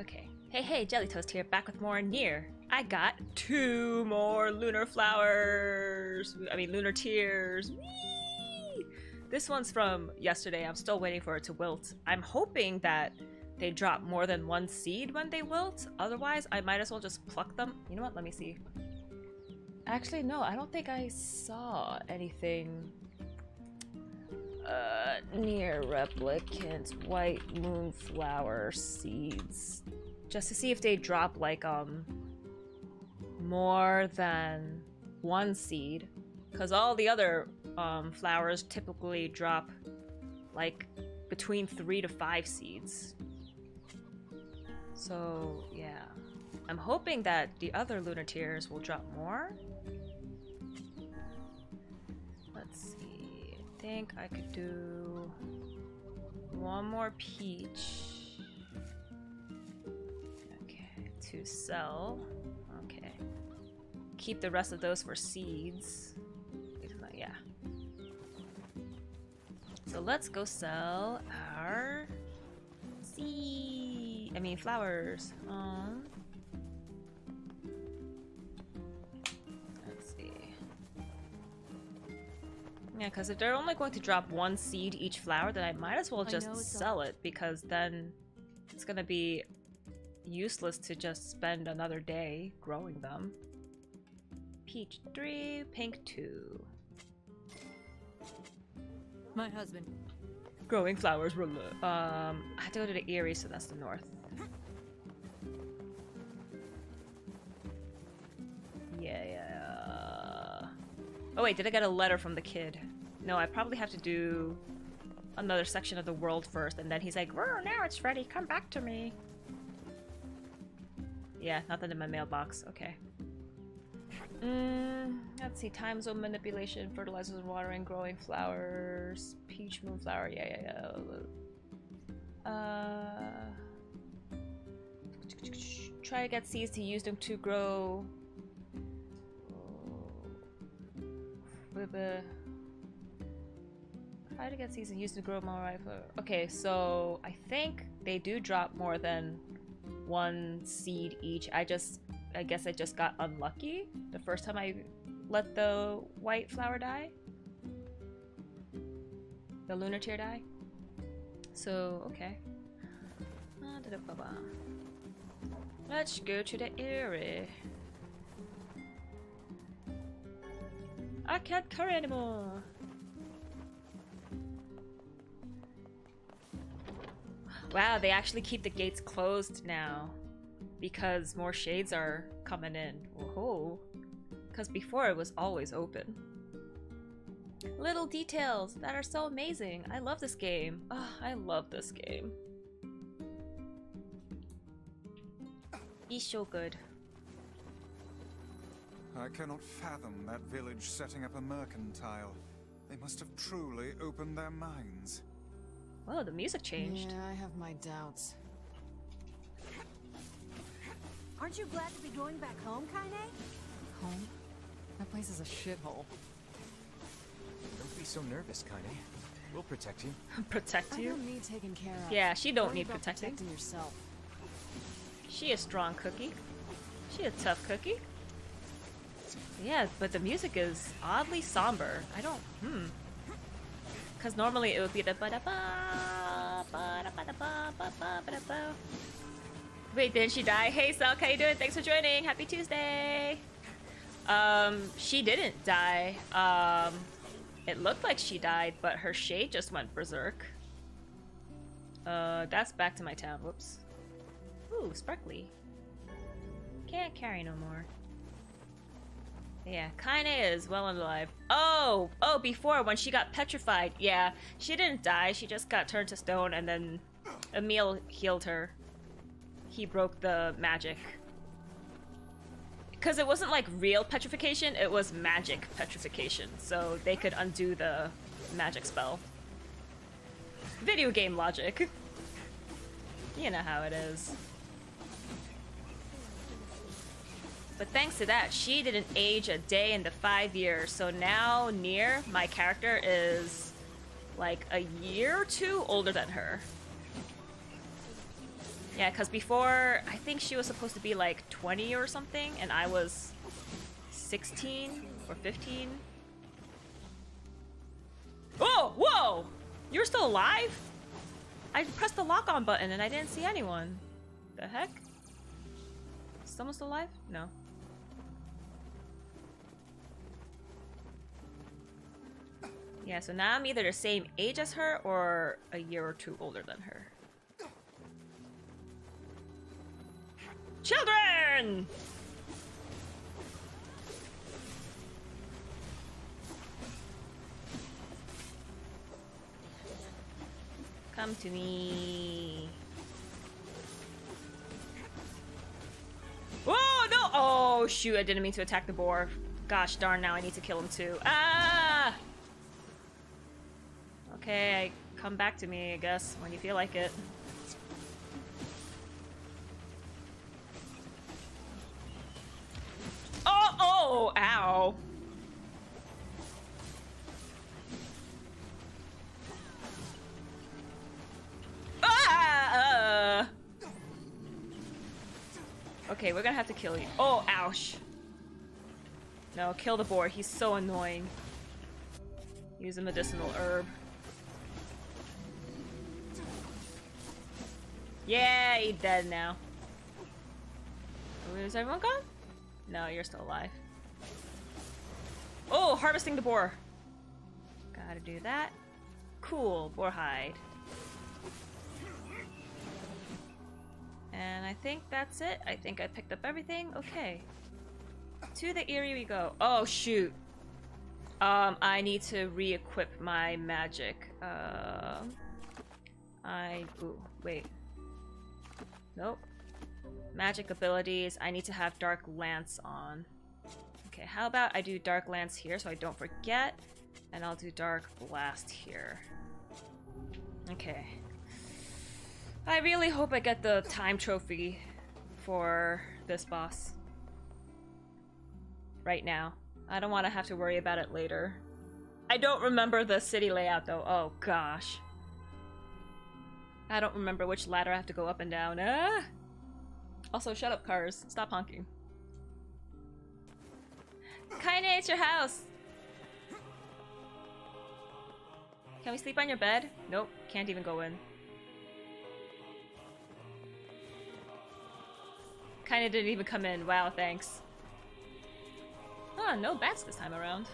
Okay. Hey, hey, Jelly Toast here, back with more NieR. I got two more lunar flowers. I mean, lunar tears. Whee! This one's from yesterday. I'm still waiting for it to wilt. I'm hoping that they drop more than one seed when they wilt. Otherwise, I might as well just pluck them. You know what? Let me see. Actually, no, I don't think I saw anything uh, NieR Replicant white moonflower seeds. Just to see if they drop like um more than one seed. Because all the other um, flowers typically drop like between three to five seeds. So yeah. I'm hoping that the other lunar tears will drop more. Think I could do one more peach. Okay, to sell. Okay. Keep the rest of those for seeds. Yeah. So let's go sell our seed. I mean flowers. Um, Yeah, because if they're only going to drop one seed each flower, then I might as well just sell it because then it's gonna be useless to just spend another day growing them. Peach 3, pink 2. My husband. Growing flowers were Um, I have to go to the Aerie, so that's the north. Yeah, yeah. Oh wait, did I get a letter from the kid? No, I probably have to do another section of the world first, and then he's like, now it's ready, come back to me. Yeah, nothing in my mailbox, okay. Mm, let's see, time zone manipulation, fertilizers and watering, growing flowers, peach moonflower, yeah, yeah, yeah. Uh, try to get seeds to use them to grow. Try to get seeds and use to grow more rifle. Okay, so I think they do drop more than one seed each. I just I guess I just got unlucky the first time I let the white flower die. The lunar tear die. So, okay. Ah, Let's go to the Aerie. I can't carry anymore. Wow, they actually keep the gates closed now because more shades are coming in. Whoa. Because before it was always open. Little details that are so amazing. I love this game. Oh, I love this game. He's so good. I cannot fathom that village setting up a mercantile. They must have truly opened their minds. Whoa, the music changed. Yeah, I have my doubts. Aren't you glad to be going back home, Kaine? Home? That place is a shithole. Don't be so nervous, Kaine. We'll protect you. protect I you? don't need taken care of. Yeah, she don't Worry need protecting. protecting yourself. She a strong cookie. She a tough cookie. Yeah, but the music is oddly somber. I don't, hmm. Because normally it would be the ba da ba ba da ba da ba ba ba ba da ba. Wait, did she die? Hey, Selk, how you doing? Thanks for joining. Happy Tuesday. Um, she didn't die. Um, it looked like she died, but her shade just went berserk. Uh, that's back to my town. Whoops. Ooh, sparkly. Can't carry no more. Yeah, Kaine is well and alive. Oh, oh, before when she got petrified, yeah, she didn't die. She just got turned to stone, and then Emil healed her. He broke the magic. Because it wasn't like real petrification, it was magic petrification. So they could undo the magic spell. Video game logic. You know how it is. But thanks to that, she didn't age a day in the five years. So now Nier, my character, is like a year or two older than her. Yeah, because before, I think she was supposed to be like 20 or something, and I was 16 or 15. Oh, whoa! You're still alive? I pressed the lock on button and I didn't see anyone. The heck? Someone still alive? No. Yeah, so now I'm either the same age as her or a year or two older than her. Children! Come to me. Oh no! Oh shoot! I didn't mean to attack the boar. Gosh darn! Now I need to kill him too. Ah! Okay, come back to me, I guess, when you feel like it. Oh! Oh! Ow! Ah! Uh. Okay, we're gonna have to kill you. Oh, ouch. No, kill the boar. He's so annoying. Use a medicinal herb. Yeah, he's dead now. Is everyone gone? No, you're still alive. Oh, harvesting the boar. Gotta do that. Cool, boar hide. And I think that's it. I think I picked up everything. Okay. To the Aerie we go. Oh, shoot. Um, I need to re-equip my magic. Um, I... Ooh, wait. Nope. Magic abilities. I need to have Dark Lance on. Okay, how about I do Dark Lance here so I don't forget. And I'll do Dark Blast here. Okay. I really hope I get the time trophy for this boss. Right now. I don't want to have to worry about it later. I don't remember the city layout though. Oh gosh. I don't remember which ladder I have to go up and down. Ah! Also, shut up, cars. Stop honking. Kaine, it's your house! Can we sleep on your bed? Nope, can't even go in. Kinda didn't even come in. Wow, thanks. Ah, no bats this time around.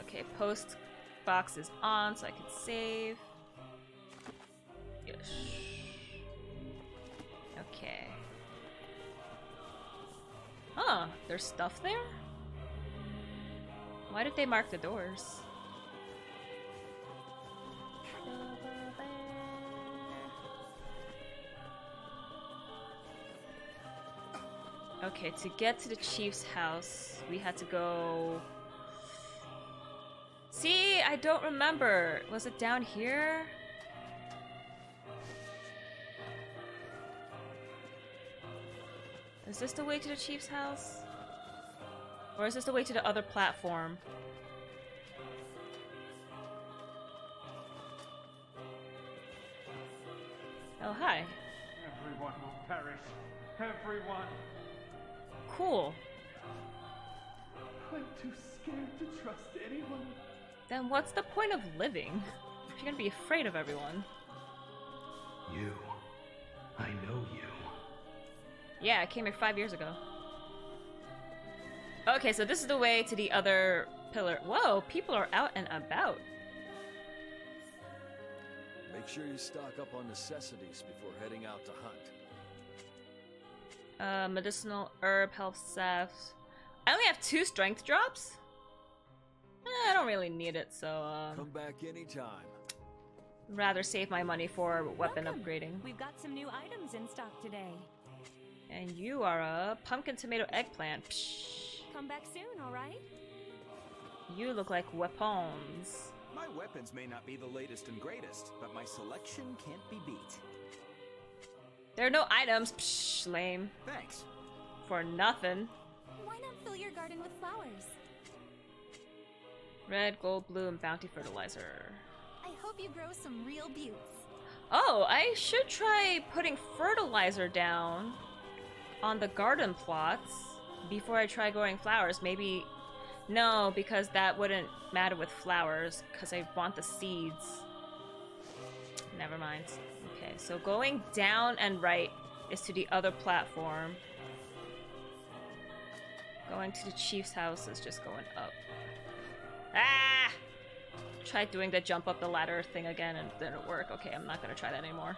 Okay, post box is on so I can save. Okay. Huh, there's stuff there? Why did they mark the doors? Okay, to get to the chief's house, we had to go... See, I don't remember. Was it down here? Is this the way to the chief's house? Or is this the way to the other platform? Oh, hi. Everyone will perish. Everyone. Cool. I'm too scared to trust anyone. Then what's the point of living? If you're gonna be afraid of everyone. You. I know you. Yeah, I came here five years ago. Okay, so this is the way to the other pillar. Whoa, people are out and about. Make sure you stock up on necessities before heading out to hunt. Uh, medicinal herb, health staff. I only have two strength drops? Eh, I don't really need it, so um, Come back anytime. rather save my money for weapon Welcome. upgrading. We've got some new items in stock today. And you are a pumpkin tomato eggplant. Psh, Come back soon, all right? you look like weapons. My weapons may not be the latest and greatest, but my selection can't be beat. There are no items. Psh, lame. Thanks. For nothing. Why not fill your garden with flowers? Red, gold, blue, and bounty fertilizer. I hope you grow some real buttes. Oh, I should try putting fertilizer down on the garden plots before I try growing flowers. Maybe. No, because that wouldn't matter with flowers, because I want the seeds. Never mind. Okay, so going down and right is to the other platform. Going to the chief's house is just going up. Ah! Tried doing the jump up the ladder thing again and it didn't work. Okay, I'm not gonna try that anymore.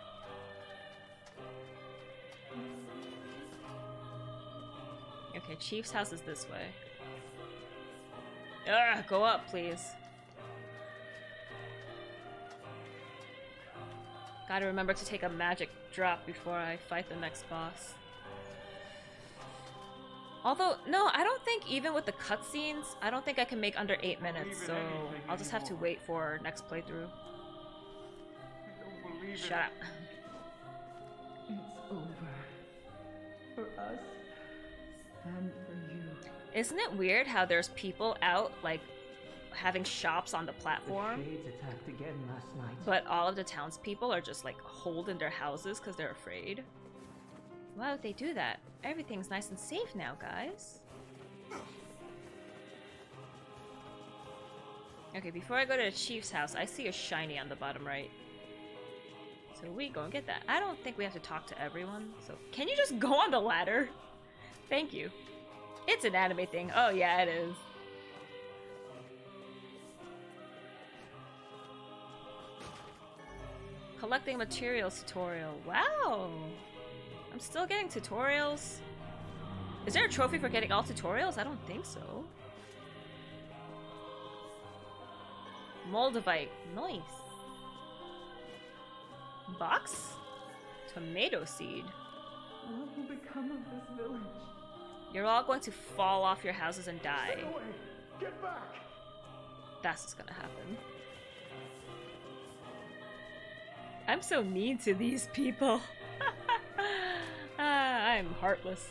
Okay, chief's house is this way. Ugh, go up, please. Gotta remember to take a magic drop before I fight the next boss. Although, no, I don't think even with the cutscenes, I don't think I can make under 8 minutes, so I'll just have to wait for next playthrough. Shut up. It's over. For us and for you. Isn't it weird how there's people out, like, having shops on the platform, The Shades attacked again last night. but all of the townspeople are just, like, holed in their houses because they're afraid? Why would they do that? Everything's nice and safe now, guys. Okay, before I go to the chief's house, I see a shiny on the bottom right. So we go and get that. I don't think we have to talk to everyone. So can you just go on the ladder? Thank you. It's an anime thing. Oh yeah, it is. Collecting materials tutorial. Wow. I'm still getting tutorials. Is there a trophy for getting all tutorials? I don't think so. Moldavite. Nice. Box? Tomato seed. What will become of this village? You're all going to fall off your houses and die. Stay away! Get back! That's what's gonna happen. I'm so mean to these people. ah, I'm heartless.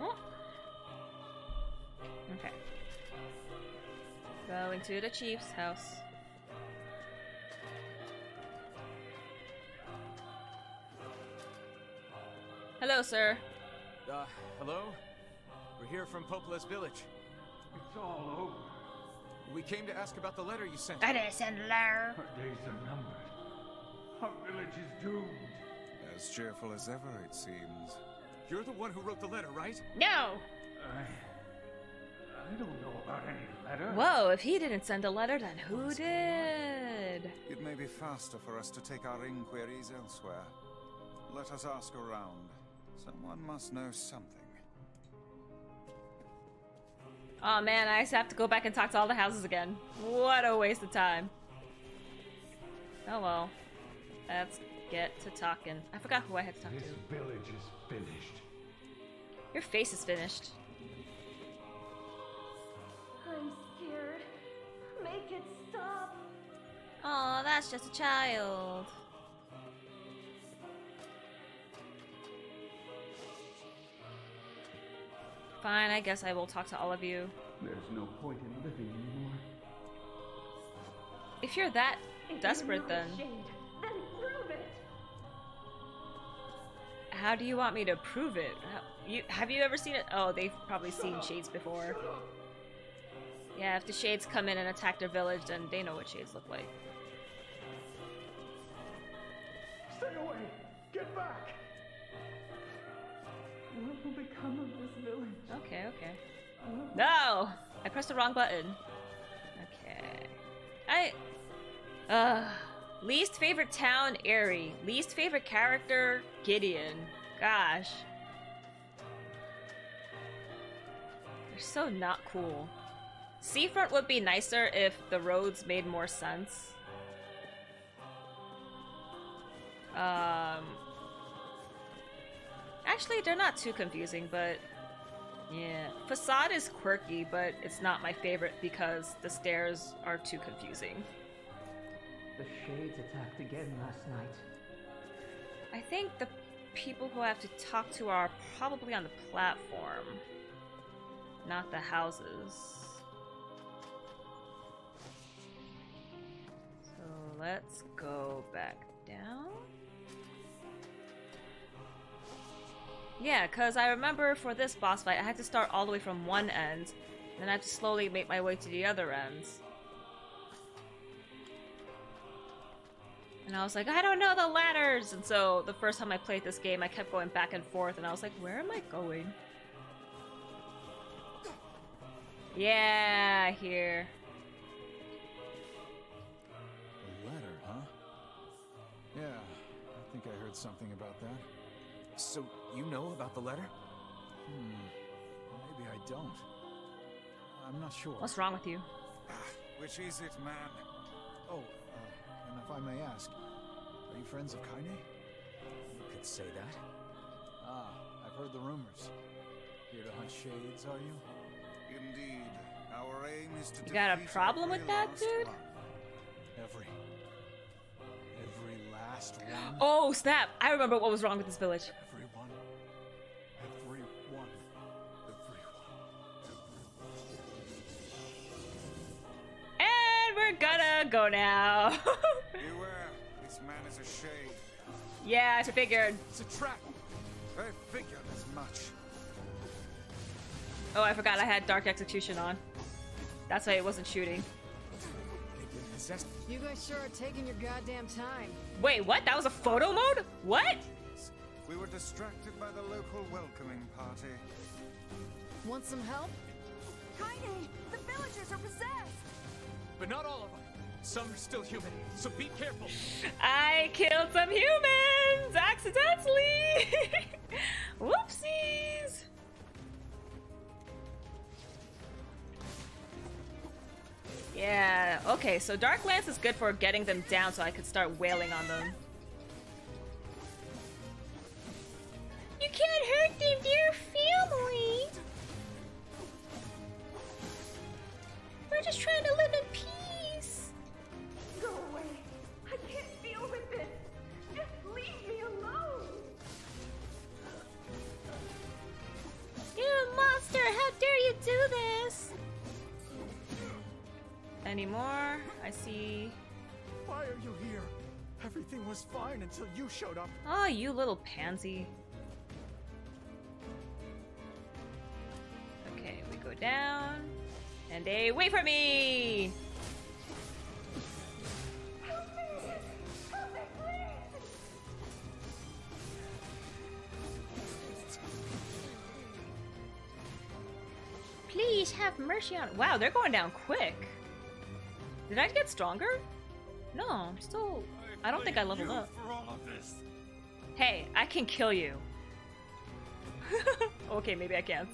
Oh. Okay. Going to the chief's house. Hello, sir. Uh, hello? We're here from Populous Village. It's all over. We came to ask about the letter you sent. I didn't send a letter. Our days are numbered. Our village is doomed. As cheerful as ever, it seems. You're the one who wrote the letter, right? No! I. I don't know about any letter. Whoa, if he didn't send a letter, then who did? It may be faster for us to take our inquiries elsewhere. Let us ask around. Someone must know something. Oh man, I just have to go back and talk to all the houses again. What a waste of time. Oh well. Let's get to talking. I forgot who I had to talk This to. village is finished. Your face is finished. I'm scared. Make it stop. Oh, that's just a child. Fine, I guess I will talk to all of you. There's no point in living anymore. If you're that If desperate, you're then ashamed, then prove it. how do you want me to prove it? How, you have you ever seen it? Oh, they've probably seen shades before. Yeah, if the shades come in and attack their village, then they know what shades look like. Stay away! Get back! What will become of this village? Okay, okay. No! I pressed the wrong button. Okay. I. Uh. Least favorite town, Aerie. Least favorite character, Gideon. Gosh. They're so not cool. Seafront would be nicer if the roads made more sense. Um. Actually, they're not too confusing, but yeah. Facade is quirky, but it's not my favorite because the stairs are too confusing. The shades attacked again last night. I think the people who I have to talk to are probably on the platform, not the houses. So let's go back down. Yeah, because I remember for this boss fight, I had to start all the way from one end, then I had to slowly make my way to the other end. And I was like, I don't know the ladders! And so the first time I played this game, I kept going back and forth, and I was like, where am I going? Yeah, here. A letter, huh? Yeah, I think I heard something about that. So, you know about the letter? Hmm. Maybe I don't. I'm not sure. What's wrong with you? Which is it, man? Oh, uh, and if I may ask, are you friends of Kaine? You could say that. Ah, I've heard the rumors. Here to hunt shades, are you? Indeed. Our aim is to You got a problem with that, dude? one. Every. Every last one. Oh, snap! I remember what was wrong with this village. And we're gonna go now. Beware. This man is a shade. yeah, I figured. It's a trap. I figured as much. Oh, I forgot I had Dark Execution on. That's why it wasn't shooting. They've been possessed. You guys sure are taking your goddamn time. Wait, what? That was a photo mode? What? We were distracted by the local welcoming party. Want some help? Kaine, the villagers are possessed. But not all of them. Some are still human, so be careful. I killed some humans accidentally. Whoopsies. Yeah, okay, so Dark Lance is good for getting them down so I could start wailing on them. You can't hurt them, they're family. We're just trying to live in peace. Go away. I can't deal with this. Just leave me alone. You're a monster! How dare you do this? Any more? I see. Why are you here? Everything was fine until you showed up. Oh, you little pansy. Okay, we go down. And they wait for me! Please have mercy on. Wow, they're going down quick. Did I get stronger? No, I'm still. I don't think I leveled up. Hey, I can kill you. okay, maybe I can't.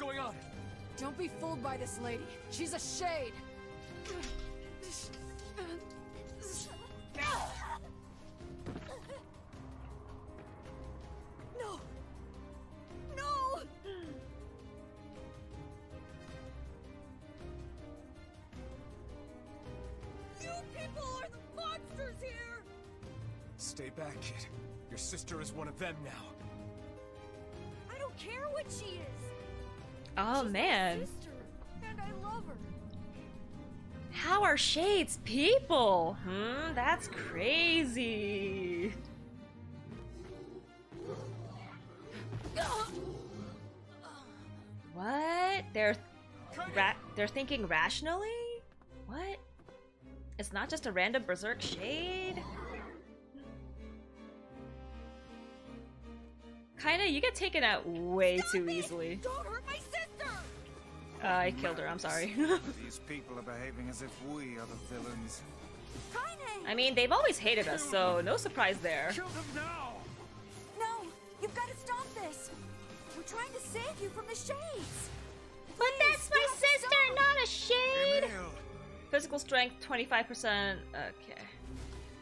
Going on? Don't be fooled by this lady. She's a shade. No! No! You people are the monsters here! Stay back, kid. Your sister is one of them now. I don't care what she is! Oh She's man. Sister, and I love her. How are shades people? Hmm, that's crazy. What? They're ra- they're thinking rationally? What? It's not just a random berserk shade? Kinda, you get taken out way Stop too it! easily. Don't hurt my! Uh, I killed her, I'm sorry. These people are behaving as if we are the villains. Kaine! I mean, they've always hated us, so no surprise there. Kill them now! No! You've got to stop this! We're trying to save you from the shades! But Please, that's my you have to sister, stop. not a shade! Emil! Physical strength, 25%. Okay.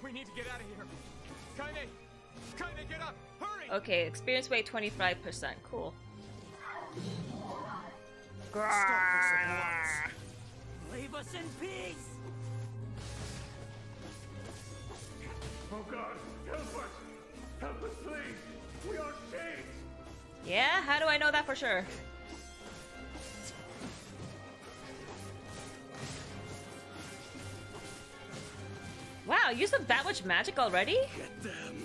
We need to get out of here. Kaine, Kinda get up! Hurry! Okay, experience weight, 25%. Cool. Stop this at once. Leave us in peace! Oh God, help us! Help us, please! We are shades! Yeah? How do I know that for sure? Wow, you used up that much magic already? Get them!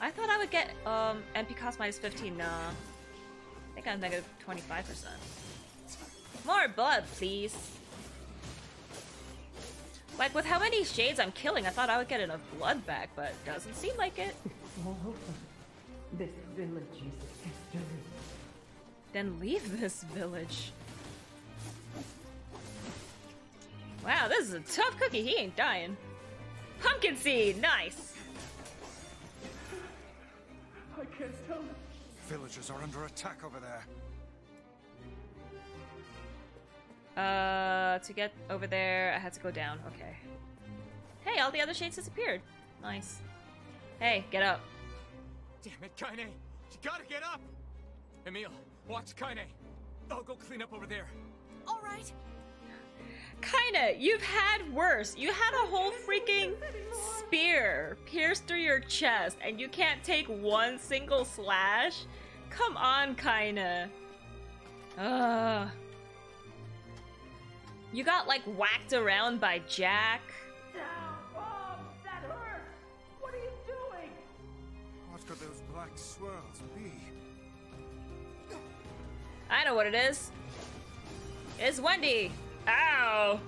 I thought I would get um MP cost minus 15. Nah. I think I'm negative 25%. More blood, please. Like, with how many shades I'm killing, I thought I would get enough blood back, but doesn't seem like it. All over. This village is history. Then leave this village. Wow, this is a tough cookie. He ain't dying. Pumpkin seed, nice. I can't tell. Villagers are under attack over there. Uh, to get over there, I had to go down. Okay. Hey, all the other shades disappeared. Nice. Hey, get up. Damn it, Kaine! You gotta get up! Emil, watch Kaine. I'll go clean up over there. All right. Kinda, you've had worse. You had a whole freaking spear pierced through your chest, and you can't take one single slash? Come on, kinda. Ugh. You got, like, whacked around by Jack. Down, Bob! That hurts! What are you doing? What could those black swirls be? I know what it is. It's Wendy. Ow.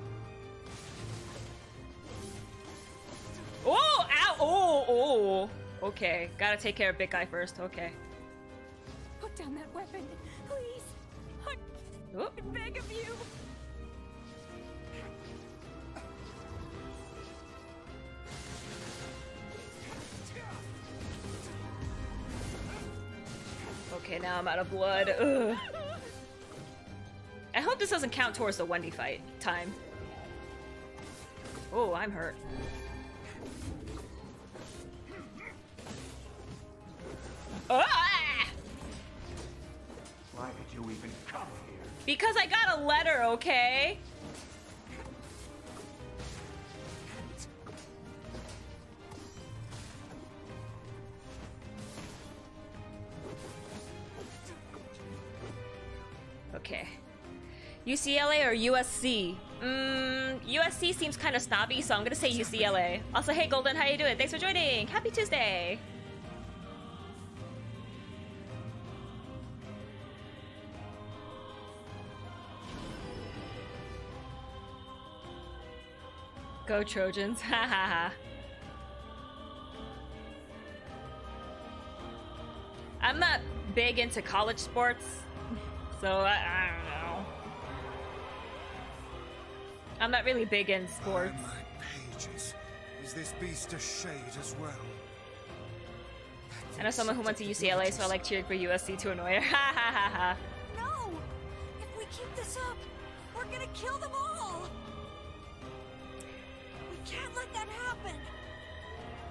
Oh, ow. Oh, oh. Okay, gotta take care of Big Guy first. Okay. Put down that weapon, please. I beg of you. Okay, now I'm out of blood. Ugh. I hope this doesn't count towards the Wendy fight time. Oh, I'm hurt. Ah! Why did you even come here? Because I got a letter, okay? Okay. UCLA or USC? Mmm, USC seems kind of snobby, so I'm gonna say UCLA. Also, hey Golden, how you doing? Thanks for joining. Happy Tuesday. Go Trojans. Ha ha ha. I'm not big into college sports, so I, I don't know. I'm not really big in sports. By my pages. Is this beast a shade as well? I know someone who went to UCLA, so I like cheering for USC to annoy her. Ha ha ha ha. No! If we keep this up, we're gonna kill them all! We can't let that happen!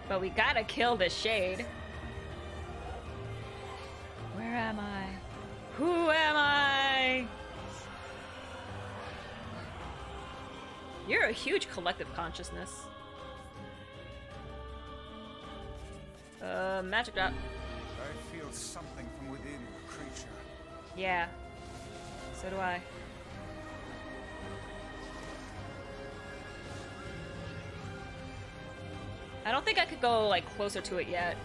But we gotta kill the shade. Huge collective consciousness. Uh, magic drop. I feel something from within the creature. Yeah. So do I. I don't think I could go like closer to it yet.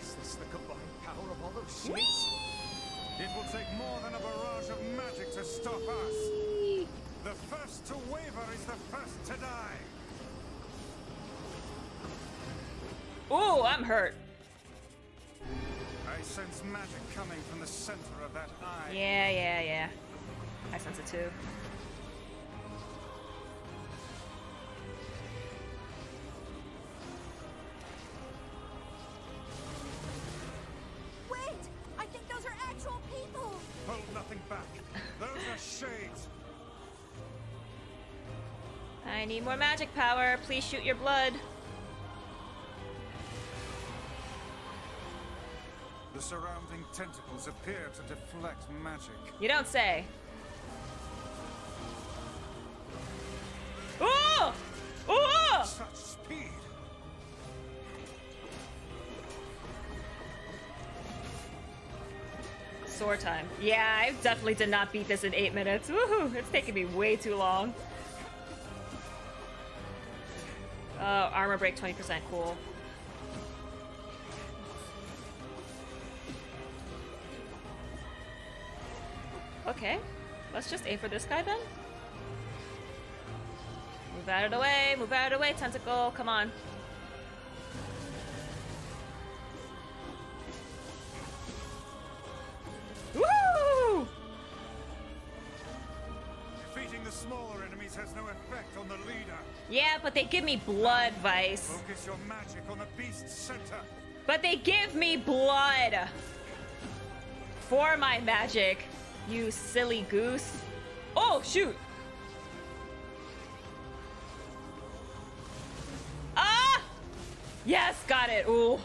Is this the combined power of all those? It will take more than a barrage of magic to stop us. The first to waver is the first to die. Ooh, I'm hurt. I sense magic coming from the center of that eye. Yeah, yeah, yeah. I sense it too. Need more magic power. Please shoot your blood. The surrounding tentacles appear to deflect magic. You don't say. Ooh! Ooh! Such speed. Sore time. Yeah, I definitely did not beat this in eight minutes. Woohoo! It's taking me way too long. Oh, armor break 20% cool. Okay, let's just aim for this guy then. Move out of the way, move out of the way, tentacle, come on. But they give me blood, Vice. Focus your magic on the beast's center. But they give me blood for my magic, you silly goose. Oh, shoot. Ah! Yes, got it. Ooh.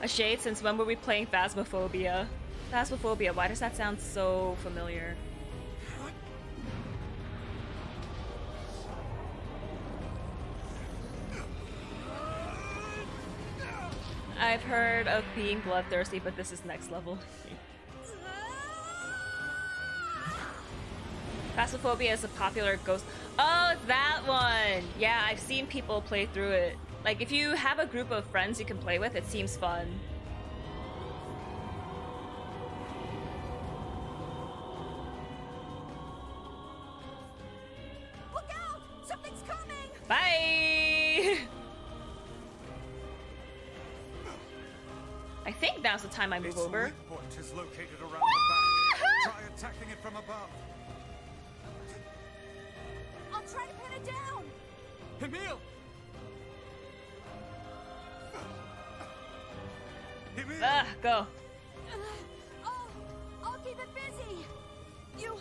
A shade since when were we playing Phasmophobia? Phasmophobia, why does that sound so familiar? Heard of being bloodthirsty, but this is next level. Phasmophobia is a popular ghost. Oh, it's that one! Yeah, I've seen people play through it. Like, if you have a group of friends you can play with, it seems fun. Time I move Its over. weak point is located around the back. Try attacking it from above. I'll try to pin it down! Emil! Emil! Ah, go. Oh, I'll keep it busy! You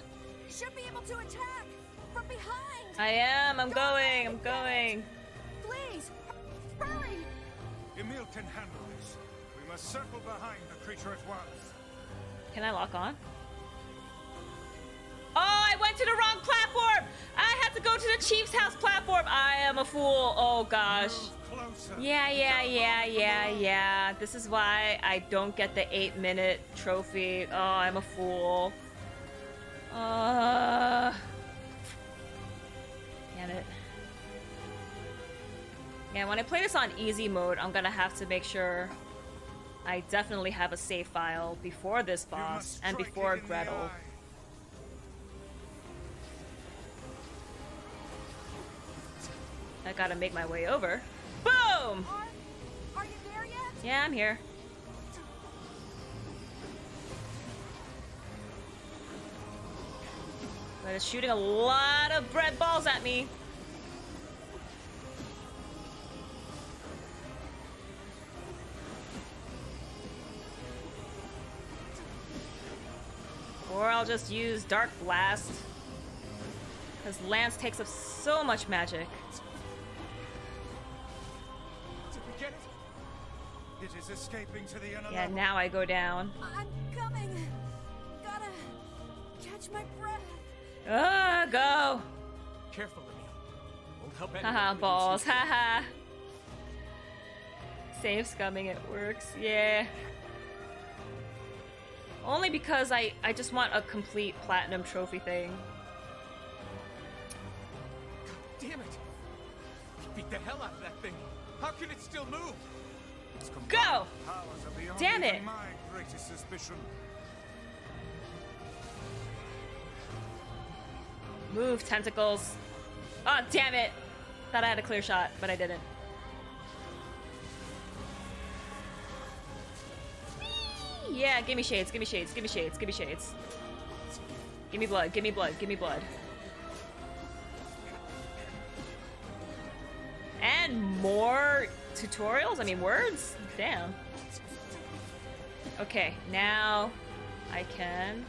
should be able to attack from behind! I am, I'm going, I'm going. Please, hurry! Emil can handle this. Must circle behind the creature at once. Can I lock on? Oh, I went to the wrong platform! I had to go to the chief's house platform! I am a fool. Oh gosh. Yeah, yeah, yeah, yeah, yeah. This is why I don't get the eight minute trophy. Oh, I'm a fool. Uh. Damn it. Yeah, when I play this on easy mode, I'm gonna have to make sure I definitely have a save file before this boss and before it in the Gretel. I gotta make my way over. Boom! Are, are you there yet? Yeah, I'm here. But it's shooting a lot of bread balls at me. Or I'll just use Dark Blast. Because Lance takes up so much magic. Did we get it? It is escaping to the inner Yeah, level. now I go down. I'm coming. Gotta catch my breath. Ah, go! Careful, Emil. Won't help anyone Haha, when balls. see- Haha. Save scumming, it works. Yeah. Only because I, I just want a complete platinum trophy thing. Damn it! You beat the hell out of that thing. How can it still move? Go! Powers are beyond Damn it. my greatest suspicion. Move, tentacles. Oh, damn it! Thought I had a clear shot, but I didn't. Yeah, give me shades, give me shades, give me shades, give me shades. Give me blood, give me blood, give me blood. And more tutorials? I mean, words? Damn. Okay, now I can.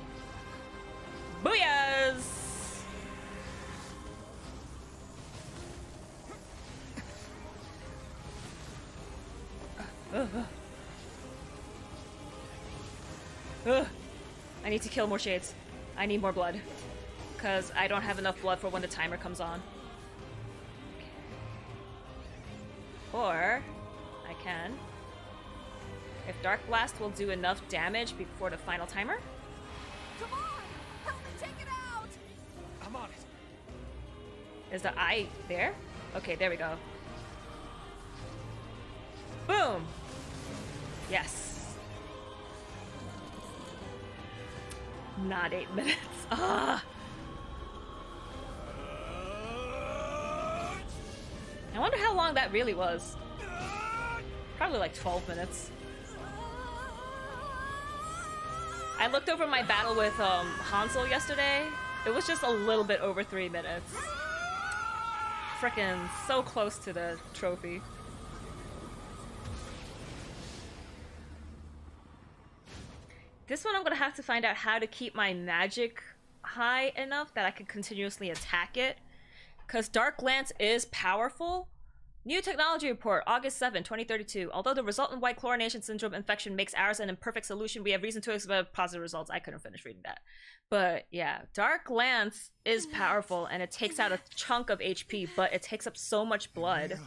Booyahs! Ugh. Ugh. I need to kill more shades. I need more blood. Because I don't have enough blood for when the timer comes on. Or, I can. If Dark Blast will do enough damage before the final timer. Come on! Help me take it out! I'm on it. Is the eye there? Okay, there we go. Boom! Yes. Not eight minutes. Ah! I wonder how long that really was. Probably like 12 minutes. I looked over my battle with um, Hansel yesterday. It was just a little bit over three minutes. Frickin' so close to the trophy. This one I'm gonna have to find out how to keep my magic high enough that I can continuously attack it. Because Dark Lance is powerful. New technology report, August 7, 2032. Although the resultant white chlorination syndrome infection makes ours an imperfect solution, we have reason to expect positive results. I couldn't finish reading that. But yeah, Dark Lance is powerful and it takes out a chunk of HP, but it takes up so much blood.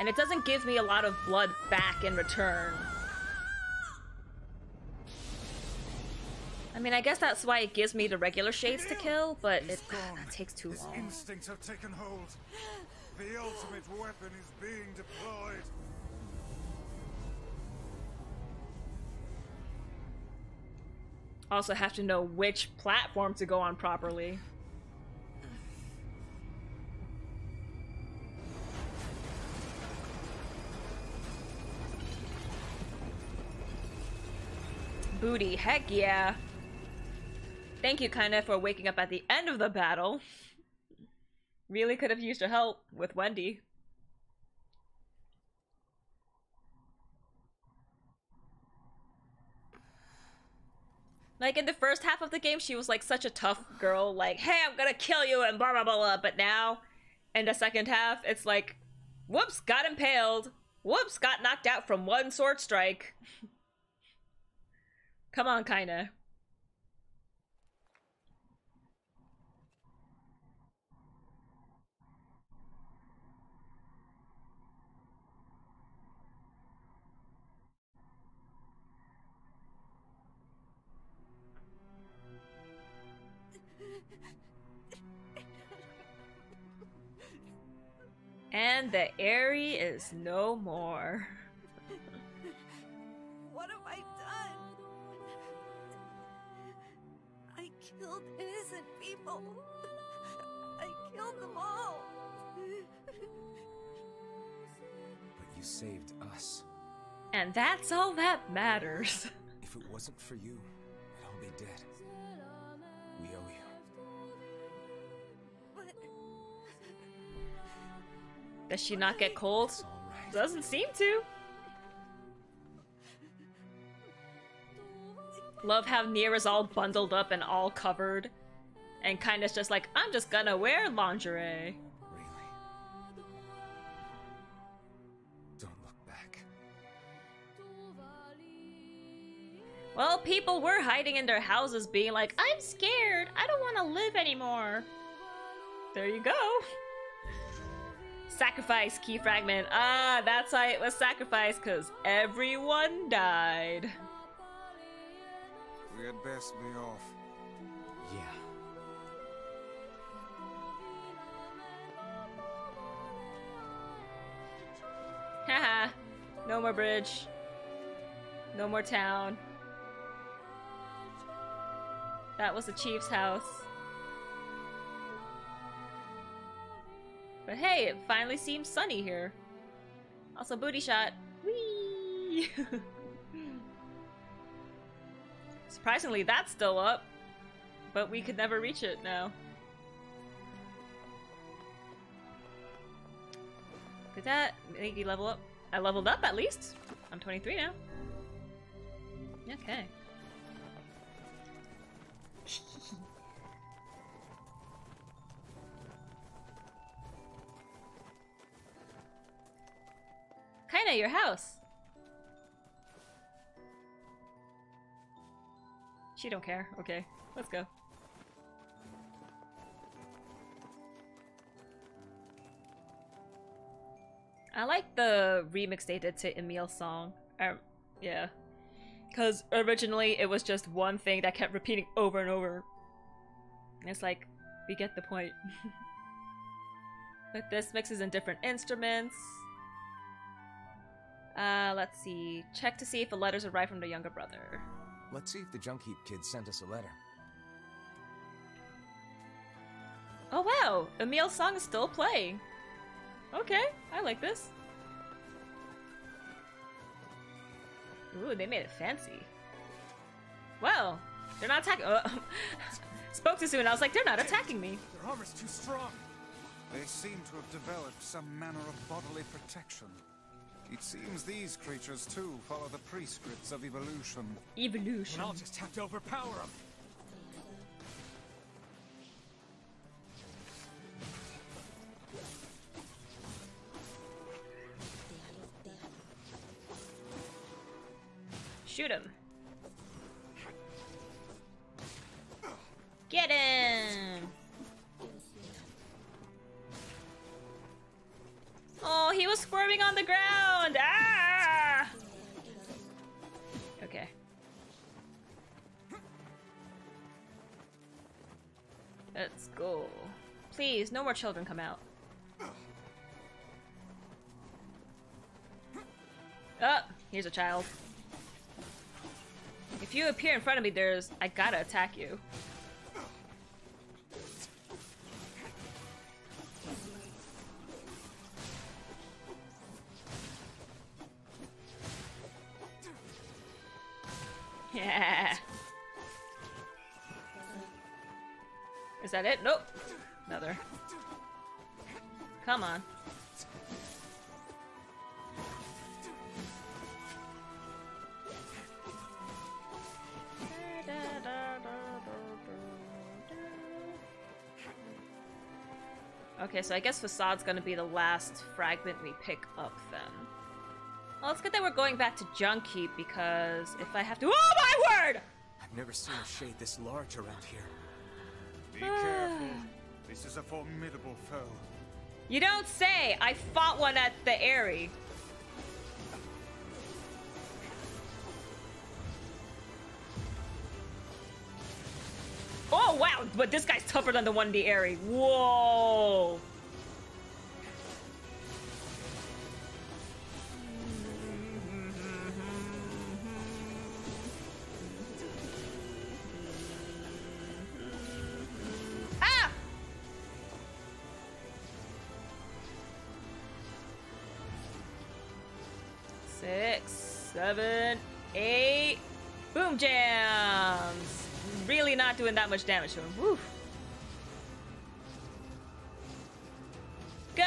And it doesn't give me a lot of blood back in return. I mean, I guess that's why it gives me the regular shades to kill, but it, that takes too His long. instincts have taken hold. The ultimate weapon is being deployed. Also have to know which platform to go on properly. Booty, heck yeah. Thank you, Kaine, for waking up at the end of the battle. Really could have used your help with Wendy. Like in the first half of the game, she was like such a tough girl, like, hey, I'm gonna kill you and blah blah blah blah. But now, in the second half, it's like, whoops, got impaled. Whoops, got knocked out from one sword strike. Come on, Kaine. And the Aerie is no more. What have I done? I killed innocent people. I killed them all. But you saved us. And that's all that matters. If it wasn't for you, I'd all be dead. We owe you. Does she not get cold? Doesn't seem to. Love how Nier is all bundled up and all covered. And kind of just like, I'm just gonna wear lingerie. Really. Don't look back. Well, people were hiding in their houses being like, I'm scared. I don't want to live anymore. There you go. Sacrifice key fragment. Ah, that's why it was sacrificed, because everyone died. We had best be off. Yeah. Haha. no more bridge. No more town. That was the chief's house. But hey, it finally seems sunny here. Also, booty shot. Whee! Surprisingly, that's still up. But we could never reach it now. Did that make you level up? I leveled up at least. I'm 23 now. Okay. Kaine, your house. She don't care. Okay, let's go. I like the remix they did to Emil's song. Um, yeah. Because originally it was just one thing that kept repeating over and over. And it's like, we get the point. but this mixes in different instruments. Uh, let's see. Check to see if the letters arrive from the younger brother. Let's see if the Junk Heap kid sent us a letter. Oh wow! Emil's song is still playing. Okay, I like this. Ooh, they made it fancy. Well, they're not attacking. Uh, spoke too soon. I was like, they're not attacking me. Their armor's too strong. They seem to have developed some manner of bodily protection. It seems these creatures too follow the prescripts of evolution. Evolution. And I'll just have to overpower them. Shoot him. Please, no more children come out. Oh, here's a child. If you appear in front of me, there's... I gotta attack you. Yeah. Is that it? Nope. Okay, so I guess Facade's gonna be the last fragment we pick up then. Well, it's good that we're going back to Junk Heap because if I have to- OH MY WORD! I've never seen a shade this large around here. Be careful. This is a formidable foe. You don't say! I fought one at the Aerie. Oh wow, but this guy's tougher than the one in the Aerie. Whoa! Boom jams! Really not doing that much damage to him. Woo. Go!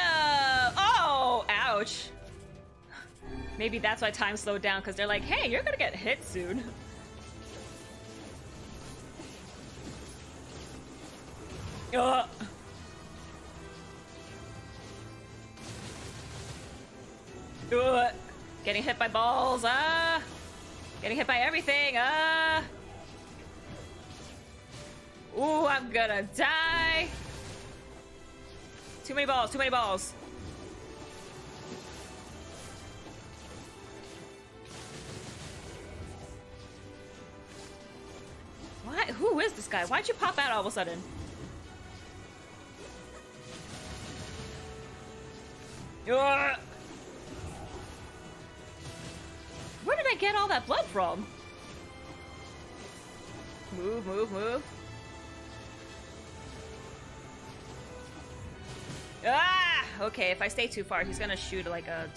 Oh! Ouch! Maybe that's why time slowed down, because they're like, hey, you're gonna get hit soon. Ugh. Ugh. Getting hit by balls, ah! Getting hit by everything, ah! Ooh, I'm gonna die! Too many balls, too many balls. Why? Who is this guy? Why'd you pop out all of a sudden? Ugh. From? Move, move, move. Ah! Okay, if I stay too far, he's gonna shoot like a...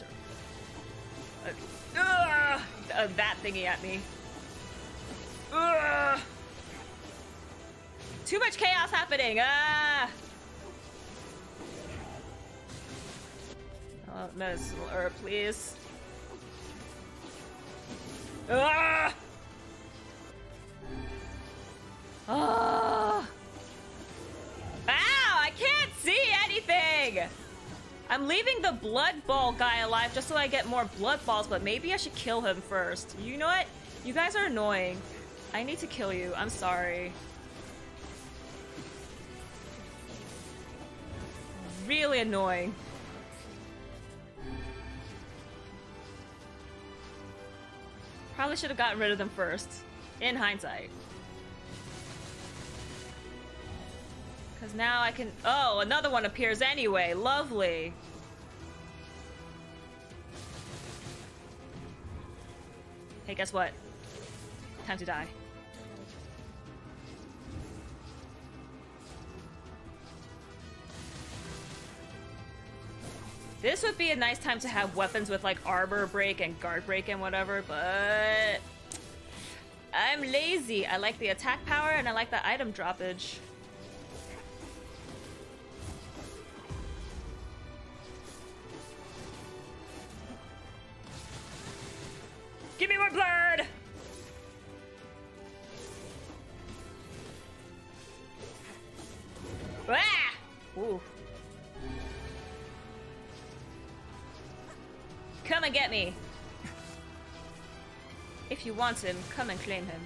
a, uh, a that thingy at me. Ugh. Too much chaos happening! Ah! Oh, medicinal herb, please. Ah! Ah! Ow! I can't see anything! I'm leaving the blood ball guy alive just so I get more blood balls, but maybe I should kill him first. You know what? You guys are annoying. I need to kill you. I'm sorry. Really annoying. Probably should have gotten rid of them first. In hindsight. Because now I can... Oh, another one appears anyway. Lovely. Hey, guess what? Time to die. This would be a nice time to have weapons with like armor break and guard break and whatever, but I'm lazy. I like the attack power and I like the item droppage. If you want him, come and claim him.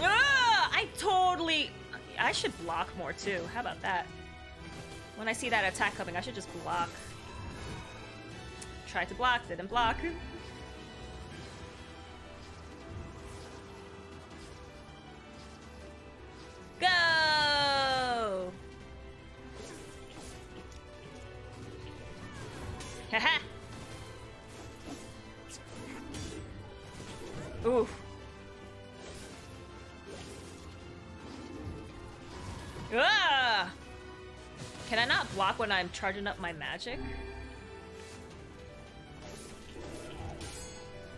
Ah! I totally... I should block more too. How about that? When I see that attack coming, I should just block. Tried to block, didn't block. Block when I'm charging up my magic?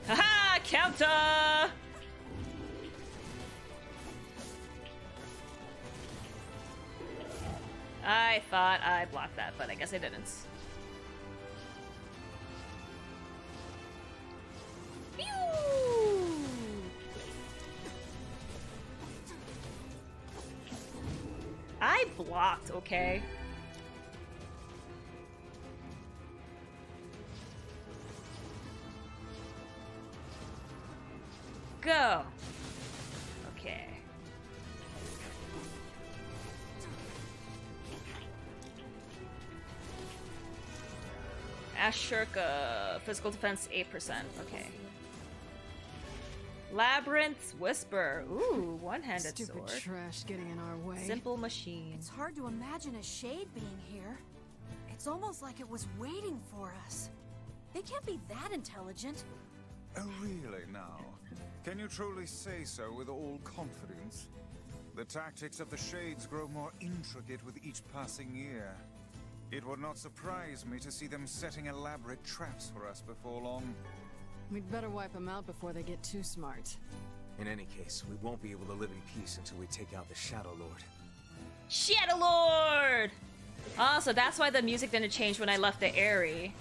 Haha! Counter! I thought I blocked that, but I guess I didn't. I blocked, okay? Ashurka, uh, physical defense 8%. Okay. Labyrinth's Whisper. Ooh, one-handed Stupid sword. trash getting in our way. Simple machine. It's hard to imagine a shade being here. It's almost like it was waiting for us. They can't be that intelligent. Oh, really now? Can you truly say so with all confidence? The tactics of the Shades grow more intricate with each passing year. It would not surprise me to see them setting elaborate traps for us before long. We'd better wipe them out before they get too smart. In any case, we won't be able to live in peace until we take out the Shadow Lord. Shadow Lord! Oh, so that's why the music didn't change when I left the Aerie.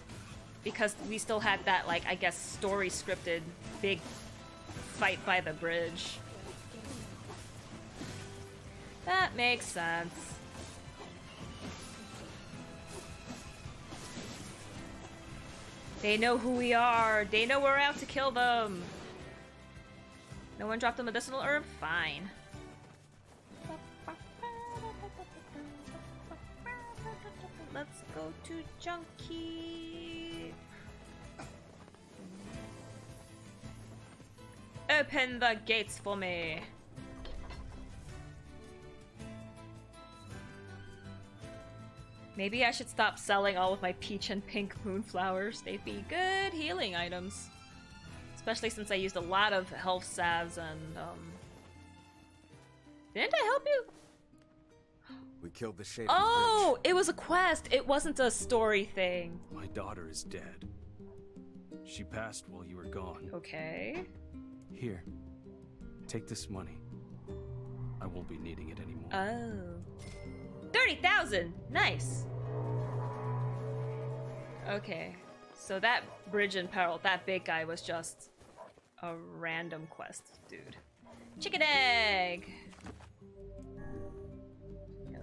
Because we still had that, like, I guess, story scripted big fight by the bridge. That makes sense. They know who we are. They know we're out to kill them. No one dropped a medicinal herb? Fine. Let's go to Junkie. Open the gates for me. Maybe I should stop selling all of my peach and pink moonflowers. They'd be good healing items. Especially since I used a lot of health salves and, um... Didn't I help you? We killed the Shade Oh, it was a quest. It wasn't a story thing. My daughter is dead. She passed while you were gone. Okay. Here. Take this money. I won't be needing it anymore. Oh. 30,000! Nice. Okay. So that bridge in peril, that big guy was just a random quest, dude. Chicken egg!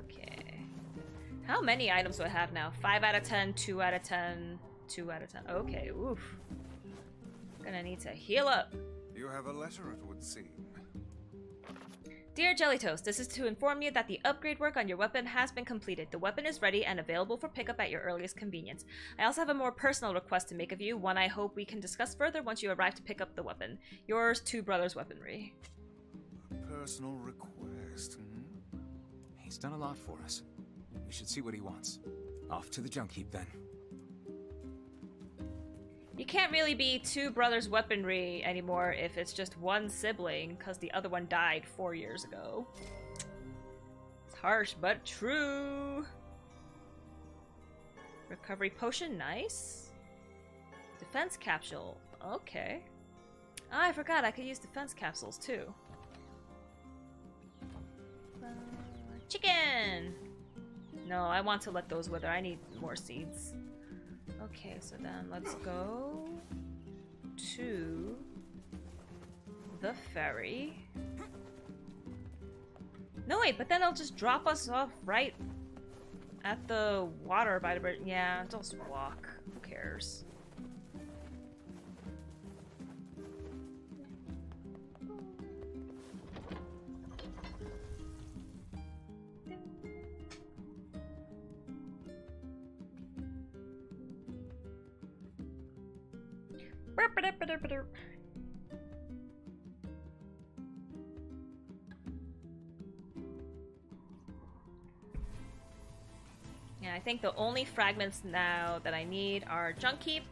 Okay. How many items do I have now? 5 out of 10, 2 out of 10, 2 out of 10. Okay, oof. Gonna need to heal up. You have a letter, it would seem. Dear Jelly Toast, this is to inform you that the upgrade work on your weapon has been completed. The weapon is ready and available for pickup at your earliest convenience. I also have a more personal request to make of you, one I hope we can discuss further once you arrive to pick up the weapon. Yours, Two Brothers Weaponry. Personal request, hmm? He's done a lot for us. We should see what he wants. Off to the junk heap then. You can't really be Two Brothers Weaponry anymore if it's just one sibling, because the other one died four years ago. It's harsh, but true. Recovery potion, nice. Defense capsule, okay. Ah, I forgot I could use defense capsules too. Chicken! No, I want to let those wither. I need more seeds. Okay, so then let's go to the ferry. No, wait, but then it'll just drop us off right at the water by the bridge. Yeah, just walk. Who cares? Yeah, I think the only fragments now that I need are Junk Heap.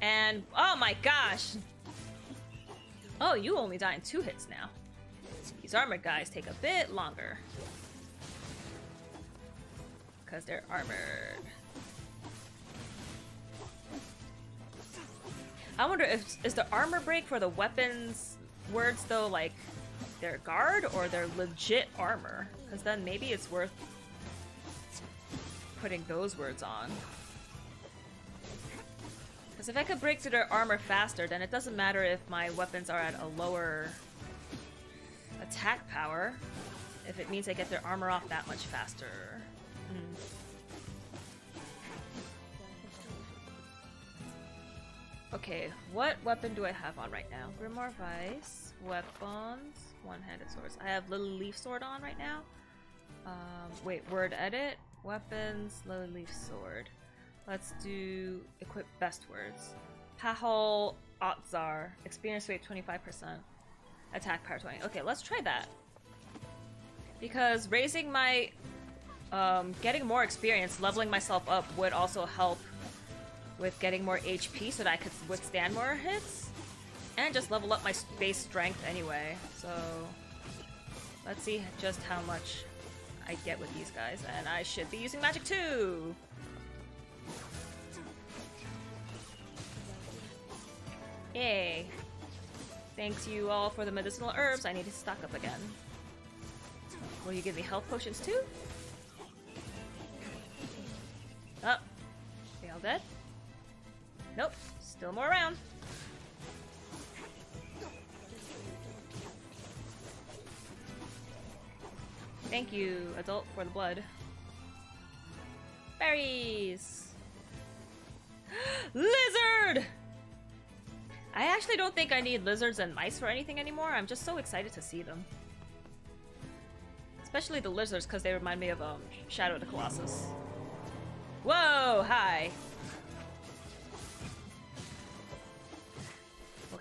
And, oh my gosh! Oh, you only die in two hits now. These armored guys take a bit longer. Because they're armored. I wonder if is the armor break for the weapons words though like their guard or their legit armor? Because then maybe it's worth putting those words on. Because if I could break through their armor faster, then it doesn't matter if my weapons are at a lower attack power. If it means I get their armor off that much faster. Hmm. Okay, what weapon do I have on right now? Grimoire Weiss, weapons, one-handed swords. I have Little Leaf Sword on right now. Um, wait, word edit, weapons, Lily Leaf Sword. Let's do equip best words. Pahol Otzar, experience rate 25%, attack power 20. Okay, let's try that. Because raising my, um, getting more experience, leveling myself up would also help with getting more HP so that I could withstand more hits. And just level up my base strength anyway. So let's see just how much I get with these guys. And I should be using magic too! Yay. Thanks you all for the medicinal herbs. I need to stock up again. Will you give me health potions too? Oh. They all dead? Nope. Still more around. Thank you, adult, for the blood. Berries! Lizard! I actually don't think I need lizards and mice for anything anymore. I'm just so excited to see them. Especially the lizards, because they remind me of um, Shadow the Colossus. Whoa! Hi!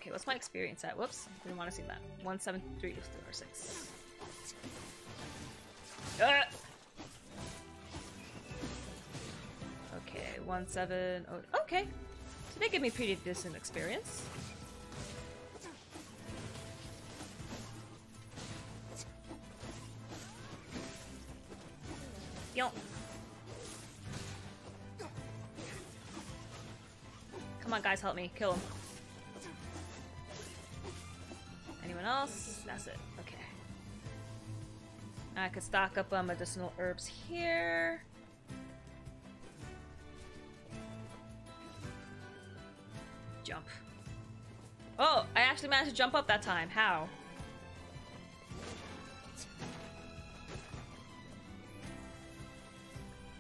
Okay, what's my experience at? Whoops, didn't want to see that. 173 or 6. Ah! Okay, 170. Okay. So they give me pretty decent experience. Yo. Come on, guys, help me. Kill him. Anyone else? That's it. Okay. I could stock up on medicinal herbs here. Jump. Oh, I actually managed to jump up that time. How?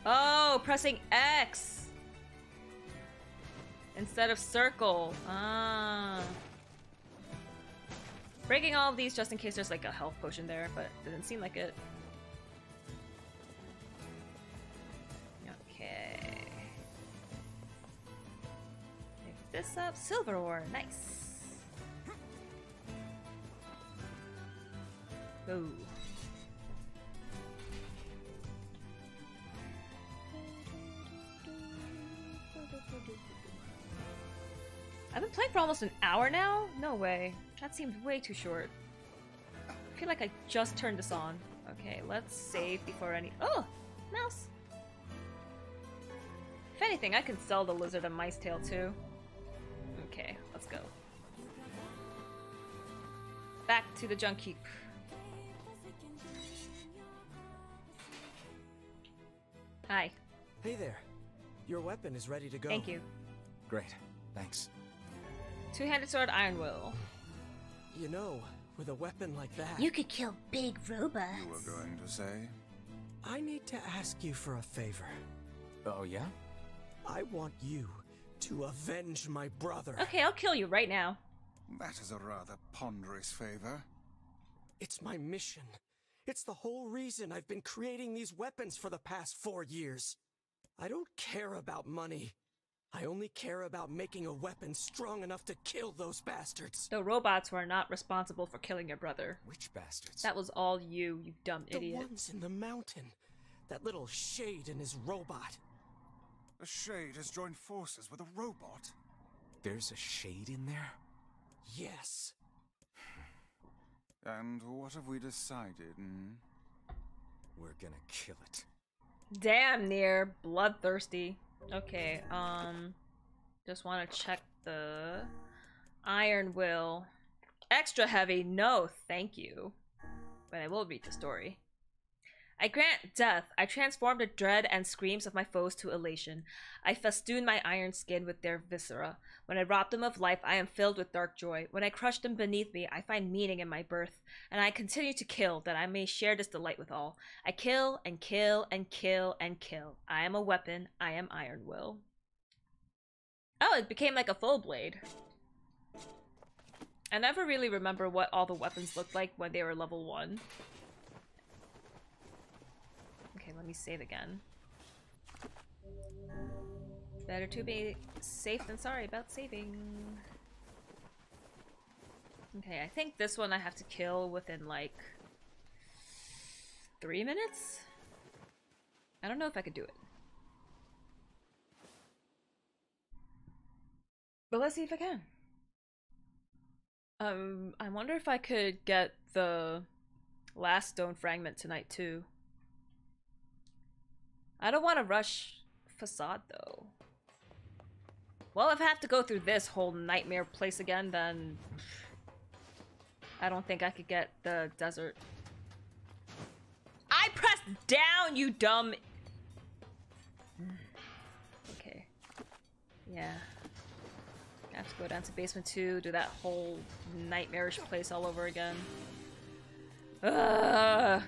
Oh, pressing X instead of circle. Ah. Breaking all of these just in case there's like a health potion there, but it didn't seem like it. Okay. Pick this up. Silver ore. Nice. Ooh. I've been playing for almost an hour now? No way. That seemed way too short. I feel like I just turned this on. Okay, let's save before any- Oh! Mouse! If anything, I can sell the lizard a mice tail too. Okay, let's go. Back to the junk heap. Hi. Hey there. Your weapon is ready to go. Thank you. Great. Thanks. Two-handed sword, Iron Will. You know, with a weapon like that, You could kill big robots. You were going to say? I need to ask you for a favor. Oh, yeah? I want you to avenge my brother. Okay, I'll kill you right now. That is a rather ponderous favor. It's my mission. It's the whole reason I've been creating these weapons for the past four years. I don't care about money. I only care about making a weapon strong enough to kill those bastards. The robots were not responsible for killing your brother. Which bastards? That was all you, you dumb The idiot. ones in the mountain. That little shade and his robot. A Shade has joined forces with a robot. There's a shade in there? Yes. And what have we decided? Hmm? We're gonna kill it. Damn near bloodthirsty. Okay, um just want to check the Iron Will. Extra heavy. No, thank you. But I will read the story. I grant death. I transform the dread and screams of my foes to elation. I festoon my iron skin with their viscera. When I rob them of life, I am filled with dark joy. When I crush them beneath me, I find meaning in my birth. And I continue to kill, that I may share this delight with all. I kill and kill and kill and kill. I am a weapon. I am Iron Will. Oh, it became like a full blade. I never really remember what all the weapons looked like when they were level 1. Let me save again. Better to be safe than sorry about saving. Okay, I think this one I have to kill within like three minutes? I don't know if I could do it. But let's see if I can. Um, I wonder if I could get the last stone fragment tonight too. I don't want to rush facade though. Well, if I have to go through this whole nightmare place again, then I don't think I could get the desert. I pressed down, you dumb. Okay. Yeah. I have to go down to basement two, do that whole nightmarish place all over again. Ugh.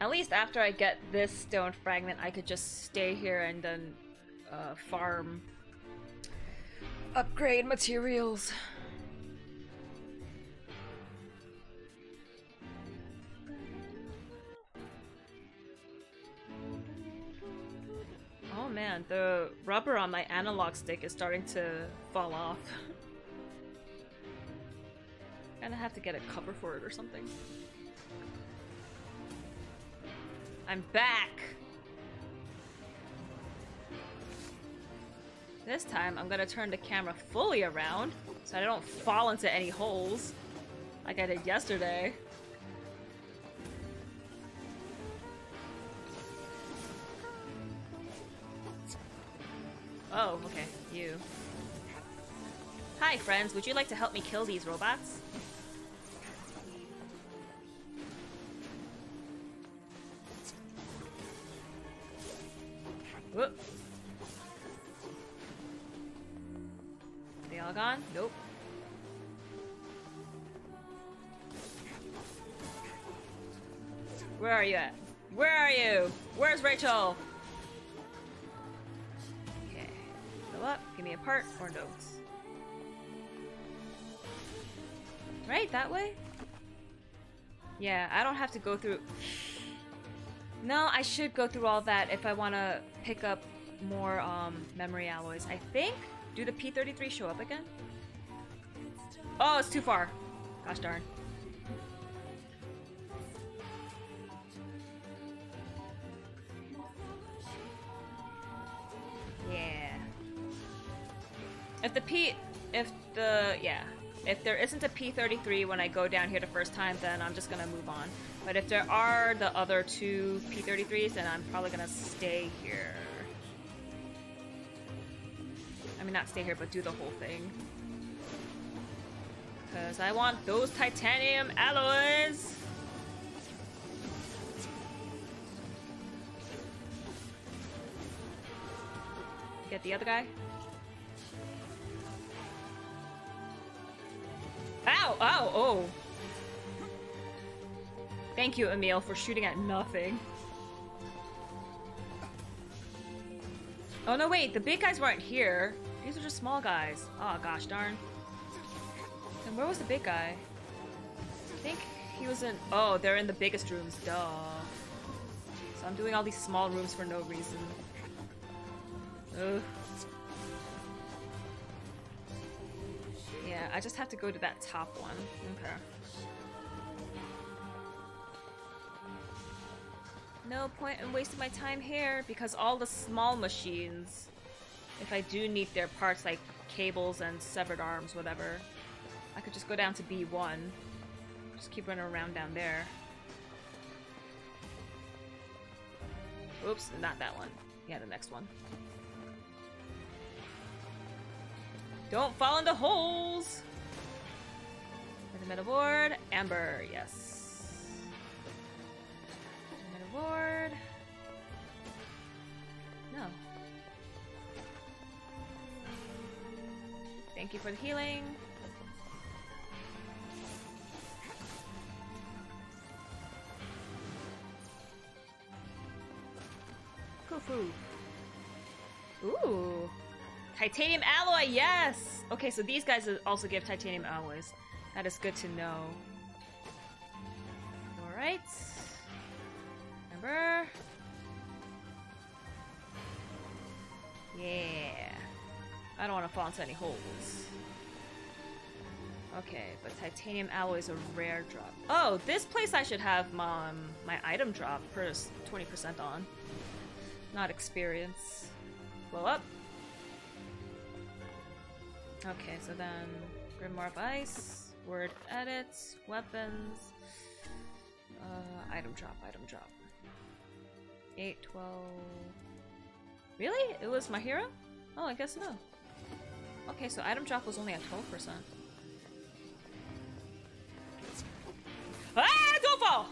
At least after I get this stone fragment, I could just stay here and then uh, farm upgrade materials. Oh man, the rubber on my analog stick is starting to fall off. Gonna have to get a cover for it or something. I'm back! This time, I'm gonna turn the camera fully around so I don't fall into any holes like I did yesterday. Oh, okay. You. Hi, friends. Would you like to help me kill these robots? Whoop. They all gone? Nope. Where are you at? Where are you? Where's Rachel? Okay. Fill up. Give me a part or notes. Right? That way? Yeah, I don't have to go through... No, I should go through all that if I want to pick up more um, memory alloys. I think? Do the P33 show up again? Oh, it's too far. Gosh darn. Yeah. If the P... If the... Yeah. If there isn't a P33 when I go down here the first time, then I'm just gonna move on. But if there are the other two P33s, then I'm probably gonna stay here. I mean, not stay here, but do the whole thing. Because I want those titanium alloys! Get the other guy? Ow! Ow! Oh! Thank you, Emil, for shooting at nothing. Oh no, wait, the big guys weren't here. These are just small guys. Oh gosh darn. And where was the big guy? I think he was in- oh, they're in the biggest rooms, duh. So I'm doing all these small rooms for no reason. Ugh. Yeah, I just have to go to that top one. Okay. No point in wasting my time here because all the small machines, if I do need their parts like cables and severed arms, whatever, I could just go down to B1. Just keep running around down there. Oops, not that one. Yeah, the next one. Don't fall into holes! For the metal board, Amber, yes. Metal board. No. Thank you for the healing. Kufu. Ooh. Titanium alloy, yes! Okay, so these guys also give titanium alloys. That is good to know. Alright. Remember? Yeah. I don't want to fall into any holes. Okay, but titanium alloy is a rare drop. Oh, this place I should have my, um, my item drop for 20% on. Not experience. Blow up. Okay, so then Grimoire of Ice, word edits, weapons, uh, item drop, item drop. 8, 12... Really? It was my hero? Oh, I guess no. Okay, so item drop was only at 12%. Ah! Don't fall!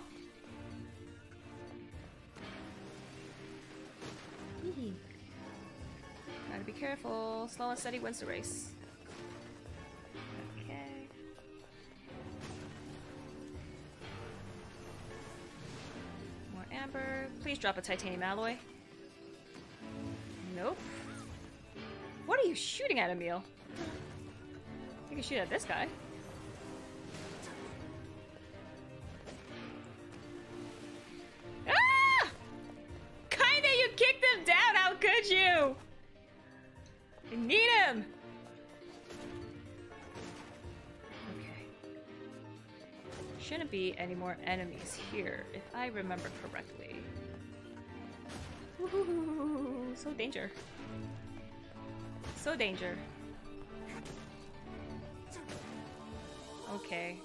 Gotta be careful. Slow and steady wins the race. Amber. Please drop a titanium alloy. Nope. What are you shooting at, Emil? You can shoot at this guy. Ah! Kaine, you kicked him down. How could you? I need him. Shouldn't be any more enemies here, if I remember correctly. So danger. So danger. Okay.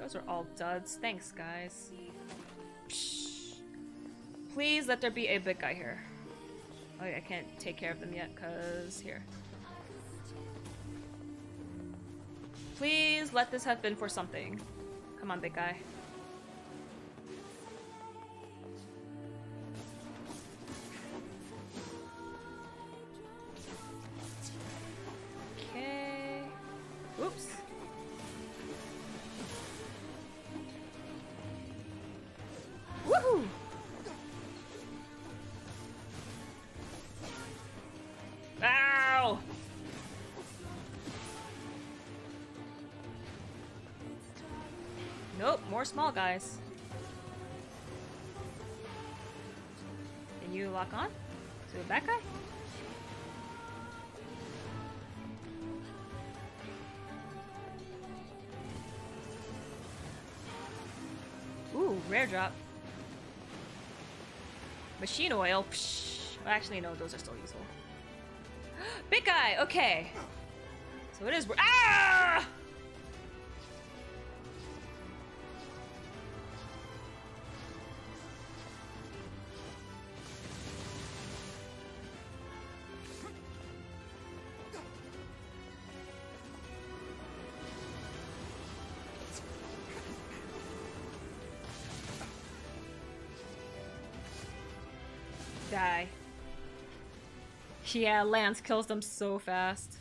Those are all duds. Thanks, guys. Psh. Please let there be a big guy here. Oh, I can't take care of them yet, cause here. Please let this have been for something. Come on, big guy. Small guys. Can you lock on to that guy? Ooh, rare drop. Machine oil. Psh. Actually, no, those are still useful. Big guy. Okay. So it is. Ah! Yeah, Lance kills them so fast.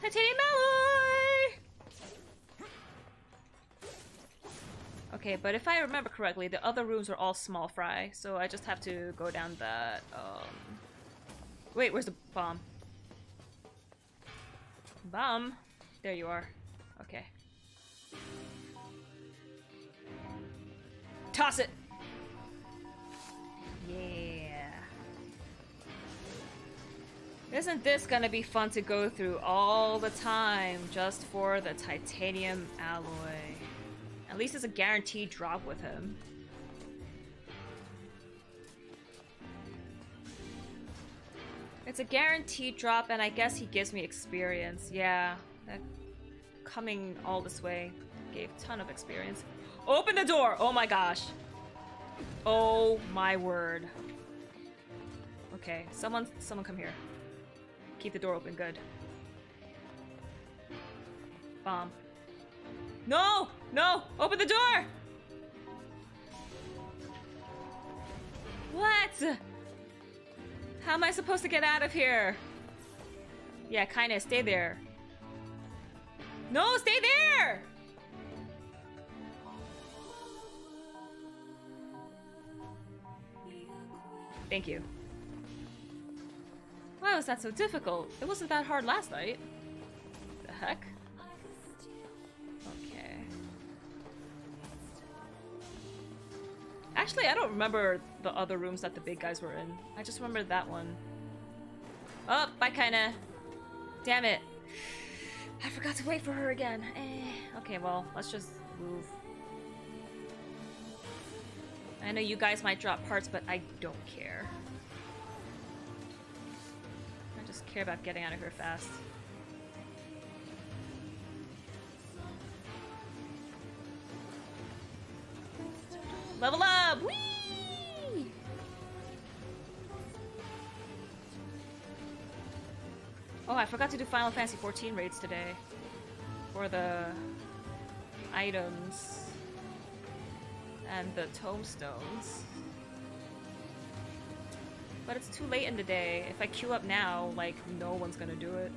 Titanium alloy! Okay, but if I remember correctly, the other rooms are all small fry, so I just have to go down that, um... Wait, where's the bomb? Bomb? There you are. Okay. Toss it! Isn't this gonna be fun to go through all the time just for the titanium alloy? At least it's a guaranteed drop with him. It's a guaranteed drop and I guess he gives me experience. Yeah, coming all this way gave a ton of experience. Open the door! Oh my gosh. Oh my word. Okay, someone someone come here. Keep the door open, good. Bomb. No! No! Open the door! What? How am I supposed to get out of here? Yeah, Kaine, stay there. No, stay there! Thank you. Why was that so difficult? It wasn't that hard last night. The heck? Okay. Actually, I don't remember the other rooms that the big guys were in. I just remember that one. Oh, bye Kaine. Damn it. I forgot to wait for her again. Eh. Okay, well, let's just move. I know you guys might drop parts, but I don't care. Just care about getting out of here fast. Level up! Whee! Oh, I forgot to do Final Fantasy XIV raids today. For the items and the tombstones. But it's too late in the day. If I queue up now, like, no one's gonna do it.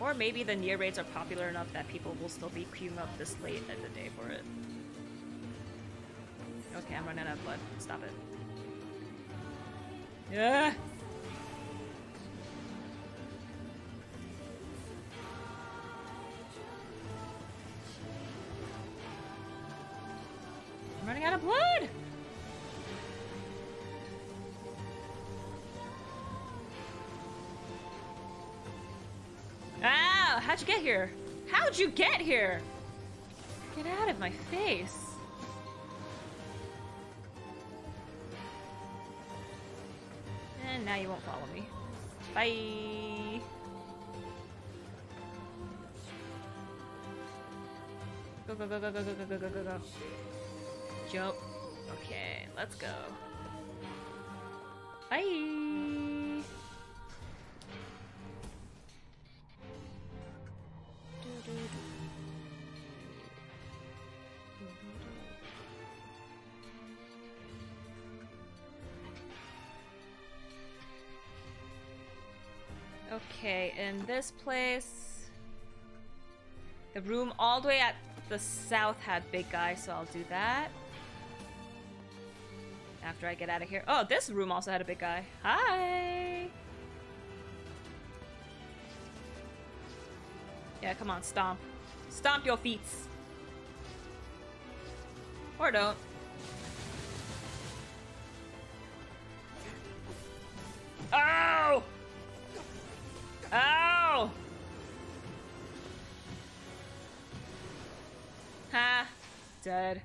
Or maybe the NieR raids are popular enough that people will still be queuing up this late in the day for it. Okay, I'm running out of blood. Stop it. Yeah. I'm running out of blood! Ow! How'd you get here? How'd you get here? Get out of my face. And now you won't follow me. Bye! Go, go, go, go, go, go, go, go, go, go, go. Jump. Okay, let's go. Bye! Okay, in this place, the room all the way at the south had big guy, so I'll do that. After I get out of here. Oh, this room also had a big guy. Hi! Yeah, come on, stomp. Stomp your feet. Or don't. Ow! Ow! Ha! Dead.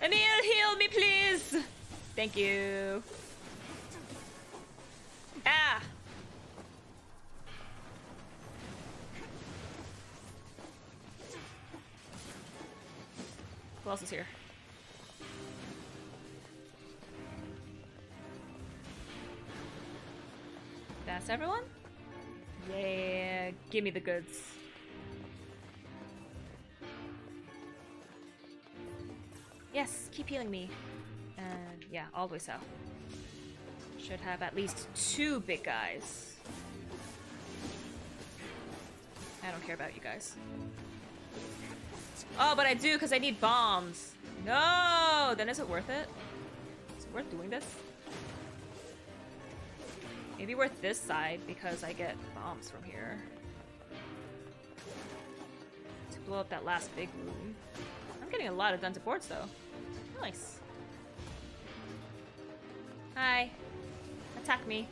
Emil, heal me, please! Thank you. Ah! Who else is here? That's everyone? Yeah, give me the goods. Yes, keep healing me. And yeah, all the way south. Should have at least two big guys. I don't care about you guys. Oh, but I do because I need bombs. No! Then is it worth it? Is it worth doing this? Maybe worth this side because I get bombs from here. To blow up that last big room. I'm getting a lot of done to boards though. Nice. Hi. Attack me.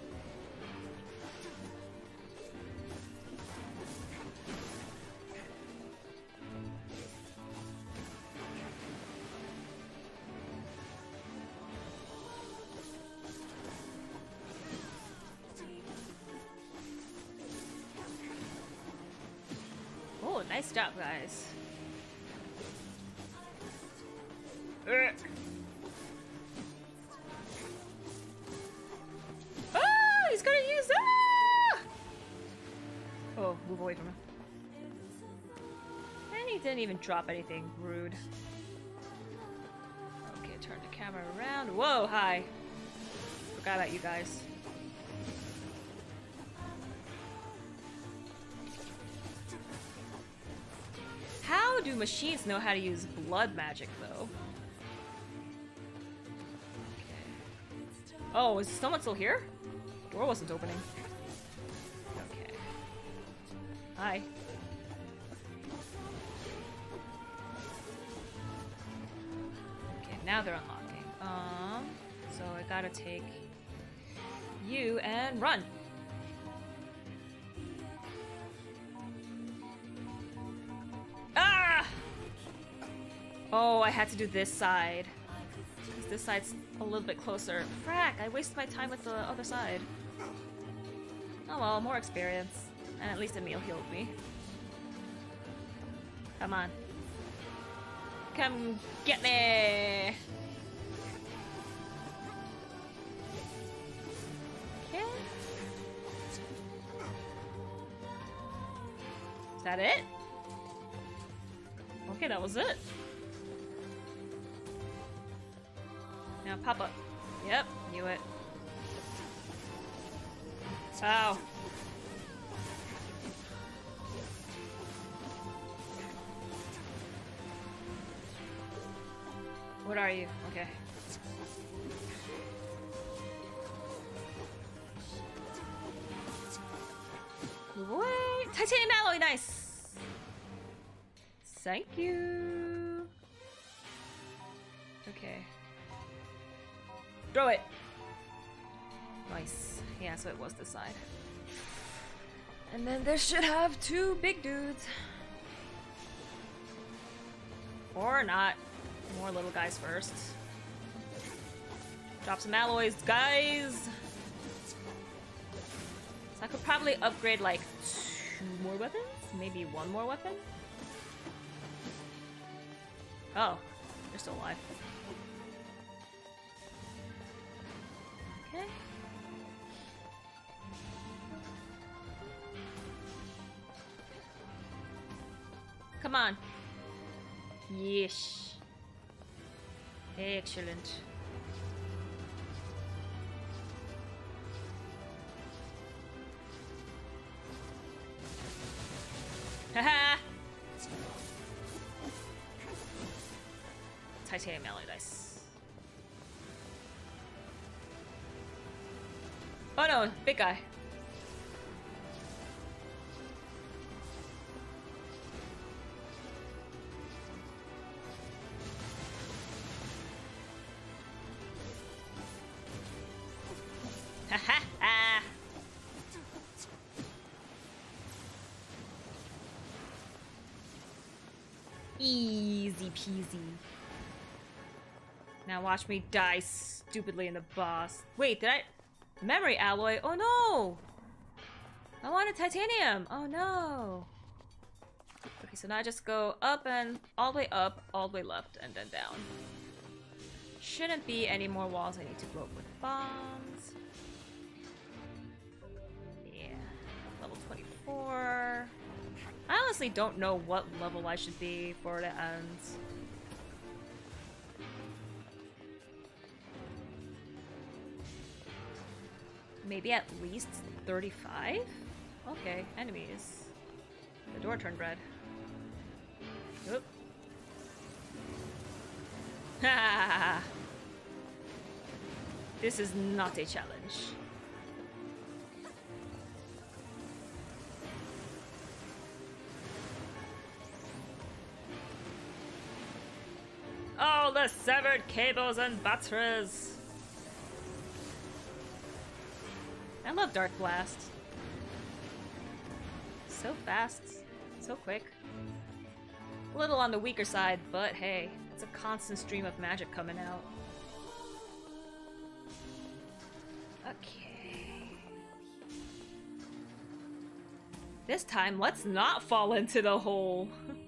Oh, nice job, guys. Didn't even drop anything. Rude. Okay, turn the camera around. Whoa, hi. Forgot about you guys. How do machines know how to use blood magic, though? Oh, is someone still here? Door wasn't opening. Okay. Hi. Had to do this side. This side's a little bit closer. Frack, I wasted my time with the other side. Oh well, more experience. And at least Emil healed me. Come on. Come get me! Okay. Is that it? Okay, that was it. Ow. What are you? Okay. Wait! Titanium alloy, nice! Thank you! Side. And then this should have two big dudes. Or not. More little guys first. Drop some alloys, guys! So I could probably upgrade like two more weapons? Maybe one more weapon? Oh, you're still alive. Oh no, big guy. Watch me die stupidly in the boss. Wait, did I... Memory alloy? Oh no! I wanted titanium! Oh no! Okay, so now I just go up and all the way up, all the way left, and then down. Shouldn't be any more walls I need to blow up with bombs. Yeah. Level 24. I honestly don't know what level I should be for it ends. Maybe at least 35? Okay, enemies. The door turned red. Oop. Ha! this is not a challenge. Oh, the severed cables and batteries! I love Dark Blast. So fast, so quick. A little on the weaker side, but hey, it's a constant stream of magic coming out. Okay. This time, let's not fall into the hole.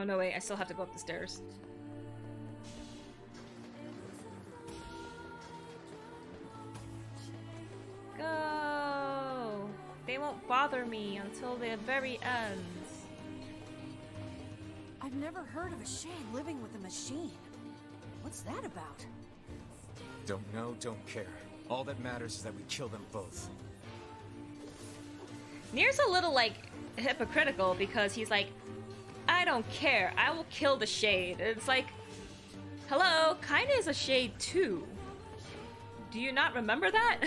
oh no, wait, I still have to go up the stairs. Go! They won't bother me until the very end. I've never heard of a shade living with a machine. What's that about? Don't know, don't care. All that matters is that we kill them both. Nier's a little, like, hypocritical because he's like, I don't care, I will kill the Shade. It's like, hello, Kaine is a Shade too. Do you not remember that?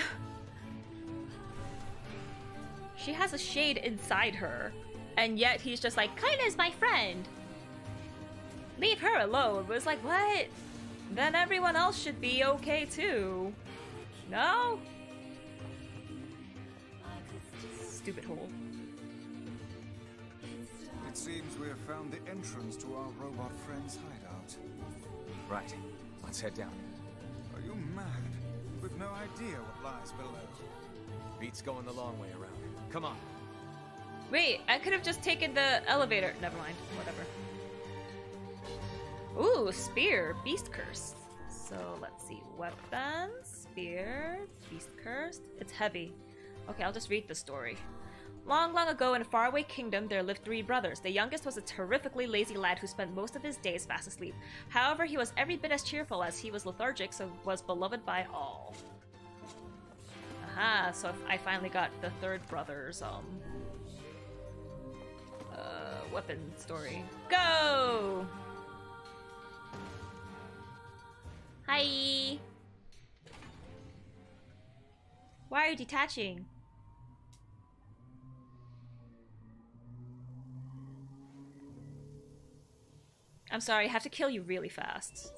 she has a Shade inside her, and yet he's just like, Kaine is my friend. Leave her alone. It was like, what? Then everyone else should be okay too. No? Stupid hole. It seems we have found the entrance to our robot friend's hideout. Right. Let's head down. Are you mad? We've no idea what lies below. Beats going the long way around. Come on. Wait, I could have just taken the elevator. Never mind. Whatever. Ooh, spear. Beast curse. So let's see. Weapons. Spear. Beast curse. It's heavy. Okay, I'll just read the story. Long, long ago in a faraway kingdom, there lived three brothers. The youngest was a terrifically lazy lad who spent most of his days fast asleep. However, he was every bit as cheerful as he was lethargic, so was beloved by all. Aha, so I finally got the third brother's, um... Uh, weapon story. Go! Hi! Why are you detaching? I'm sorry, I have to kill you really fast.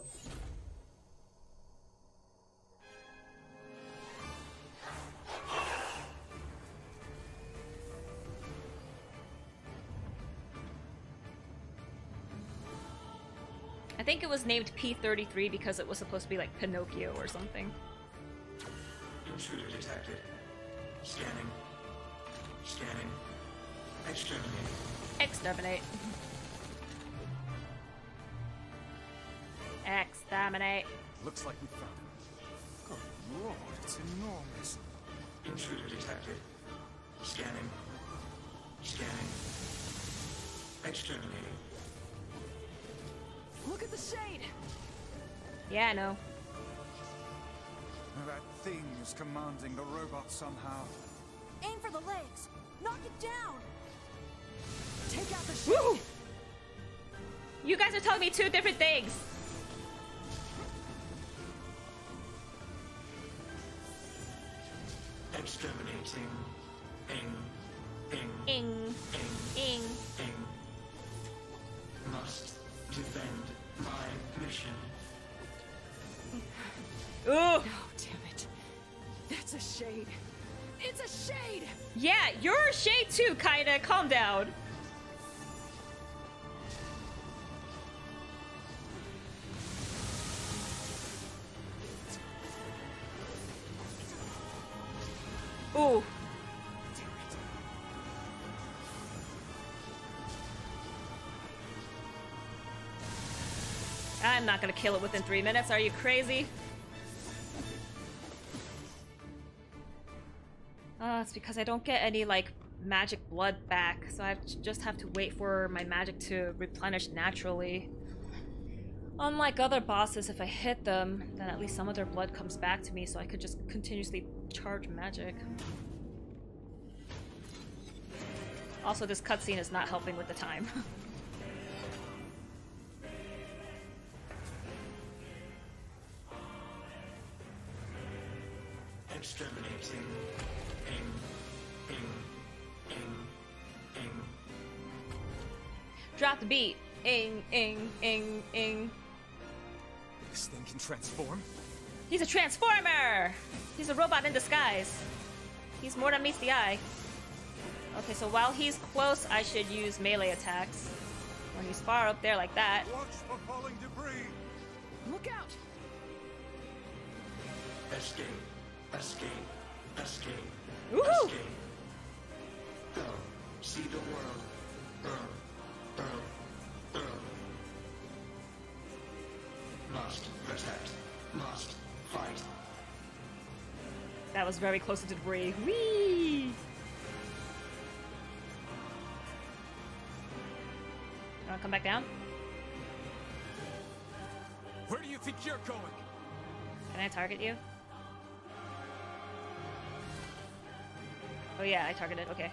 I think it was named P-33 because it was supposed to be like Pinocchio or something. Intruder detected. Scanning. Scanning. Exterminate. Exterminate. Exterminate. Looks like we found him. Good lord, it's enormous. Intruder detected. Scanning. Scanning. Exterminating. Look at the shade! Yeah, I know. That thing is commanding the robot somehow. Aim for the legs! Knock it down! Take out the shade! Woo! You guys are telling me two different things! Exterminating. Ing. Ing. Ing. Ing. Ing. Ing. Must defend my mission. Ooh! Oh, damn it. That's a shade. It's a shade! Yeah, you're a shade too, Kaine. Calm down. Ooh. I'm not gonna kill it within three minutes. Are you crazy? Uh, it's because I don't get any, like, magic blood back, so I just have to wait for my magic to replenish naturally. Unlike other bosses, if I hit them, then at least some of their blood comes back to me, so I could just continuously charge magic. Also, this cutscene is not helping with the time. transform? He's a transformer! He's a robot in disguise. He's more than meets the eye. Okay, so while he's close, I should use melee attacks. When he's far up there like that. Watch for falling debris. Look out! Escape. Escape. Escape. Woohoo! Escape. Go. See the world. Burn. Burn. Burn. Must protect. Must fight. That was very close to debris. Whee! Wanna come back down? Where do you think you're going? Can I target you? Oh yeah, I targeted. Okay.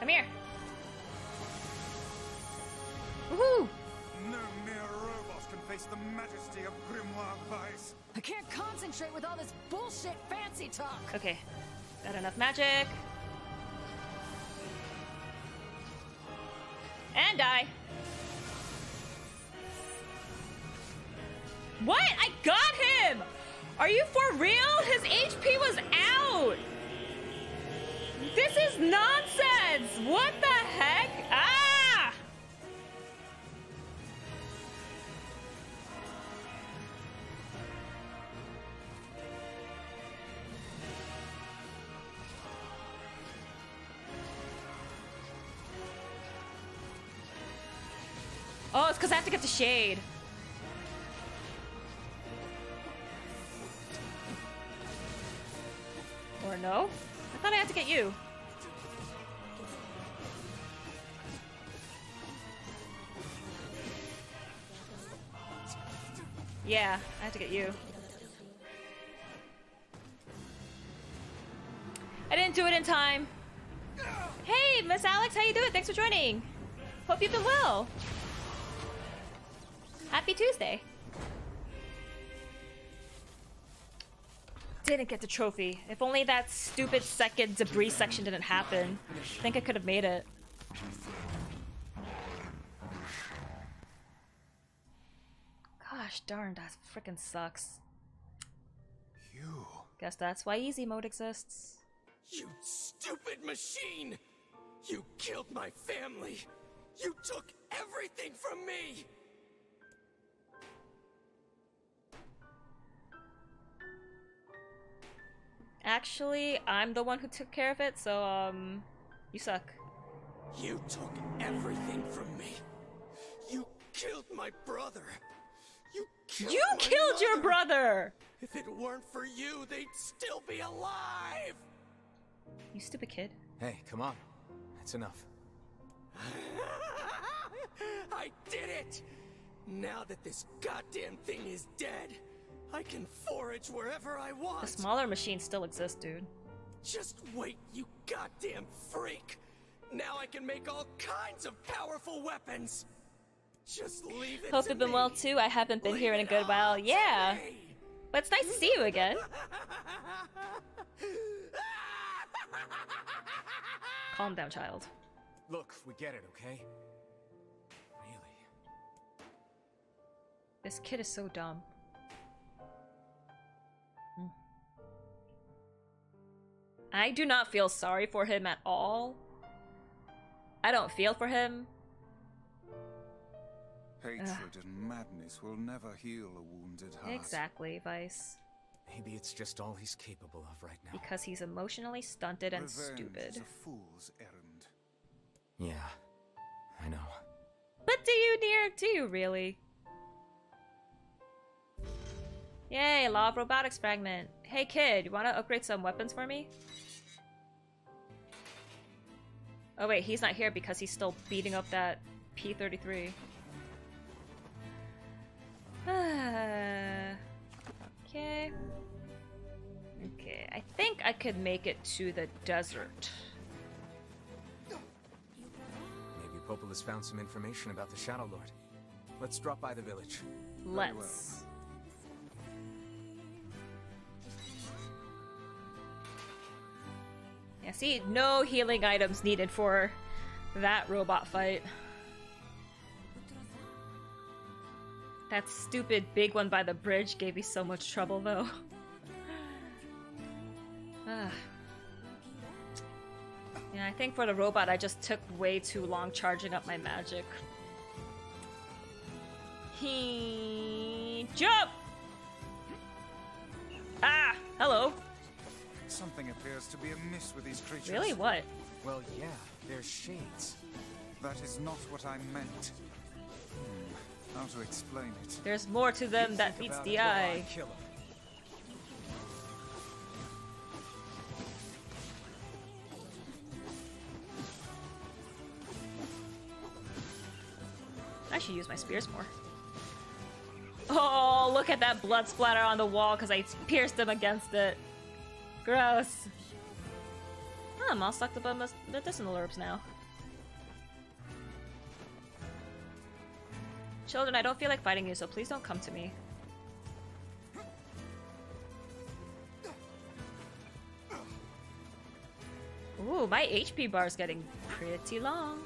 Come here. Woohoo! No mere robots can face the majesty of Grimoire Weiss. I can't concentrate with all this bullshit fancy talk. Okay. Got enough magic. And die. What? I got him! Are you for real? His HP was out! This is nonsense! What the heck? Ah! Shade. Or no? I thought I had to get you. Yeah, I have to get you. I didn't do it in time. Hey, Miss Alex, how you doing? Thanks for joining. Hope you've been well. Happy Tuesday. Didn't get the trophy. If only that stupid second debris section didn't happen. I think I could have made it. Gosh darn, that freaking sucks. You. Guess that's why easy mode exists. You stupid machine! You killed my family! You took everything from me! Actually, I'm the one who took care of it, so, um, you suck. You took everything from me. You killed my brother. You killed You my killed your brother! If it weren't for you, they'd still be alive. You stupid kid. Hey, come on. That's enough. I did it! Now that this goddamn thing is dead, I can forage wherever I want. The smaller machines still exist, dude. Just wait, you goddamn freak! Now I can make all kinds of powerful weapons. Just leave it Hope to you've been me. well too. I haven't been here in a good while. Yeah. But it's nice to see you again. Calm down, child. Look, we get it, okay? Really? This kid is so dumb. I do not feel sorry for him at all. I don't feel for him. Hatred and madness will never heal a wounded heart. Exactly, Weiss. Maybe it's just all he's capable of right now. Because he's emotionally stunted and Revenge stupid. is a fool's errand. Yeah, I know. But do you, dear? Do you really? Yay, Law of Robotics fragment. Hey kid, you wanna upgrade some weapons for me? Oh wait, he's not here because he's still beating up that P-33. okay. Okay, I think I could make it to the desert. Maybe Popola's found some information about the Shadow Lord. Let's drop by the village. Let's. Yeah, see, no healing items needed for that robot fight. That stupid big one by the bridge gave me so much trouble, though. Ah. yeah, I think for the robot, I just took way too long charging up my magic. He jump! Ah! Hello! Something appears to be amiss with these creatures. Really? What? Well, yeah, they're shades. That is not what I meant. Hmm, how to explain it? There's more to them You that meets the it while I eye. I should use my spears more. Oh, look at that blood splatter on the wall because I pierced them against it. Gross. Oh, I'm all sucked up on the herbs now. Children, I don't feel like fighting you, so please don't come to me. Ooh, my HP bar is getting pretty long.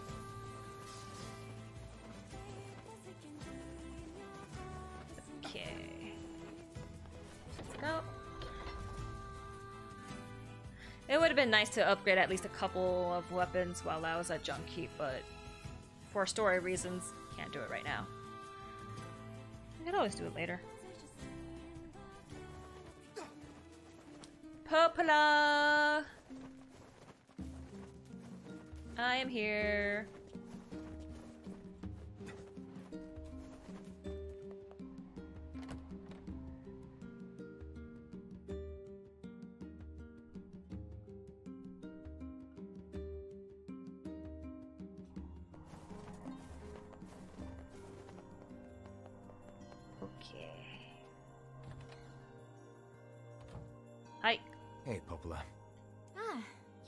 Okay. Let's go. It would have been nice to upgrade at least a couple of weapons while I was at Junk Heap, but for story reasons, can't do it right now. I could always do it later. Popola! I am here.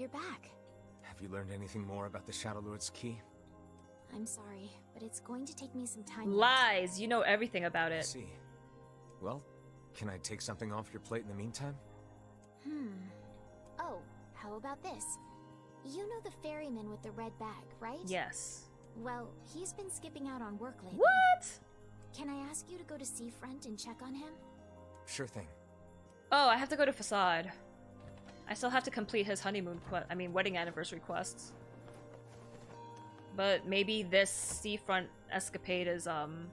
You're back. Have you learned anything more about the Shadow Lord's key? I'm sorry, but it's going to take me some time. Lies! You know everything about it. I it. see. Well, can I take something off your plate in the meantime? Hmm. Oh, how about this? You know the ferryman with the red bag, right? Yes. Well, he's been skipping out on work lately. What? Can I ask you to go to Seafront and check on him? Sure thing. Oh, I have to go to Facade. I still have to complete his honeymoon quest. I mean, wedding anniversary quests. But maybe this seafront escapade is, um...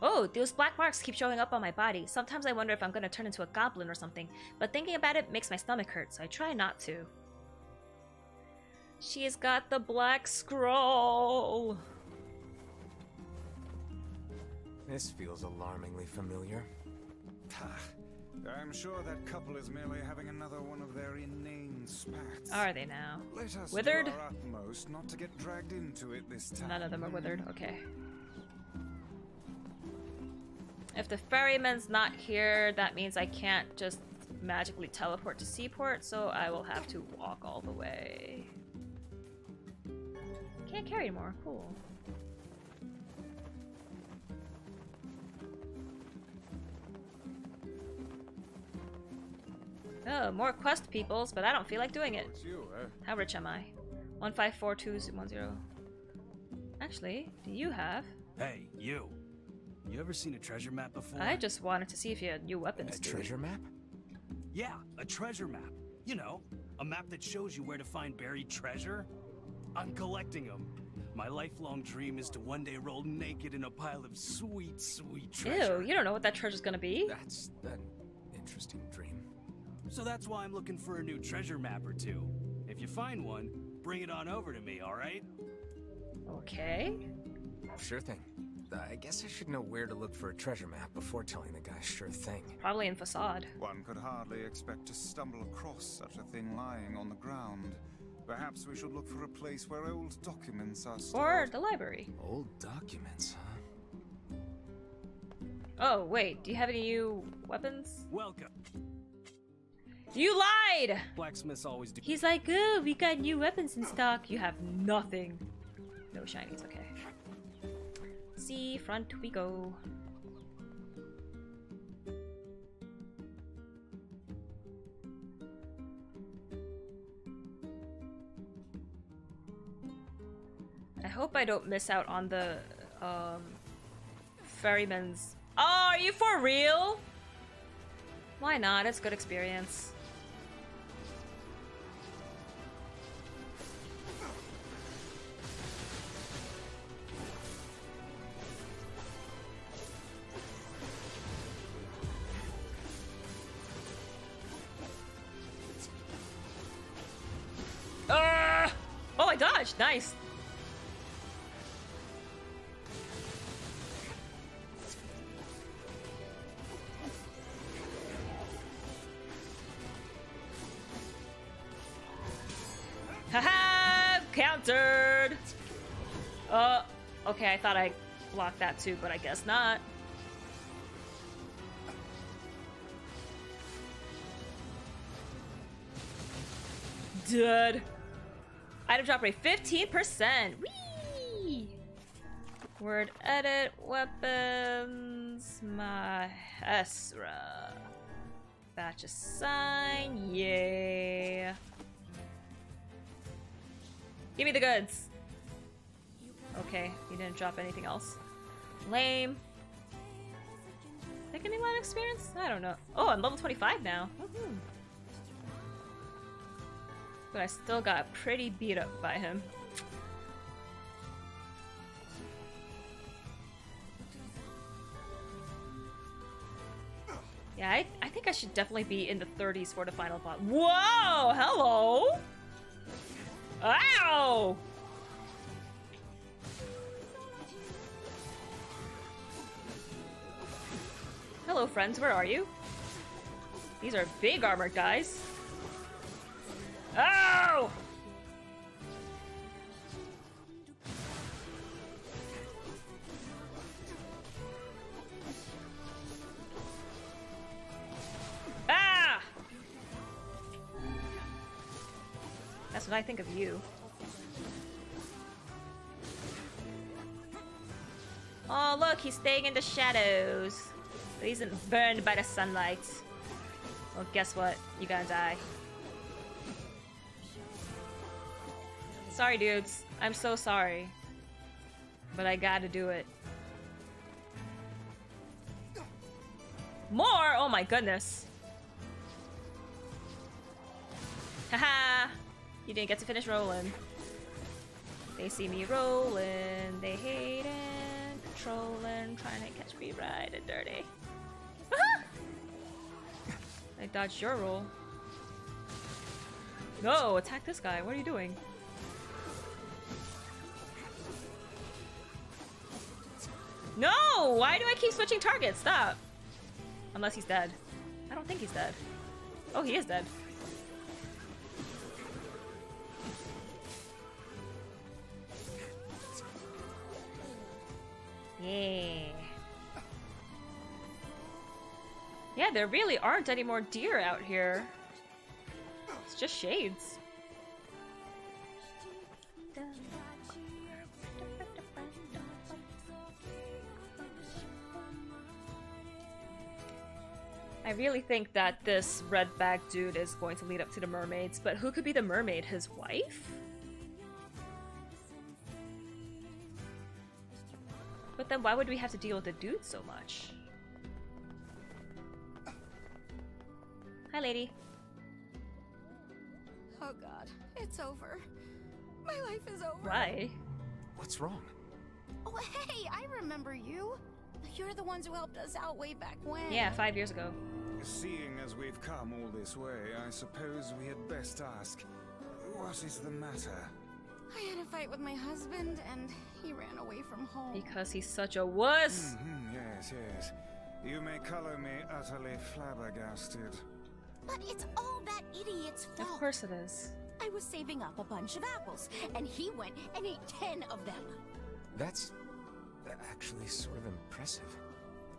Oh, those black marks keep showing up on my body. Sometimes I wonder if I'm gonna turn into a goblin or something, but thinking about it makes my stomach hurt, so I try not to. She's got the black scroll! This feels alarmingly familiar. I'm sure that couple is merely having another one of their inane spats. Are they now? Let us Withered? do our utmost not to get dragged into it this time. None of them are withered. Okay. If the ferryman's not here, that means I can't just magically teleport to Seafront, so I will have to walk all the way. Can't carry more. Cool. Oh, more quest peoples, but I don't feel like doing it. You, eh? How rich am I? One five four two one zero. Actually, do you have? Hey, you. You ever seen a treasure map before? I just wanted to see if you had new weapons. A treasure map? Yeah, a treasure map. You know, A map that shows you where to find buried treasure? I'm collecting them. My lifelong dream is to one day roll naked in a pile of sweet, sweet treasure. Ew, you don't know what that treasure's gonna be. That's dream. So that's why I'm looking for a new treasure map or two. If you find one, bring it on over to me, alright? Okay. Sure thing. Uh, I guess I should know where to look for a treasure map before telling the guy sure thing. Probably in Facade. One could hardly expect to stumble across such a thing lying on the ground. Perhaps we should look for a place where old documents are stored. Or the library. Old documents, huh? Oh, wait. Do you have any new weapons? Welcome. You lied! Blacksmiths always do. He's like, oh, we got new weapons in stock. You have nothing. No shinies, okay. See, front we go. I hope I don't miss out on the um, ferryman's. Oh, are you for real? Why not? It's good experience. Nice. Haha! Countered! Uh, okay, I thought I blocked that too, but I guess not. Dead. Item drop rate 15%. Whee! Word edit weapons. Mahesra. Batch assign. Yeah. Give me the goods. Okay, you didn't drop anything else. Lame. Any lot experience? I don't know. Oh, I'm level 25 now. But I still got pretty beat up by him. Yeah, I, I think I should definitely be in the 30s for the final boss. Whoa! Hello! Ow! Hello, friends. Where are you? These are big armored guys. Ow! Ah! That's what I think of you. Oh, look, he's staying in the shadows. But he isn't burned by the sunlight. Well, guess what? You're gonna die. Sorry, dudes. I'm so sorry. But I gotta do it. More? Oh my goodness. Haha! you didn't get to finish rolling. They see me rolling, they hate it, patrolling, trying to catch me right and dirty. I dodged your roll. No, attack this guy. What are you doing? No! Why do I keep switching targets? Stop. Unless he's dead. I don't think he's dead. Oh, he is dead. Yeah. Yeah, there really aren't any more deer out here. It's just shades. I really think that this red bag dude is going to lead up to the mermaids, but who could be the mermaid? His wife? But then why would we have to deal with the dude so much? Hi, lady. Oh god, it's over. My life is over. Why? What's wrong? Oh, hey, I remember you. You're the ones who helped us out way back when. Yeah, five years ago. Seeing as we've come all this way, I suppose we had best ask, what is the matter? I had a fight with my husband, and he ran away from home. Because he's such a wuss. Mhm, yes, yes. You may color me utterly flabbergasted. But it's all that idiot's fault. Of course it is. I was saving up a bunch of apples, and he went and ate ten of them. That's actually sort of impressive.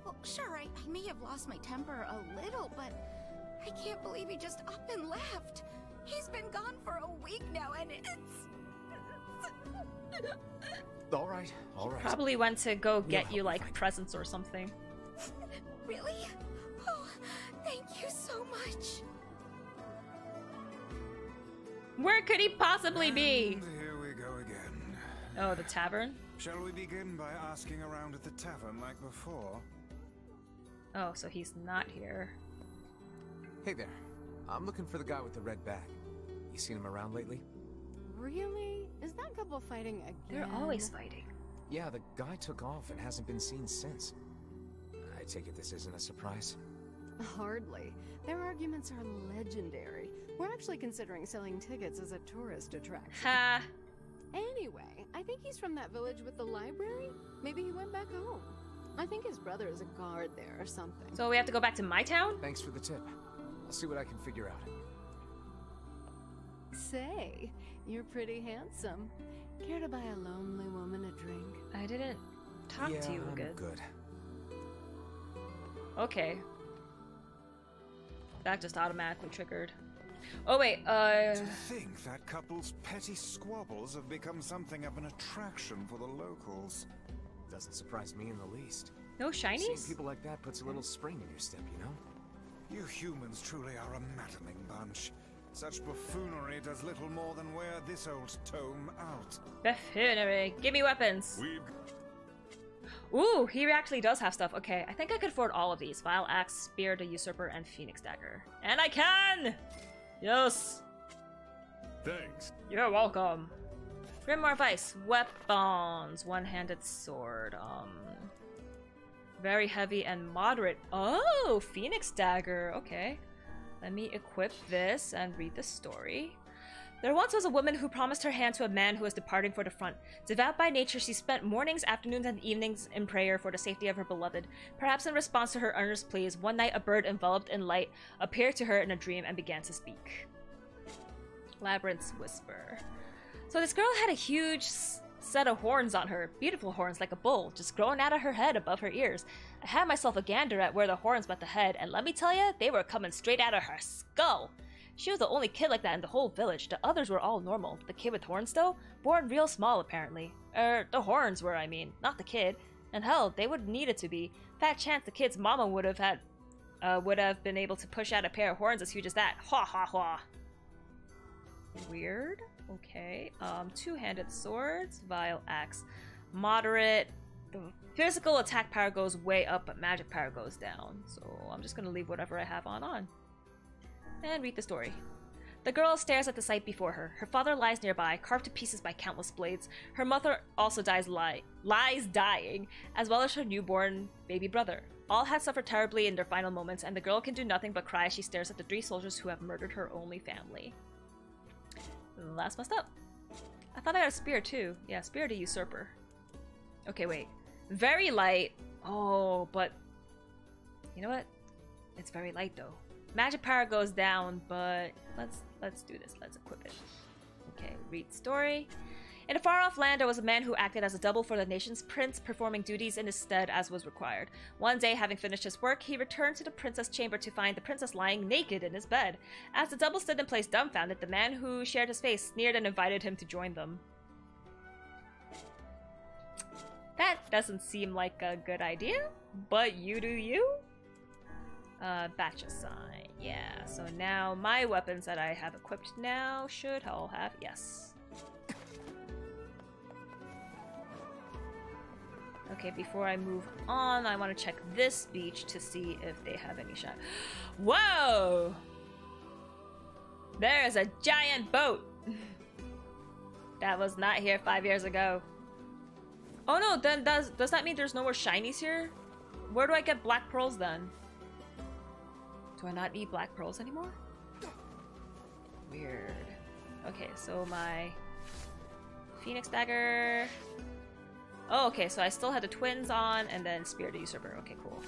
Well, sure, I, I may have lost my temper a little, but I can't believe he just up and left. He's been gone for a week now, and it's. All right, all right. Probably went to go get you like presents or something. really? Oh, thank you so much. Where could he possibly be? And here we go again. Oh, the tavern? Shall we begin by asking around at the tavern like before? Oh, so he's not here. Hey there. I'm looking for the guy with the red bag. You seen him around lately? Really? Is that couple fighting again? They're always fighting. Yeah, the guy took off and hasn't been seen since. I take it this isn't a surprise. Hardly. Their arguments are legendary. We're actually considering selling tickets as a tourist attraction. Ha! Anyway, I think he's from that village with the library. Maybe he went back home. I think his brother is a guard there or something. So we have to go back to my town? Thanks for the tip. I'll see what I can figure out. Say, you're pretty handsome. Care to buy a lonely woman a drink? I didn't talk yeah, to you I'm good. good. Okay. That just automatically triggered. Oh wait, uh To think that couple's petty squabbles have become something of an attraction for the locals. Doesn't surprise me in the least. no Seeing shinies? people like that puts a little spring in your step, you know? You humans truly are a maddening bunch. Such buffoonery does little more than wear this old tome out. Buffoonery. Give me weapons. We've Ooh, he actually does have stuff. Okay, I think I could afford all of these. Vile Axe, Spear the Usurper, and Phoenix Dagger. And I can! Yes! Thanks. You're welcome. Grimoire Weiss, weapons, one-handed sword, um... Very heavy and moderate. Oh, Phoenix Dagger, okay. Let me equip this and read the story. There once was a woman who promised her hand to a man who was departing for the front. Devout by nature, she spent mornings, afternoons, and evenings in prayer for the safety of her beloved. Perhaps in response to her earnest pleas, one night a bird enveloped in light appeared to her in a dream and began to speak. Labyrinth's Whisper. So this girl had a huge set of horns on her, beautiful horns like a bull, just growing out of her head above her ears. I had myself a gander at where the horns met the head, and let me tell you, they were coming straight out of her skull. She was the only kid like that in the whole village. The others were all normal. The kid with horns, though, born real small apparently. Er, the horns were, I mean, not the kid. And hell, they would need it to be. Fat chance the kid's mama would have had, uh, would have been able to push out a pair of horns as huge as that. Ha ha ha. Weird. Okay. Um, two-handed swords, vile axe, moderate. The physical attack power goes way up, but magic power goes down. So I'm just gonna leave whatever I have on on. And read the story. The girl stares at the sight before her. Her father lies nearby, carved to pieces by countless blades. Her mother also dies li- lies dying, as well as her newborn baby brother. All had suffered terribly in their final moments, and the girl can do nothing but cry as she stares at the three soldiers who have murdered her only family. That's messed up. I thought I got a spear too. Yeah, spear to usurper. Okay, wait. Very light. Oh, but you know what? It's very light though. Magic power goes down, but let's let's do this. Let's equip it. Okay, read story. In a far-off land, there was a man who acted as a double for the nation's prince, performing duties in his stead as was required. One day, having finished his work, he returned to the princess' chamber to find the princess lying naked in his bed. As the double stood in place dumbfounded, the man who shared his face sneered and invited him to join them. That doesn't seem like a good idea, but you do you. Uh, batch assign. Yeah, so now my weapons that I have equipped now should all have. Yes. Okay, before I move on, I want to check this beach to see if they have any shot. Whoa! There is a giant boat that was not here five years ago. Oh no, then does does that mean there's no more shinies here? Where do I get black pearls then? Do I not need black pearls anymore? Weird. Okay, so my Phoenix Dagger. Oh, okay, so I still had the twins on and then Spirit of Usurper. Okay, cool.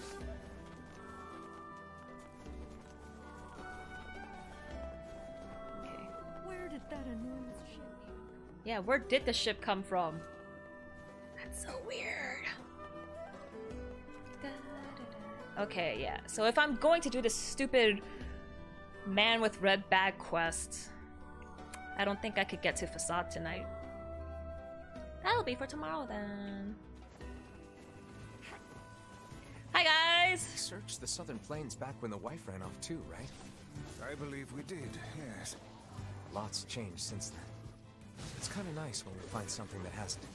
Okay. Where did that enormous ship Yeah, where did the ship come from? That's so weird. Okay, yeah. So if I'm going to do this stupid man with red bag quest, I don't think I could get to Facade tonight. That'll be for tomorrow then. Hi guys! Searched the southern plains back when the wife ran off too, right? I believe we did, yes. Lots changed since then. It's kind of nice when we find something that hasn't.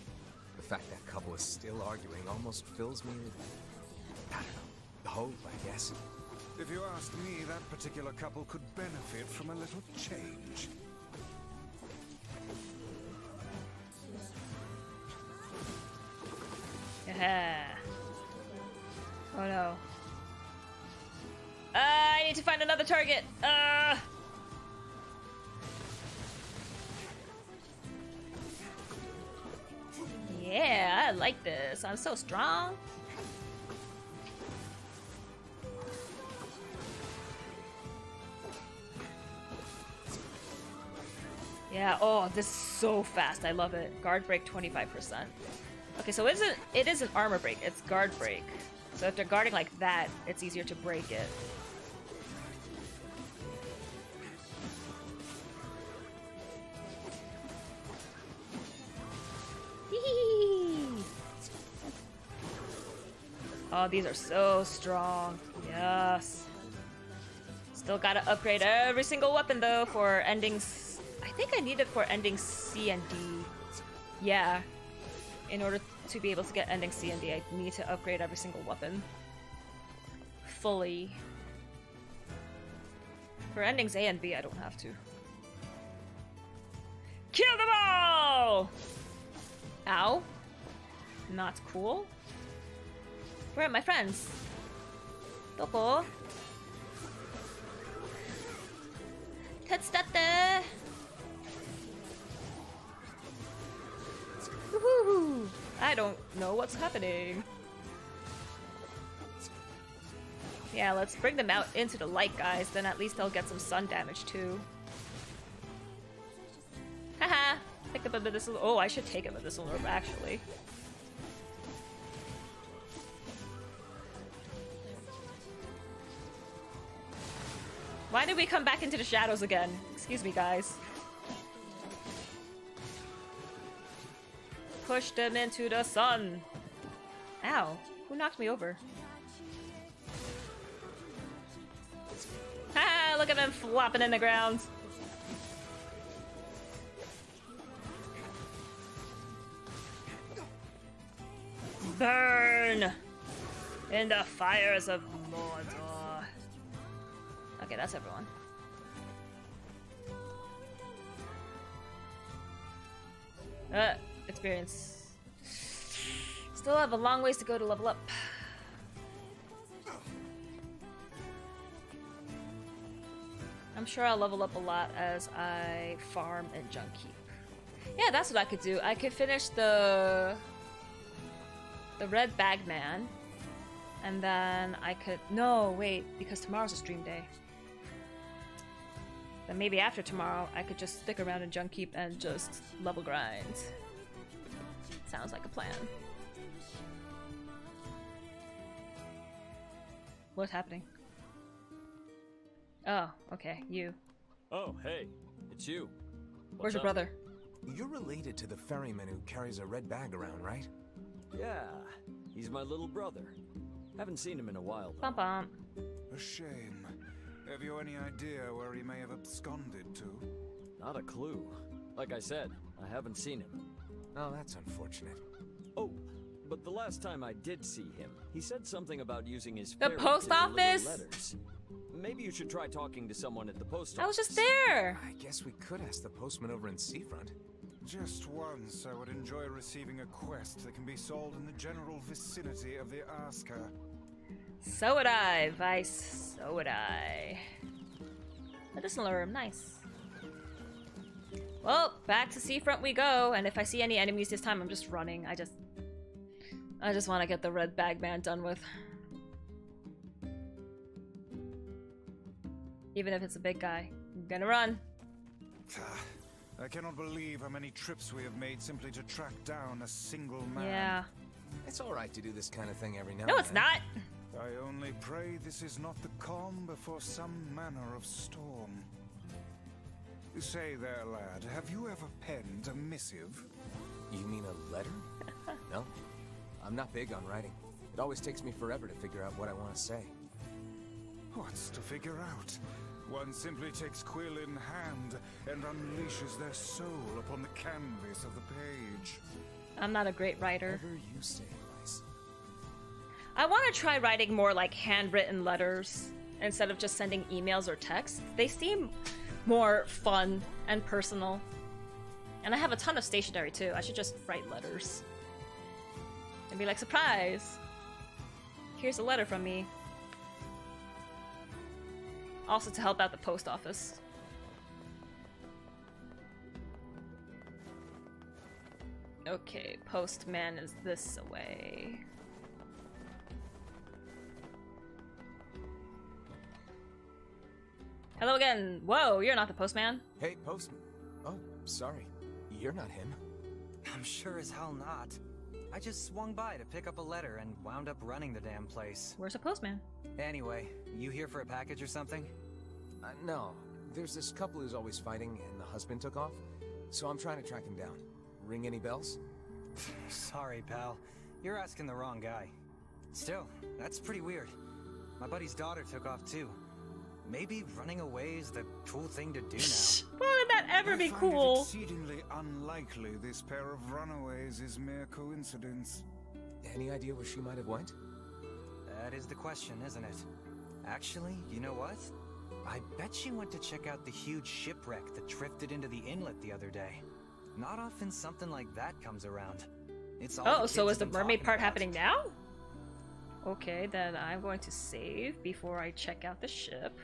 The fact that couple is still arguing almost fills me with, I don't know, hope, I guess. If you ask me, that particular couple could benefit from a little change. Oh no. Uh, I need to find another target. Uh. Yeah, I like this. I'm so strong. Yeah, oh, this is so fast. I love it. Guard break 25%. Okay, so it isn't it isn't armor break, it's guard break. So if they're guarding like that, it's easier to break it. Oh, these are so strong. Yes. Still gotta upgrade every single weapon though for ending. I think I need it for ending C and D. Yeah. In order to be able to get ending C and D, I need to upgrade every single weapon. Fully. For endings A and B, I don't have to. Kill them all! Ow. Not cool. Where are my friends? Dopo? Tetsutate! I don't know what's happening. Yeah, let's bring them out into the light, guys. Then at least they'll get some sun damage, too. Haha! Pick up a medicinal- Oh, I should take a medicinal herb, actually. Why did we come back into the shadows again? Excuse me, guys. Push them into the sun. Ow. Who knocked me over? Ha! Look at them flopping in the ground. Burn! In the fires of Mordor. Okay, that's everyone. Uh, experience. Still have a long ways to go to level up. I'm sure I'll level up a lot as I farm and Junk Heap. Yeah, that's what I could do. I could finish the the red bag man, and then I could no wait because tomorrow's a stream day. Then maybe after tomorrow, I could just stick around in Junk Heap and just level grind. Sounds like a plan. What's happening? Oh, okay, you. Oh, hey, it's you. Where's your brother? You're related to the ferryman who carries a red bag around, right? Yeah, he's my little brother. Haven't seen him in a while. Though. Bump bump. A shame. Have you any idea where he may have absconded to? Not a clue. Like I said, I haven't seen him. Oh, that's unfortunate. Oh, but the last time I did see him, he said something about using his The post office? letters. maybe you should try talking to someone at the post office. I was just there. I guess we could ask the postman over in Seafront. Just once, I would enjoy receiving a quest that can be solved in the general vicinity of the Asker. So would I, Weiss. So would I. Medicinal herb, nice. Well, back to seafront we go, and if I see any enemies this time, I'm just running. I just... I just want to get the red bag man done with. Even if it's a big guy. I'm gonna run. I cannot believe how many trips we have made simply to track down a single man. Yeah. It's alright to do this kind of thing every now No, and it's not! I only pray this is not the calm before some manner of storm. Say there, lad, have you ever penned a missive? You mean a letter? no. I'm not big on writing. It always takes me forever to figure out what I want to say. What's to figure out? One simply takes quill in hand and unleashes their soul upon the canvas of the page. I'm not a great writer. Whatever you say, Weiss. I want to try writing more like handwritten letters instead of just sending emails or texts. They seem more fun and personal. And I have a ton of stationery too. I should just write letters. And be like, surprise! Here's a letter from me. Also to help out the post office. Okay, postman is this away. Hello again. Whoa, you're not the postman. Hey, postman. Oh, sorry. You're not him. I'm sure as hell not. I just swung by to pick up a letter and wound up running the damn place. Where's the postman? Anyway, you here for a package or something? Uh, no. There's this couple who's always fighting, and the husband took off. So I'm trying to track him down. Ring any bells? Sorry, pal. You're asking the wrong guy. Still, that's pretty weird. My buddy's daughter took off too. Maybe running away is the cool thing to do now. Why would that ever I be find cool? It exceedingly unlikely this pair of runaways is mere coincidence. Any idea where she might have went? That is the question, isn't it? Actually, you know what? I bet she went to check out the huge shipwreck that drifted into the inlet the other day. Not often something like that comes around. It's all Oh, so is the mermaid part about. happening now? Okay, then I'm going to save before I check out the ship.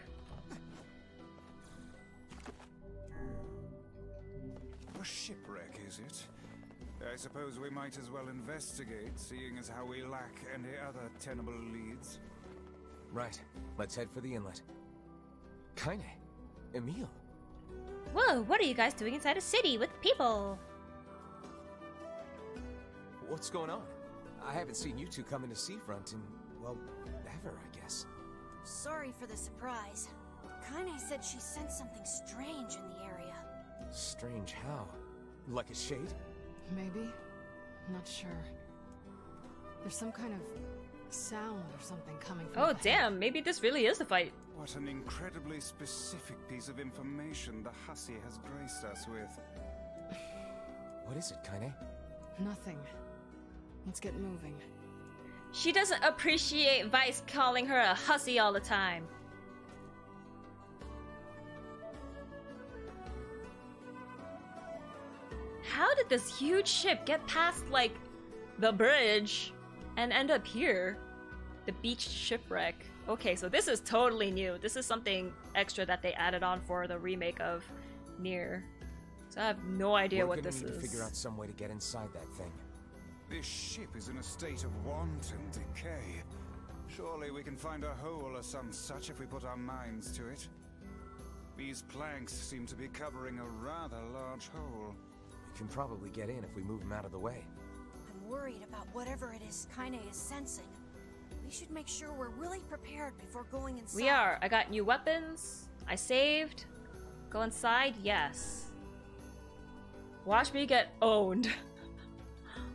A shipwreck, is it? I suppose we might as well investigate, seeing as how we lack any other tenable leads. Right. Let's head for the inlet. Kaine. Emil. Whoa, what are you guys doing inside a city with people? What's going on? I haven't seen you two come into Seafront in, well, ever, I guess. Sorry for the surprise. Kaine said she sensed something strange in the area. Strange how? Like a shade? Maybe? Not sure. There's some kind of sound or something coming from Oh, up ahead. damn, maybe this really is the fight. What an incredibly specific piece of information the hussy has graced us with. What is it, Kaine? Nothing. Let's get moving. She doesn't appreciate Weiss calling her a hussy all the time. How did this huge ship get past, like, the bridge and end up here? The beach shipwreck. Okay, so this is totally new. This is something extra that they added on for the remake of NieR. So I have no idea We're what gonna this need is. to figure out some way to get inside that thing. This ship is in a state of wanton decay. Surely we can find a hole or some such if we put our minds to it. These planks seem to be covering a rather large hole. We can probably get in if we move them out of the way. I'm worried about whatever it is Kaine is sensing. We should make sure we're really prepared before going inside. We are. I got new weapons. I saved. Go inside? Yes. Watch me get owned.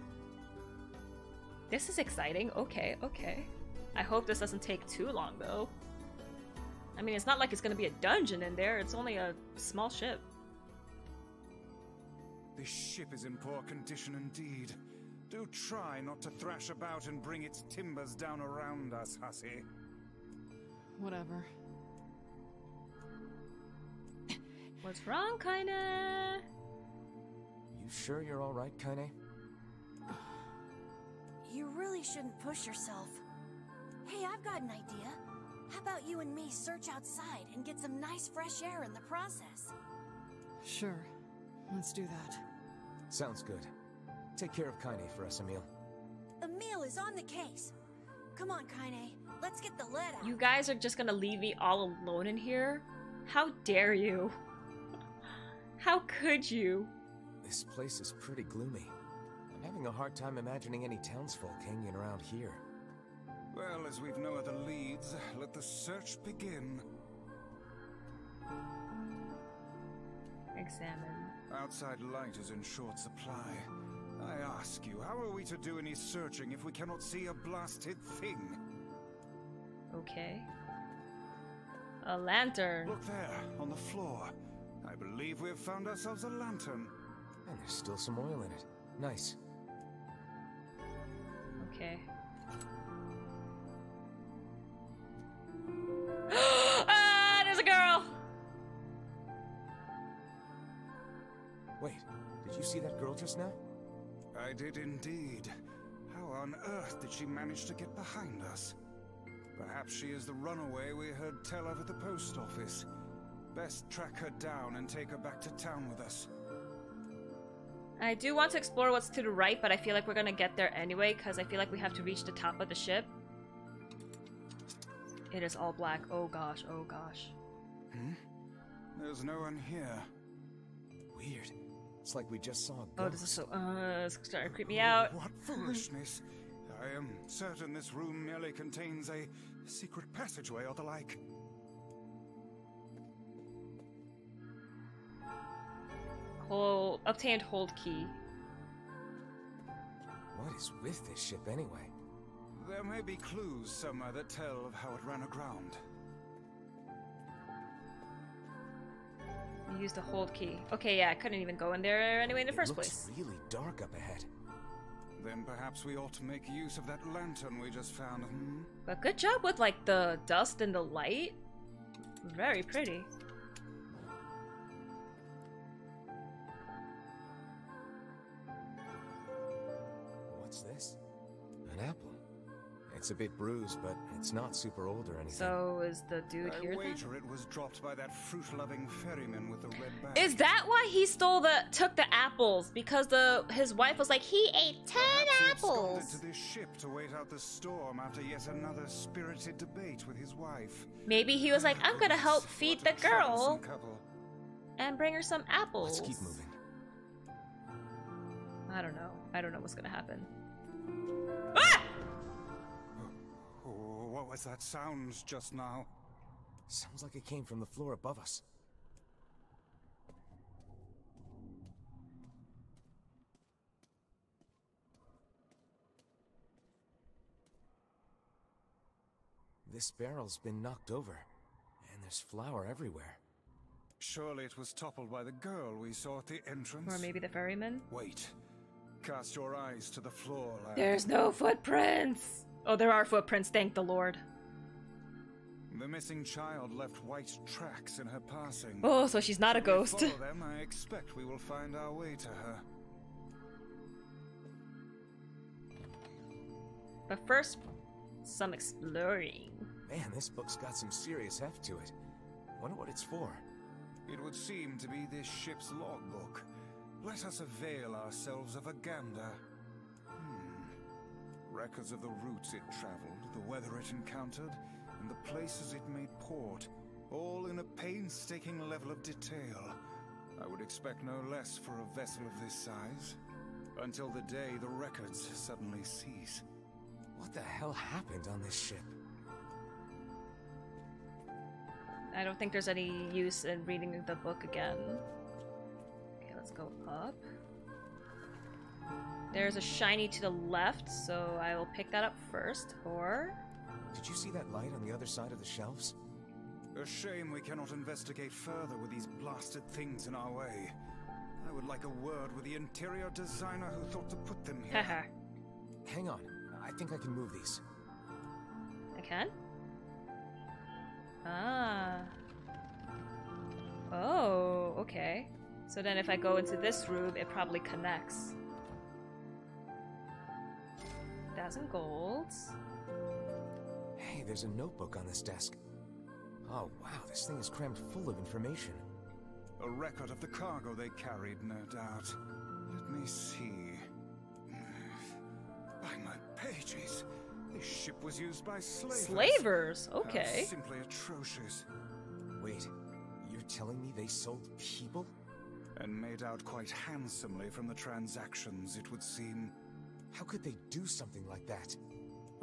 this is exciting. Okay, okay. I hope this doesn't take too long, though. I mean, it's not like it's gonna be a dungeon in there. It's only a small ship. This ship is in poor condition indeed. Do try not to thrash about and bring its timbers down around us, hussy. Whatever. What's wrong, Kaine? You sure you're alright, Kaine? You really shouldn't push yourself. Hey, I've got an idea. How about you and me search outside and get some nice fresh air in the process? Sure. Let's do that. Sounds good. Take care of Kaine for us, Emil. Emil is on the case. Come on, Kaine. Let's get the lead out. You guys are just gonna leave me all alone in here? How dare you? How could you? This place is pretty gloomy. I'm having a hard time imagining any townsfolk hanging around here. Well, as we've no other leads, let the search begin. Examine. Outside light is in short supply. I ask you, how are we to do any searching if we cannot see a blasted thing? Okay. A lantern. Look there, on the floor. I believe we have found ourselves a lantern. And there's still some oil in it. Nice. Okay. you see that girl just now? I did indeed. How on earth did she manage to get behind us? Perhaps she is the runaway we heard tell of at the post office. Best track her down and take her back to town with us. I do want to explore what's to the right, but I feel like we're gonna get there anyway, because I feel like we have to reach the top of the ship. It is all black. Oh gosh, oh gosh. Hmm? There's no one here. Weird. It's like we just saw a ghost. Oh, this is so. Uh, it's starting to creep me out. What foolishness! I am certain this room merely contains a secret passageway or the like. Hold, obtained hold key. What is with this ship anyway? There may be clues somewhere that tell of how it ran aground. You used a hold key. Okay, yeah, I couldn't even go in there anyway in the it first looks place. really dark up ahead. Then perhaps we ought to make use of that lantern we just found, hmm? But good job with like the dust and the light. Very pretty. What's this? An apple. It's a bit bruised, but it's not super old or anything. So is the dude I here then? wager it was dropped by that fruit-loving ferryman with the red bag. Is that why he stole the took the apples? Because the his wife was like he ate ten Perhaps he apples. absconded to this ship to wait out the storm after yet another spirited debate with his wife. Maybe he was like, I'm gonna help feed the girl and bring her some apples. Let's keep moving. I don't know. I don't know what's gonna happen. Oh, what was that sound just now? Sounds like it came from the floor above us. This barrel's been knocked over, and there's flour everywhere. Surely it was toppled by the girl we saw at the entrance. Or maybe the ferryman. Wait. Cast your eyes to the floor, lad. There's no footprints. Oh, there are footprints. Thank the Lord. The missing child left white tracks in her passing. Oh, so she's not a ghost. follow them, I expect we will find our way to her. But first, some exploring. Man, this book's got some serious heft to it. Wonder what it's for. It would seem to be this ship's logbook. Let us avail ourselves of a gander. Records of the routes it traveled, the weather it encountered, and the places it made port, all in a painstaking level of detail. I would expect no less for a vessel of this size. Until the day the records suddenly cease. What the hell happened on this ship? I don't think there's any use in reading the book again. Okay, let's go up. There's a shiny to the left, so I will pick that up first. Or Did you see that light on the other side of the shelves? A shame we cannot investigate further with these blasted things in our way. I would like a word with the interior designer who thought to put them here. Haha. Hang on, I think I can move these. I can? Ah. Oh, okay. So then if I go into this room, it probably connects. Thousand golds. Hey, there's a notebook on this desk. Oh, wow, this thing is crammed full of information. A record of the cargo they carried, no doubt. Let me see. By my pages, this ship was used by slavers. Slavers? How Okay. simply atrocious. Wait, you're telling me they sold people? And made out quite handsomely from the transactions, it would seem. How could they do something like that?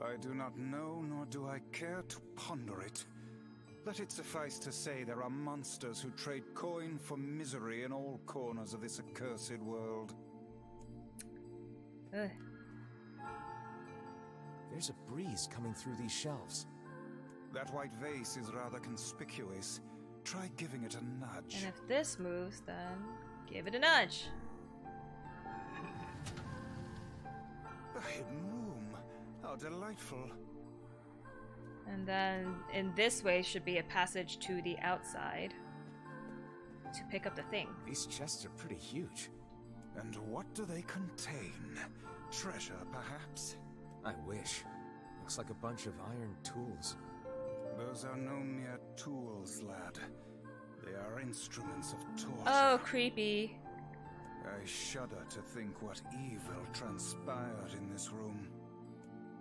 I do not know, nor do I care to ponder it. Let it suffice to say there are monsters who trade coin for misery in all corners of this accursed world. Ugh. There's a breeze coming through these shelves. That white vase is rather conspicuous. Try giving it a nudge. And if this moves, then give it a nudge. A hidden room. How delightful. And then in this way should be a passage to the outside to pick up the thing. These chests are pretty huge. And what do they contain? Treasure, perhaps? I wish. Looks like a bunch of iron tools. Those are no mere tools, lad. They are instruments of torture. Oh, creepy. I shudder to think what evil transpired in this room.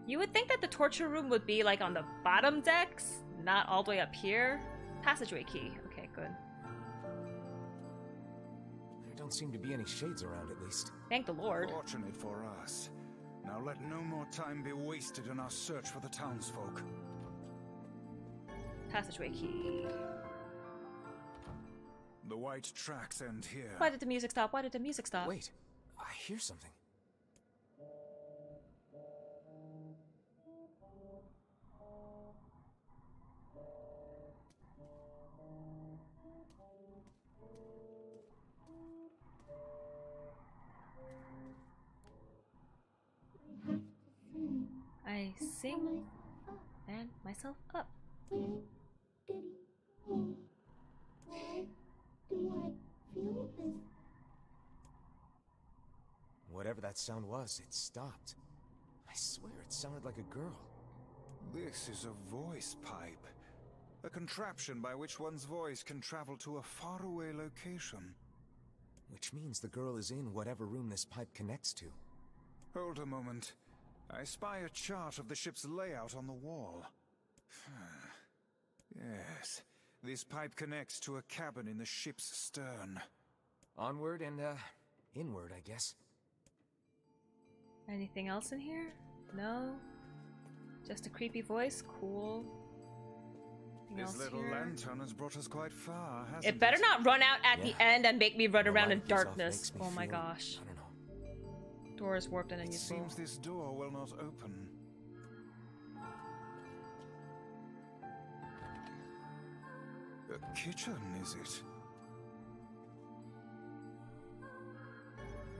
You would think that the torture room would be like on the bottom decks, not all the way up here. Passageway key. Okay, good. There don't seem to be any shades around, at least. Thank the Lord. Fortunate for us. Now let no more time be wasted in our search for the townsfolk. Passageway key. The white tracks end here. Why did the music stop? Why did the music stop? Wait, I hear something. I sing and myself up. Whatever that sound was, it stopped. I swear it sounded like a girl. This is a voice pipe. A contraption by which one's voice can travel to a faraway location. Which means the girl is in whatever room this pipe connects to. Hold a moment. I spy a chart of the ship's layout on the wall. yes, this pipe connects to a cabin in the ship's stern. Onward and, uh, inward, I guess. Anything else in here? No? Just a creepy voice? Cool. Anything This little here? lantern has brought us quite far, hasn't It better not run out at the end and make me run The around in light gives off darkness. Oh my gosh. I don't know. Door is warped and It unuseful. seems this door will not open. A kitchen, is it?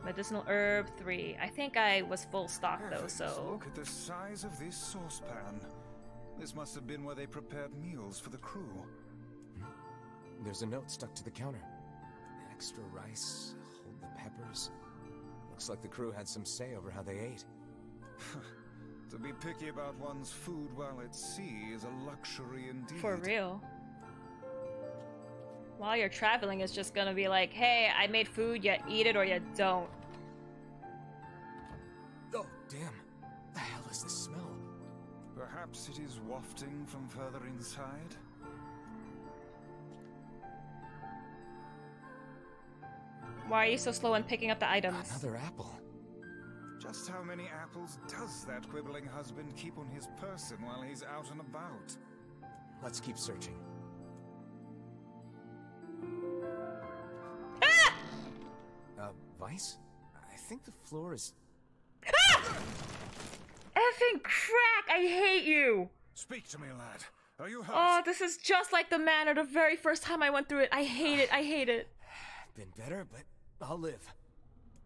Medicinal herb three. I think I was full stock though, so Look at the size of this saucepan. This must have been where they prepared meals for the crew. There's a note stuck to the counter. Extra rice, hold the peppers. Looks like the crew had some say over how they ate. to be picky about one's food while at sea is a luxury indeed. for real. While you're traveling, it's just gonna be like, hey, I made food, you eat it or you don't. Oh, damn. The hell is this smell? Perhaps it is wafting from further inside? Why are you so slow in picking up the items? Another apple. Just how many apples does that quibbling husband keep on his person while he's out and about? Let's keep searching. Weiss? I think the floor is. Ah! Effing crack! I hate you! Speak to me, lad. Are you hurt? Oh, this is just like the manor the very first time I went through it. I hate it, I hate it. Been better, but I'll live.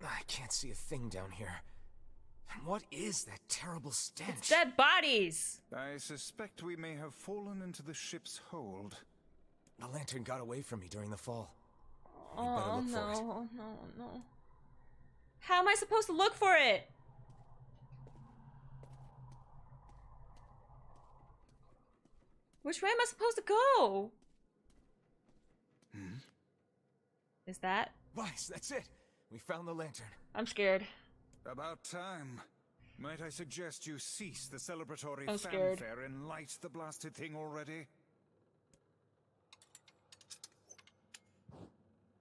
I can't see a thing down here. And what is that terrible stench? Dead bodies! I suspect we may have fallen into the ship's hold. The lantern got away from me during the fall. Oh no, no, no. How am I supposed to look for it? Which way am I supposed to go? Hmm? Is that? Weiss, that's it. We found the lantern. I'm scared. About time. Might I suggest you cease the celebratory I'm scared. fanfare and light the blasted thing already?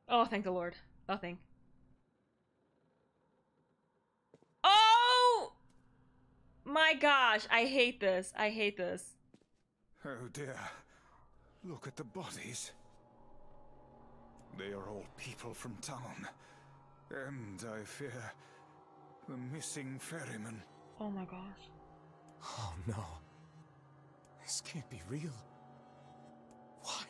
Oh, thank the Lord. Nothing. Oh! My gosh, I hate this. I hate this. Oh dear. Look at the bodies. They are all people from town. And I fear the missing ferryman. Oh my gosh. Oh no. This can't be real. Why?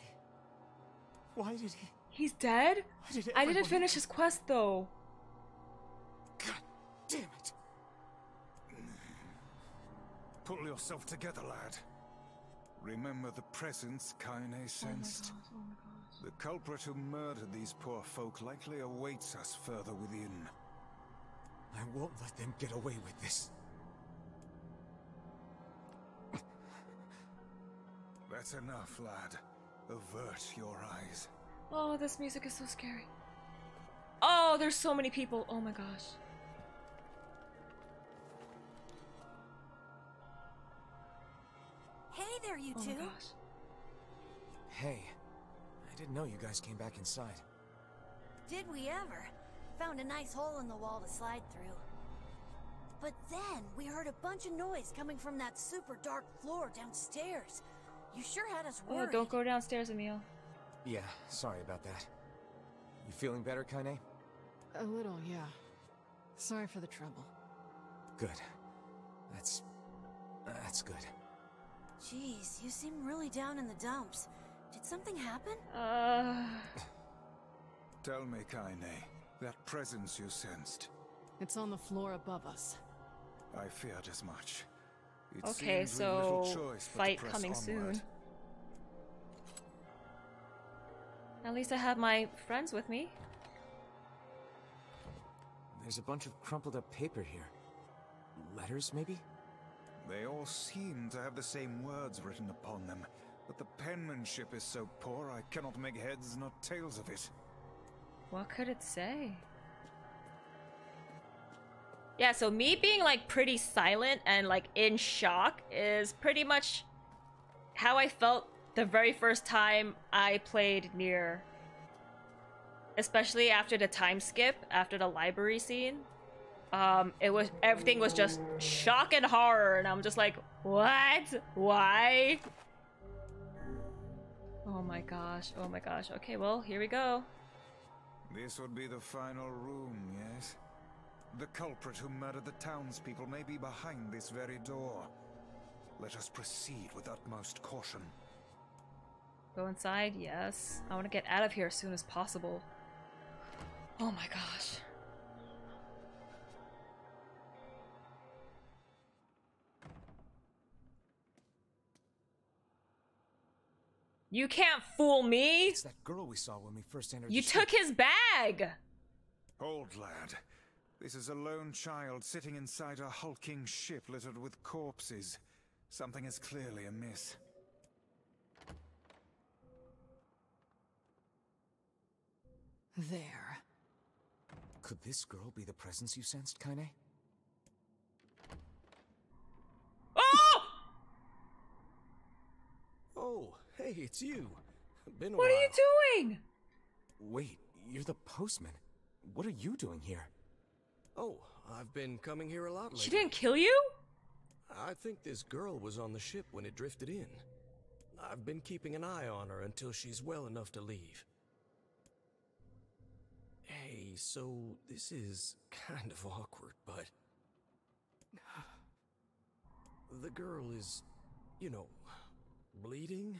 Why did he? He's dead? Did I didn't finish his quest though. God damn it! Pull yourself together, lad. Remember the presence Kaine oh oh sensed? The culprit who murdered these poor folk likely awaits us further within. I won't let them get away with this. That's enough, lad. Avert your eyes. Oh, this music is so scary. Oh, there's so many people. Oh my gosh. Hey there, you Oh my two. gosh. Hey, I didn't know you guys came back inside. Did we ever? Found a nice hole in the wall to slide through. But then we heard a bunch of noise coming from that super dark floor downstairs. You sure had us oh, worried. Oh, worried. don't go downstairs, Emil. Yeah, sorry about that. You feeling better, Kaine? A little, yeah. Sorry for the trouble. Good. That's... that's good. Jeez, you seem really down in the dumps. Did something happen? Uh. Tell me, Kaine, that presence you sensed. It's on the floor above us. I feared as much. It Okay, seems little so choice fight coming onward. soon. At least I have my friends with me. There's a bunch of crumpled up paper here. Letters, maybe? They all seem to have the same words written upon them, but the penmanship is so poor I cannot make heads nor tails of it. What could it say? Yeah, so me being like pretty silent and like in shock is pretty much how I felt the very first time I played NieR. Especially after the time skip, after the library scene. Um, it was everything was just shock and horror, and I'm just like, what? Why? Oh my gosh, oh my gosh. Okay, well, here we go. This would be the final room, yes? The culprit who murdered the townspeople may be behind this very door. Let us proceed with utmost caution. Go inside, yes. I want to get out of here as soon as possible. Oh my gosh. You can't fool me! It's that girl we saw when we first entered You took his bag! Old lad. This is a lone child sitting inside a hulking ship littered with corpses. Something is clearly amiss. There. Could this girl be the presence you sensed, Kaine? Oh! Oh, hey, it's you. Been a What are you doing? Wait, you're the postman. What are you doing here? Oh, I've been coming here a lot lately. She didn't kill you? I think this girl was on the ship when it drifted in. I've been keeping an eye on her until she's well enough to leave. Hey, so this is kind of awkward, but. The girl is, you know, bleeding?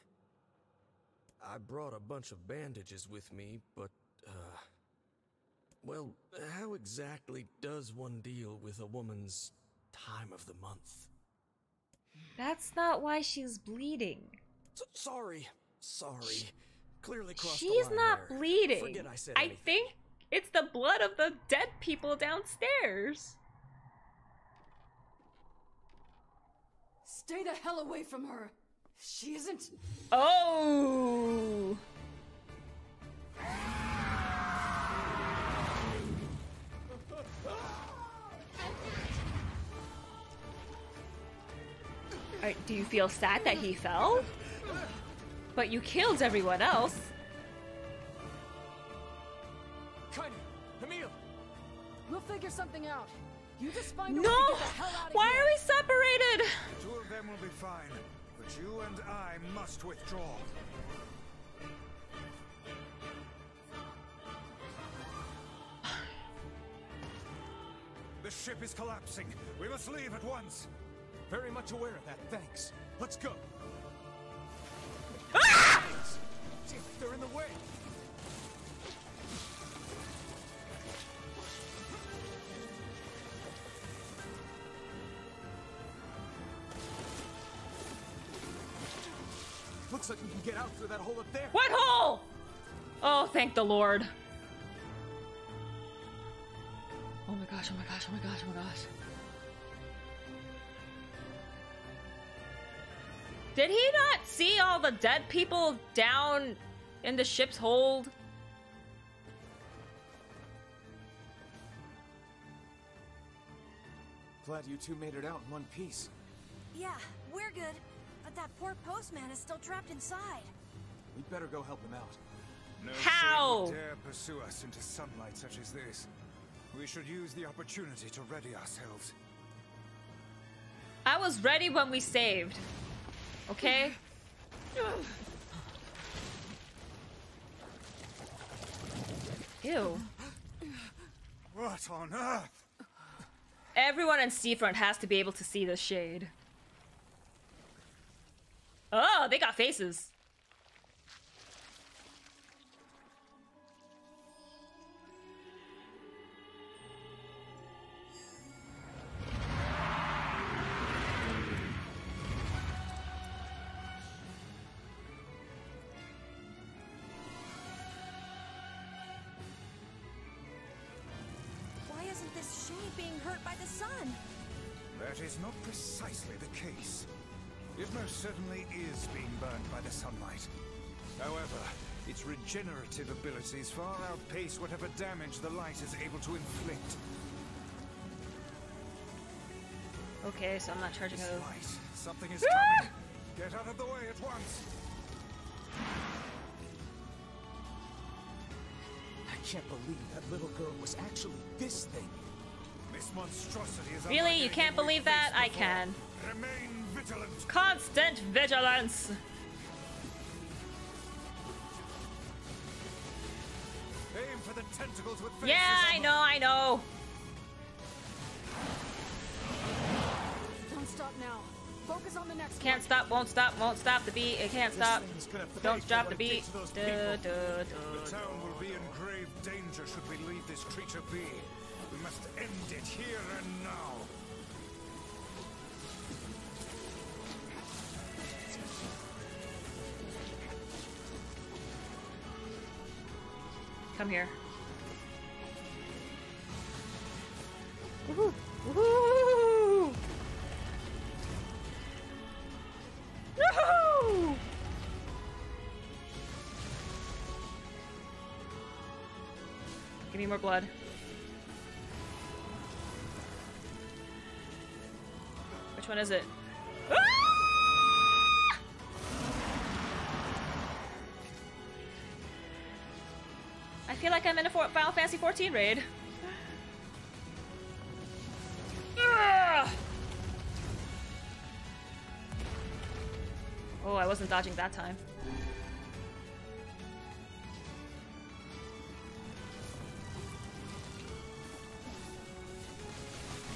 I brought a bunch of bandages with me, but, uh. Well, how exactly does one deal with a woman's time of the month? That's not why she's bleeding. S- sorry, sorry. clearly crossed the She's line not there. bleeding. Forget I said I anything. think it's the blood of the dead people downstairs. Stay the hell away from her. She isn't. Oh. Do you feel sad that he fell? But you killed everyone else. We'll figure something out. You just find a No! way to get the hell out of Why here. are we separated? The two of them will be fine, but you and I must withdraw. The ship is collapsing. We must leave at once. Very much aware of that, thanks. Let's go. Ah! They're in the way. Looks like we can get out through that hole up there. What hole? Oh, thank the Lord. Oh my gosh, oh my gosh, oh my gosh, oh my gosh. Did he not see all the dead people down in the ship's hold? Glad you two made it out in one piece. Yeah, we're good. But that poor postman is still trapped inside. We'd better go help him out. No How? dare pursue us into sunlight such as this. We should use the opportunity to ready ourselves. I was ready when we saved. Okay? Ew. What on earth? Everyone in Seafront has to be able to see the shade. Oh, they got faces. Regenerative abilities far outpace whatever damage the light is able to inflict. Okay, so I'm not charging This a. light, something is Ah! coming. Get out of the way at once. I can't believe that little girl was actually this thing. This monstrosity is Really? You can't believe that? faced I can. Remain vigilant. Constant vigilance. Yeah, I know, I know. Don't stop now. Focus on the next Can't one. stop, won't stop, won't stop the beat. It can't This stop. thing's gonna pay Don't for drop the beat. to those Duh, duh, The duh, town will be in grave danger should we leave this creature be. We must end it here and now. Come here. Give me more blood. Which one is it? Ah! I feel like I'm in a Final Fantasy 14 raid. I wasn't dodging that time.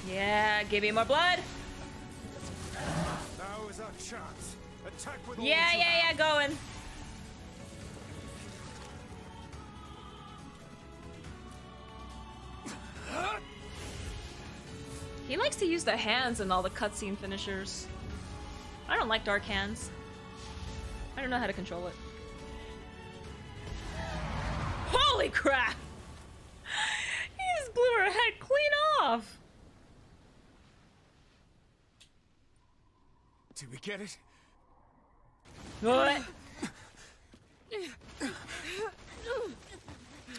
Yeah, give me more blood. Now is our chance. Attack with Yeah, yeah, yeah, going. He likes to use the hands in all the cutscene finishers. I don't like dark hands. I don't know how to control it. Holy crap! He just blew her head clean off. Did we get it? What?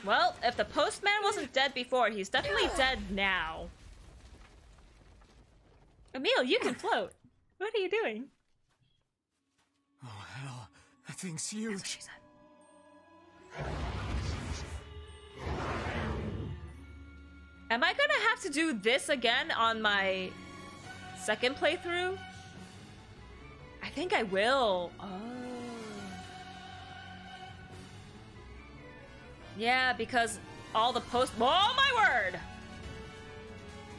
Well, if the postman wasn't dead before, he's definitely dead now. Emil, you can float. What are you doing? Hell. That thing's huge. Am I gonna have to do this again on my second playthrough? I think I will. Oh. Yeah, because all the post- Oh my word!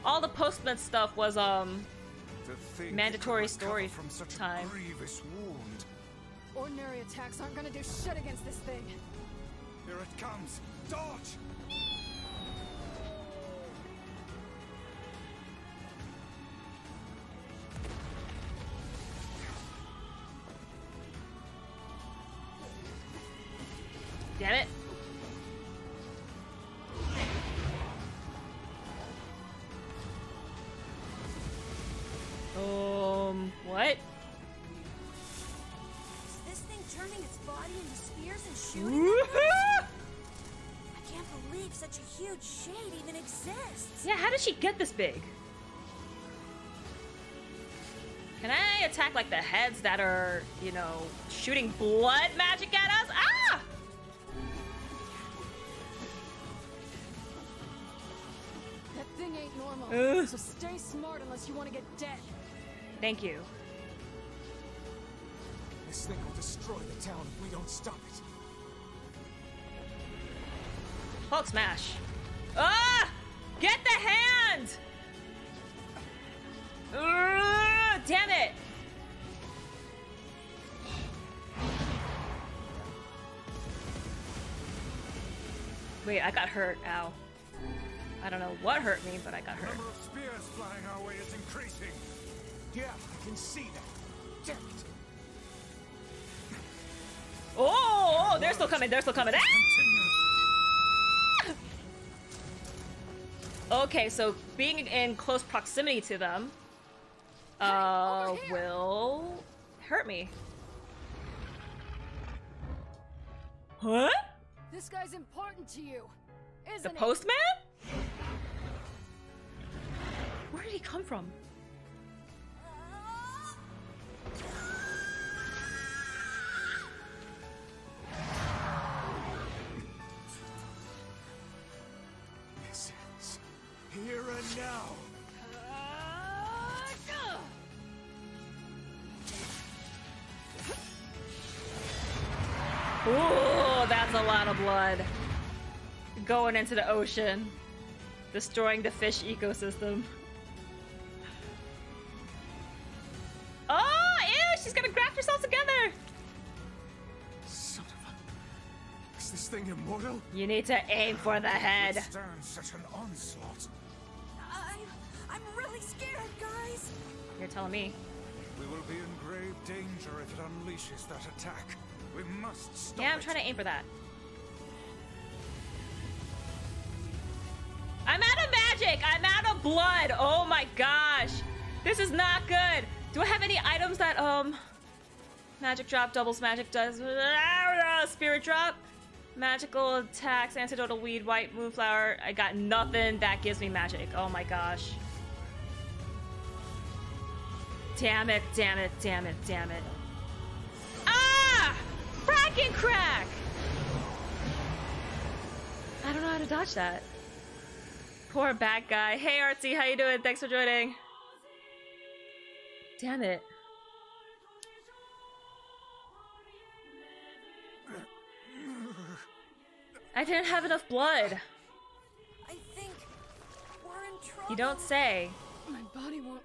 All the postman stuff was, um, mandatory you could recover story from such time. A grievous wound. Ordinary attacks aren't gonna do shit against this thing. Here it comes. Dodge! Damn it. Get this big? Can I attack like the heads that are, you know, shooting blood magic at us? Ah! That thing ain't normal. Ugh. So stay smart unless you want to get dead. Thank you. This thing will destroy the town if we don't stop it. Hulk smash. Ah! Hand! Damn it! Wait, I got hurt. Ow. I don't know what hurt me, but I got hurt. Number of spears flying our way is increasing. Yeah, I can see that. Damn it. Oh, oh, they're still coming. They're still coming. Ah! Okay, so being in close proximity to them uh, will hurt me. What? This guy's important to you, isn't The it? postman? Where did he come from? Here and now. Ooh, that's a lot of blood. Going into the ocean. Destroying the fish ecosystem. Oh, ew, she's gonna graft herself together! Son of a... Is this thing immortal? You need to aim for the head. Withstand such an onslaught. I'm, I'm really scared, guys. You're telling me. We will be in grave danger if it unleashes that attack. We must stop Yeah, I'm it. trying to aim for that. I'm out of magic! I'm out of blood! Oh my gosh! This is not good! Do I have any items that, um... Magic drop, doubles magic does... Spirit drop? Magical attacks, antidotal weed, white moonflower. I got nothing that gives me magic. Oh my gosh. Damn it, damn it, damn it, damn it. Ah! Fracking crack! I don't know how to dodge that. Poor bad guy. Hey Artsy, how you doing? Thanks for joining. Damn it. I didn't have enough blood. I think we're in trouble. You don't say. My body won't.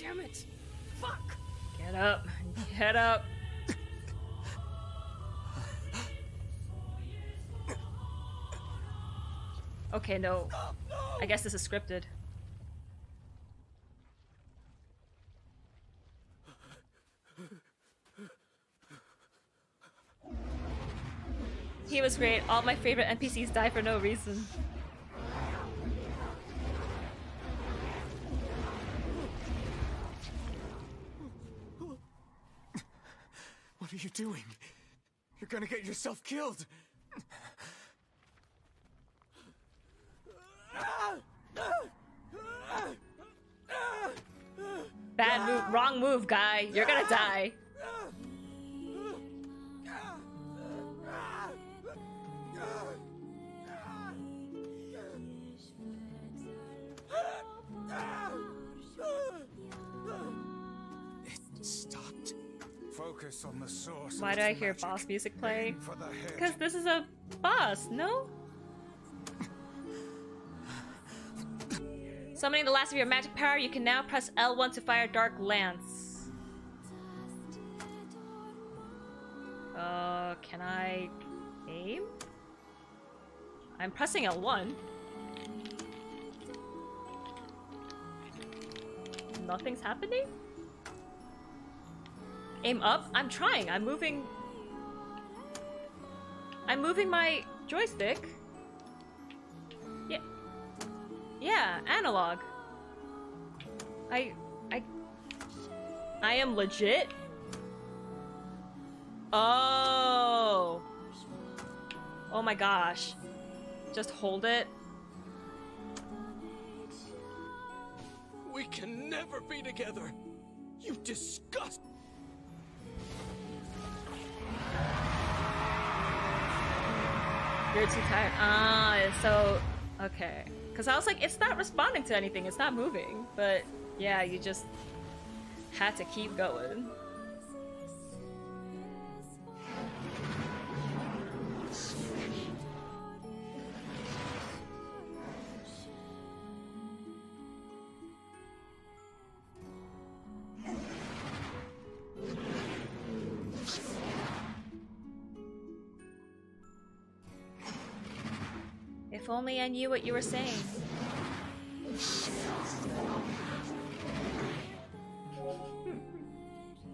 Damn it! Fuck! Get up. Get up. Okay, no. I guess this is scripted. He was great. All my favorite NPCs die for no reason. What are you doing? You're gonna get yourself killed. Bad move, wrong move, guy. You're gonna die. Focus on the source. Why do I hear magic. boss music play? Aim for the head. Because this is a boss, no? Summoning the last of your magic power, you can now press L1 to fire Dark Lance. Uh, can I aim? I'm pressing L1. Nothing's happening? Aim up? I'm trying. I'm moving. I'm moving my joystick. Yeah. Yeah, analog. I. I. I am legit? Oh. Oh my gosh. Just hold it. We can never be together. You disgust. You're too tired. Ah, so okay. Cause I was like, it's not responding to anything. It's not moving. But yeah, you just had to keep going. Only I knew what you were saying.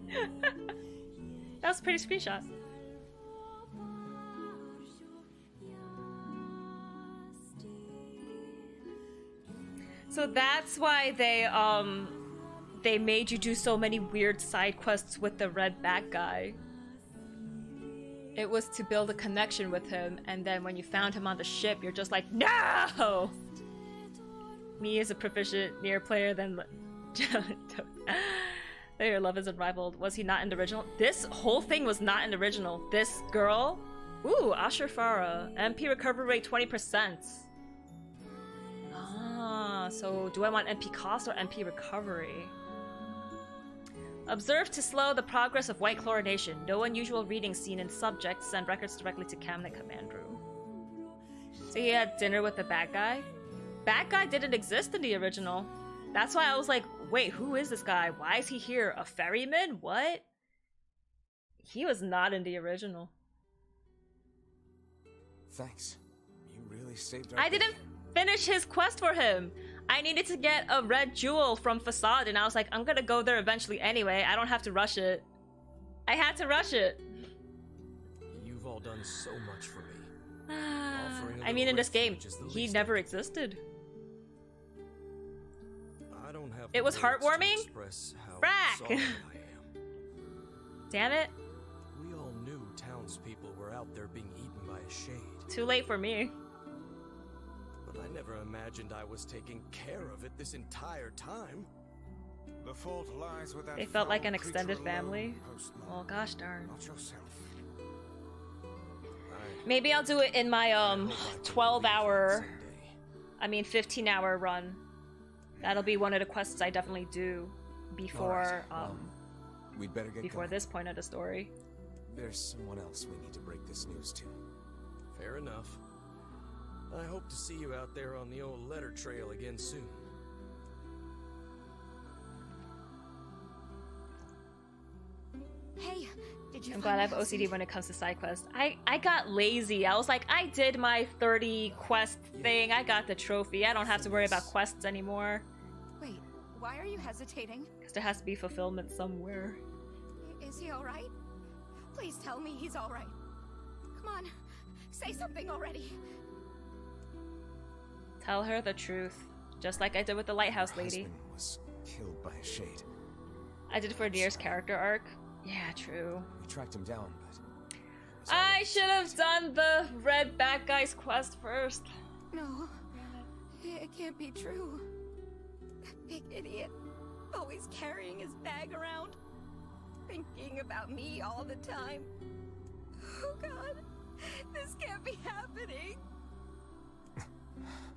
that was a pretty screenshot. So that's why they um they made you do so many weird side quests with the red bat guy. It was to build a connection with him, and then when you found him on the ship, you're just like, no! Me as a proficient NieR player, then your love is unrivaled. Was he not in the original? This whole thing was not in the original. This girl, ooh, Asher Farah, MP recovery rate 20%. Ah, so do I want MP cost or MP recovery? Observe to slow the progress of white chlorination. No unusual readings seen in subjects. Send records directly to cabinet command room. So he had dinner with the bad guy? Bad guy didn't exist in the original. That's why I was like, wait, who is this guy? Why is he here? A ferryman? What? He was not in the original. Thanks. You really saved our I didn't finish his quest for him. I needed to get a red jewel from Facade, and I was like, I'm gonna go there eventually anyway. I don't have to rush it. I had to rush it. You've all done so much for me. I mean, in this game, he never existed. I don't have It was heartwarming? Frack! sorry I am. Damn it. We all knew townspeople were out there being eaten by a shade, Too late for me. But I never imagined I was taking care of it this entire time. The fault lies with that They felt like an extended family. Postman, Well, gosh darn. Not yourself. Maybe I'll do it in my um 12 hour I mean 15 hour run. That'll be one of the quests I definitely do before um We'd better get before going. this point of the story. There's someone else we need to break this news to. Fair enough. I hope to see you out there on the old letter trail again soon. Hey, did you I'm glad I have OCD when it comes to side quests. I I got lazy. I was like, I did my 30 quest thing. I got the trophy. I don't have to worry about quests anymore. Wait, why are you hesitating? Because there has to be fulfillment somewhere. Is he alright? Please tell me he's alright. Come on, Say something already. Tell her the truth. Just like I did with the lighthouse Her lady. was killed by a shade. I did for Nier's character arc. Yeah, true. We tracked him down, but I should have done the red bad guy's quest first. No. It it can't be true. That big idiot. Always carrying his bag around. Thinking about me all the time. Oh god. This can't be happening.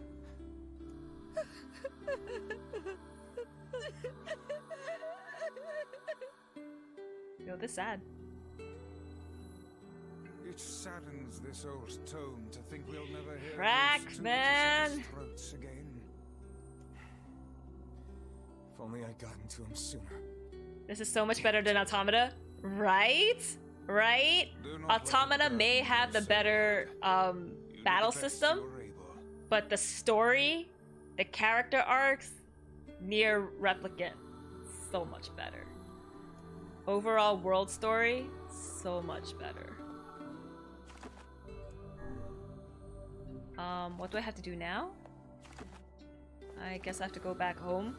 Yo, this sad. It saddens this old tone to think we'll never hear Crack, man. throats again. if only I'd gotten to him sooner. This is so much better than Automata, right? Right? Automata may have the better um, battle system, but the story, the character arcs, NieR Replicant, so much better. Overall world story, so much better. Um, what do I have to do now? I guess I have to go back home.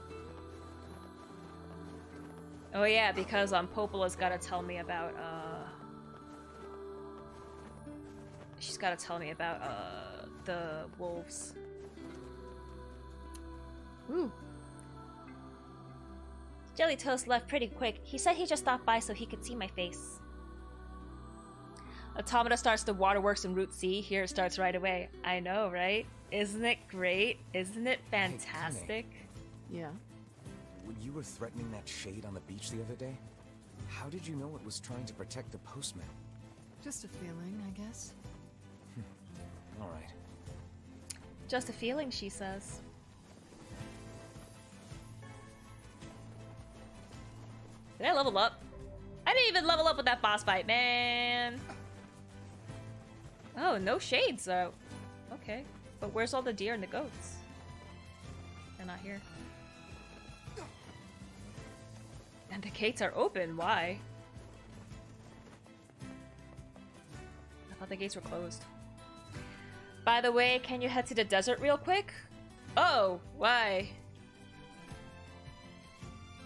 Oh yeah, because um Popola's gotta tell me about uh She's gotta tell me about uh the wolves. Ooh. Jelly Toast left pretty quick. He said he just stopped by so he could see my face. Automata starts the waterworks in Route C. Here it starts right away. I know, right? Isn't it great? Isn't it fantastic? Yeah. When you were threatening that shade on the beach the other day, how did you know it was trying to protect the postman? Just a feeling, I guess. Hmm. All right. Just a feeling, she says. Did I level up? I didn't even level up with that boss fight, man. Oh, no shades though. Okay. But where's all the deer and the goats? They're not here. And the gates are open. Why? I thought the gates were closed. By the way, can you head to the desert real quick? Oh, why?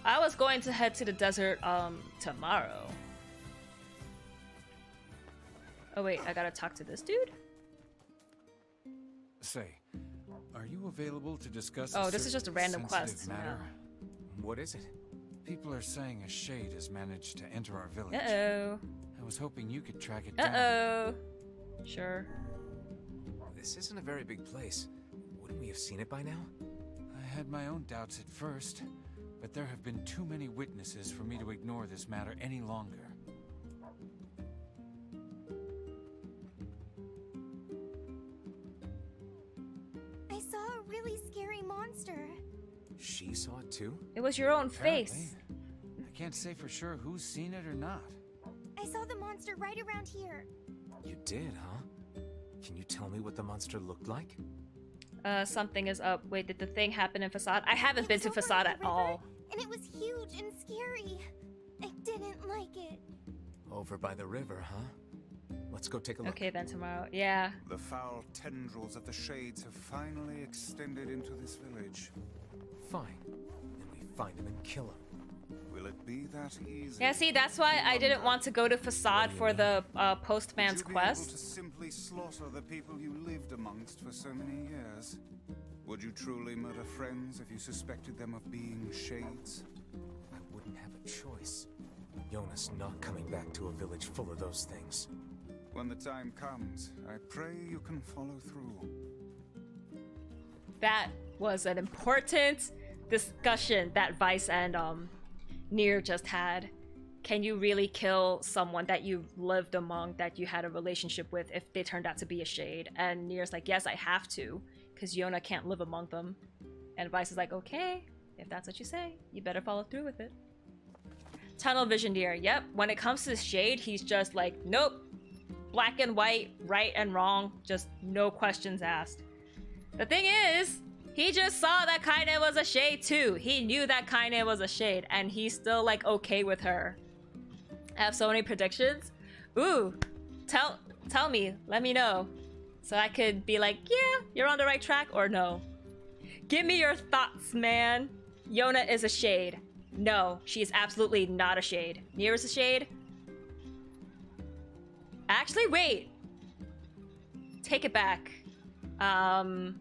I was going to head to the desert um tomorrow. Oh wait, I gotta talk to this dude? Say, are you available to discuss? Oh, this is just a random quest, Matter? What is it? People are saying a shade has managed to enter our village. Uh-oh. I was hoping you could track it down. Uh-oh. Sure. This isn't a very big place. Wouldn't we have seen it by now? I had my own doubts at first, but there have been too many witnesses for me to ignore this matter any longer. I saw a really scary monster. She saw it too? It was your own Apparently. face. I can't say for sure who's seen it or not. I saw the monster right around here. You did, huh? Can you tell me what the monster looked like? Uh, something is up. Wait, did the thing happen in Facade? I haven't been to Facade at all. And it was huge and scary. I didn't like it. Over by the river, huh? Let's go take a look. Okay, then tomorrow. Yeah. The foul tendrils of the shades have finally extended into this village. Fine. Then we find him and kill him. Will it be that easy? Yeah, see, that's why I didn't want to go to Facade for the uh, Postman's Would you be quest. to simply slaughter the people you lived amongst for so many years? Would you truly murder friends if you suspected them of being shades? I wouldn't have a choice. Yona's not coming back to a village full of those things. When the time comes, I pray you can follow through. That was an important discussion that Weiss and um Nier just had. Can you really kill someone that you lived among, that you had a relationship with, if they turned out to be a shade? And Nier's like, yes, I have to, because Yona can't live among them. And Weiss is like, okay, if that's what you say, you better follow through with it. Tunnel vision Nier, yep. When it comes to Shade, he's just like, nope. Black and white, right and wrong, just no questions asked. The thing is, he just saw that Kaine was a shade too. He knew that Kaine was a shade, and he's still like okay with her. I have so many predictions. Ooh, tell tell me, let me know. So I could be like, yeah, you're on the right track, or no. Give me your thoughts, man. Yona is a shade. No, she is absolutely not a shade. Nier is a shade? Actually, wait. Take it back. Um...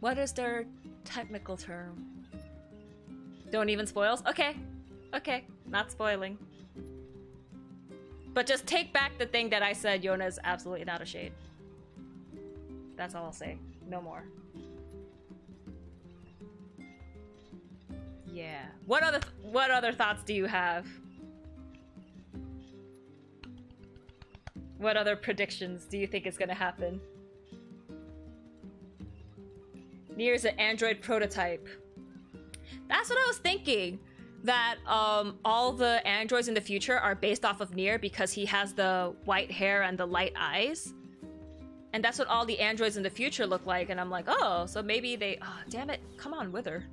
What is their technical term? Don't even spoils? Okay. Okay. Not spoiling. But just take back the thing that I said Yona is absolutely not a shade. That's all I'll say. No more. Yeah. What other what other thoughts do you have? What other predictions do you think is gonna happen? Nier's an android prototype. That's what I was thinking. That um, all the androids in the future are based off of Nier because he has the white hair and the light eyes. And that's what all the androids in the future look like. And I'm like, oh, so maybe they... Oh, damn it. Come on, Wither.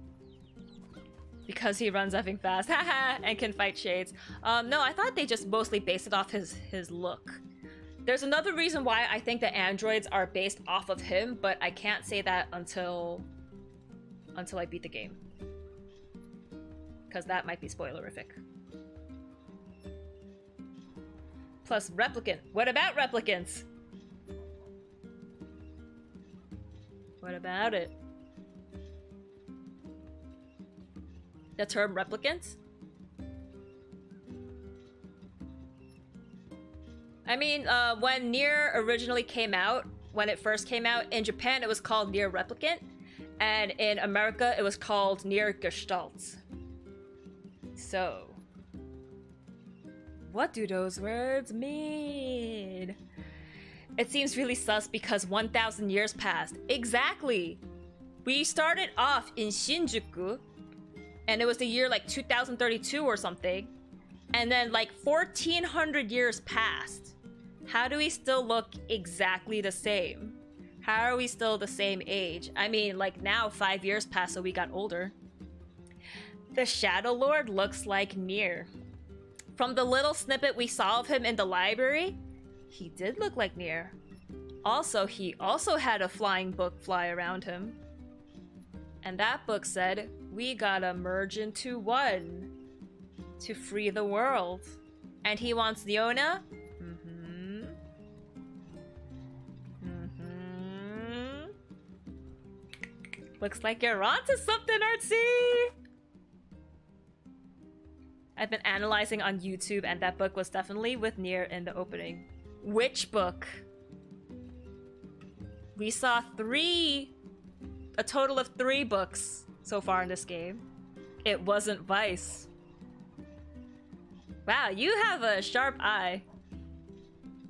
Because he runs effing fast. Haha, and can fight shades. Um, no, I thought they just mostly based it off his, his look. There's another reason why I think the androids are based off of him, but I can't say that until until I beat the game. Because that might be spoilerific. Plus replicant. What about replicants? What about it? The term replicants? I mean, uh, when Nier originally came out, when it first came out, in Japan it was called Nier Replicant, and in America it was called Nier Gestalt. So, what do those words mean? It seems really sus because 1,000 years passed. Exactly! We started off in Shinjuku, and it was the year like 2032 or something, and then like 1,400 years passed. How do we still look exactly the same? How are we still the same age? I mean, like now five years passed so we got older. The Shadow Lord looks like Nier. From the little snippet we saw of him in the library, he did look like Nier. Also, he also had a flying book fly around him. And that book said, we gotta merge into one to free the world. And he wants Yona mm-hmm. Mm-hmm. Looks like you're onto something, Artsy! I've been analyzing on YouTube, and that book was definitely with Nier in the opening. Which book? We saw three, a total of three books so far in this game. It wasn't Weiss. Wow, you have a sharp eye.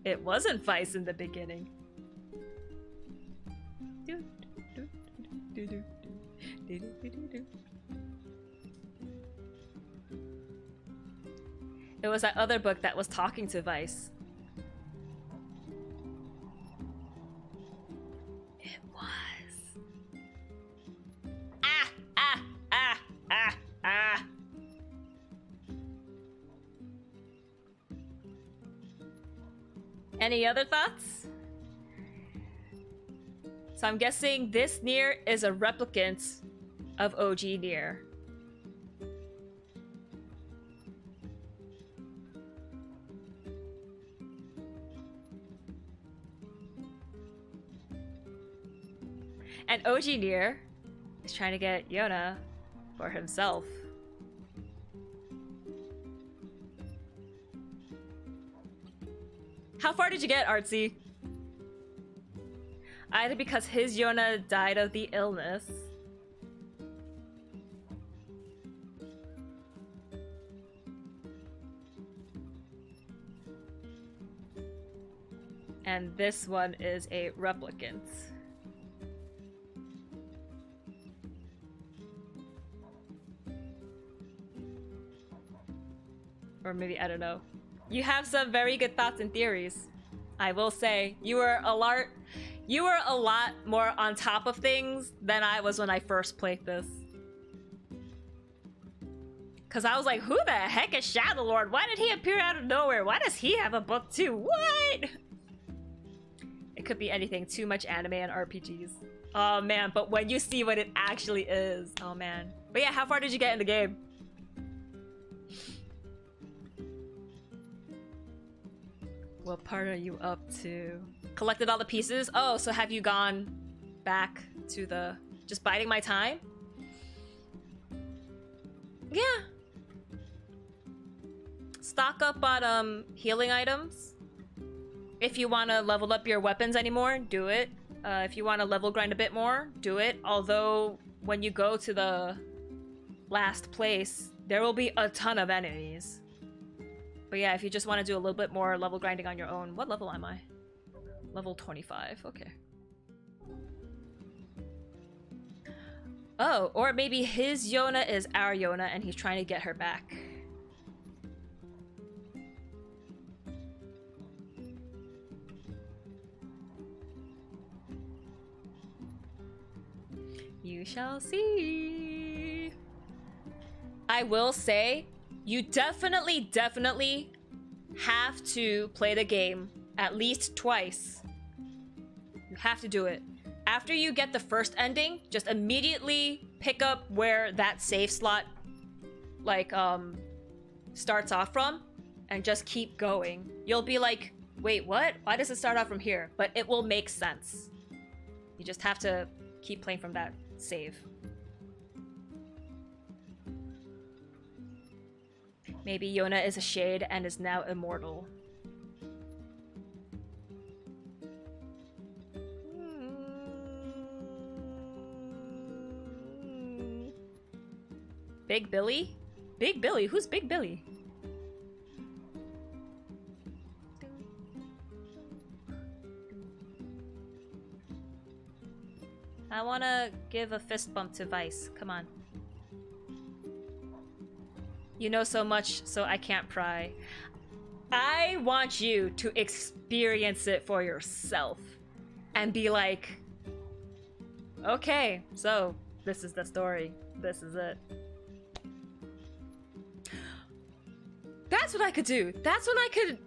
It wasn't Weiss in the beginning. It was that other book that was talking to Weiss. It was. Ah, ah, ah, ah, ah. Any other thoughts? So I'm guessing this Nier is a replicant of OG Nier. And OG Nier is trying to get Yona for himself. How far did you get, Artsy? Either because his Yona died of the illness. And this one is a replicant. Or maybe, I don't know. You have some very good thoughts and theories. I will say, you were a lot you were a lot more on top of things than I was when I first played this. Because I was like, who the heck is Shadow Lord? Why did he appear out of nowhere? Why does he have a book too? What? It could be anything. Too much anime and RPGs. Oh man, but when you see what it actually is, oh man. But yeah, how far did you get in the game? What part are you up to? Collected all the pieces? Oh, so have you gone back to the... Just biding my time? Yeah. Stock up on um healing items. If you want to level up your weapons anymore, do it. Uh, if you want to level grind a bit more, do it. Although, when you go to the last place, there will be a ton of enemies. But yeah, if you just want to do a little bit more level grinding on your own, what level am I? Level 25, okay. Oh, or maybe his Yona is our Yona and he's trying to get her back. You shall see. I will say, you definitely, definitely have to play the game at least twice. You have to do it. After you get the first ending, just immediately pick up where that save slot like um starts off from and just keep going. You'll be like, "Wait, what? Why does it start off from here?" But it will make sense. You just have to keep playing from that save. Maybe Yona is a shade and is now immortal. Big Billy? Big Billy? Who's Big Billy? I wanna give a fist bump to Weiss. Come on. You know so much, so I can't pry. I want you to experience it for yourself and be like, okay, so this is the story. This is it. That's what I could do. That's when I could.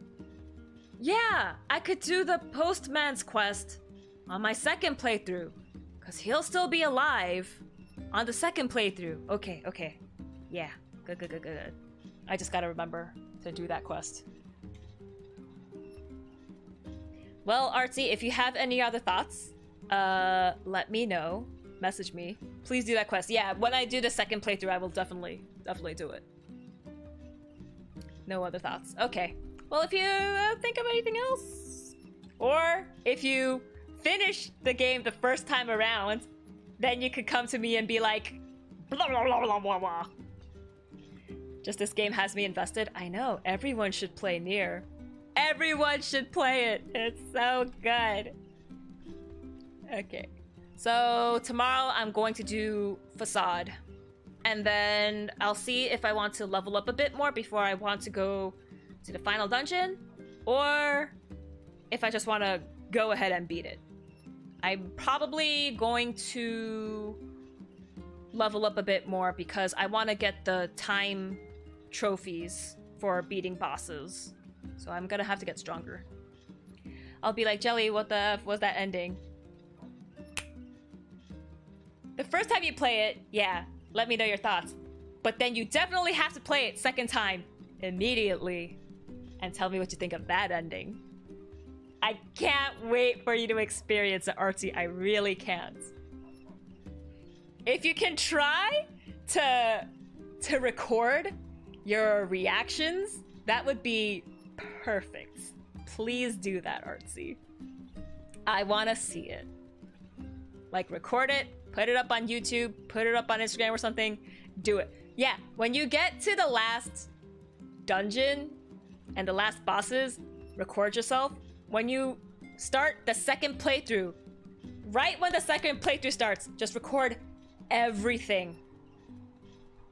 Yeah, I could do the postman's quest on my second playthrough. Because he'll still be alive on the second playthrough. Okay, okay. Yeah, good, good, good, good, good. I just gotta remember to do that quest. Well, Artsy, if you have any other thoughts, uh, let me know. Message me. Please do that quest. Yeah, when I do the second playthrough, I will definitely, definitely do it. No other thoughts. Okay. Well, if you uh, think of anything else, or if you finish the game the first time around, then you could come to me and be like, blah blah blah blah blah blah. Just this game has me invested. I know. Everyone should play Nier. Everyone should play it. It's so good. Okay. So tomorrow I'm going to do Facade. And then I'll see if I want to level up a bit more before I want to go to the final dungeon. Or if I just want to go ahead and beat it. I'm probably going to level up a bit more because I want to get the time trophies for beating bosses. So I'm gonna have to get stronger. I'll be like, Jelly, what the F was that ending? The first time you play it, yeah, let me know your thoughts. But then you definitely have to play it second time immediately and tell me what you think of that ending. I can't wait for you to experience it, Artsy. I really can't. If you can try to to record your reactions, that would be perfect. Please do that, Artsy. I want to see it. Like record it, put it up on YouTube, put it up on Instagram or something. Do it. Yeah, when you get to the last dungeon and the last bosses, record yourself. When you start the second playthrough, right when the second playthrough starts, just record everything.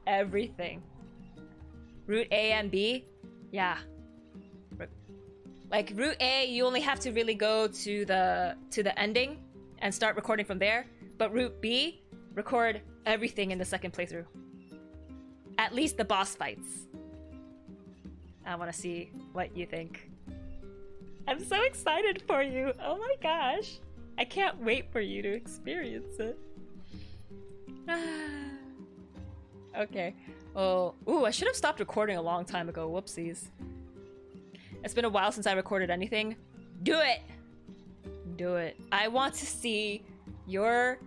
Everything. Route A and B? Yeah. Like route A, you only have to really go to the to the ending and start recording from there. But route B, record everything in the second playthrough. At least the boss fights. I want to see what you think. I'm so excited for you. Oh my gosh. I can't wait for you to experience it. okay. Oh, ooh, I should have stopped recording a long time ago. Whoopsies. It's been a while since I recorded anything. Do it! Do it. I want to see your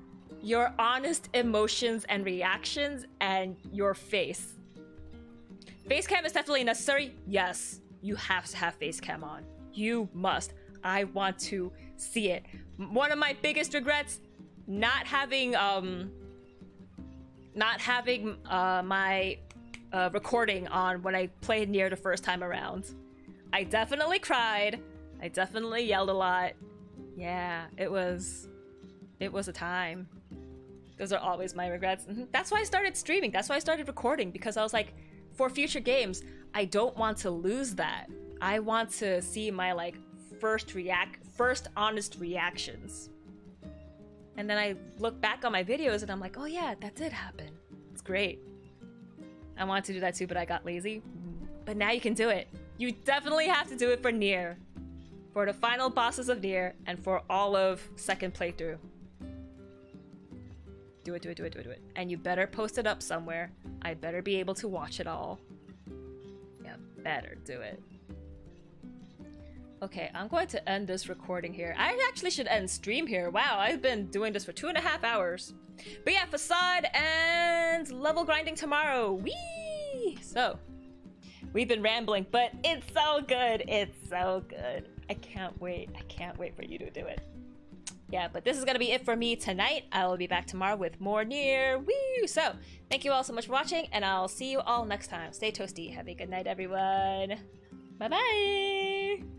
your honest emotions and reactions and your face. Face cam is definitely necessary. Yes, you have to have face cam on. You must. I want to see it. One of my biggest regrets not having um not having uh my uh, recording on when I played NieR the first time around. I definitely cried. I definitely yelled a lot. Yeah, it was it was a time. Those are always my regrets. Mhm. That's why I started streaming. That's why I started recording because I was like, for future games, I don't want to lose that. I want to see my like first react, first honest reactions. And then I look back on my videos and I'm like, oh yeah, that did happen. It's great. I wanted to do that too, but I got lazy. But now you can do it. You definitely have to do it for NieR. For the final bosses of NieR and for all of second playthrough. Do it, do it, do it, do it, do it. And you better post it up somewhere. I better be able to watch it all. Yeah, better do it. Okay, I'm going to end this recording here. I actually should end stream here. Wow, I've been doing this for two and a half hours. But yeah, facade and level grinding tomorrow. Whee! So, we've been rambling, but it's so good. It's so good. I can't wait. I can't wait for you to do it. Yeah, but this is gonna be it for me tonight. I will be back tomorrow with more NieR. Woo! So, thank you all so much for watching, and I'll see you all next time. Stay toasty. Have a good night, everyone. Bye bye.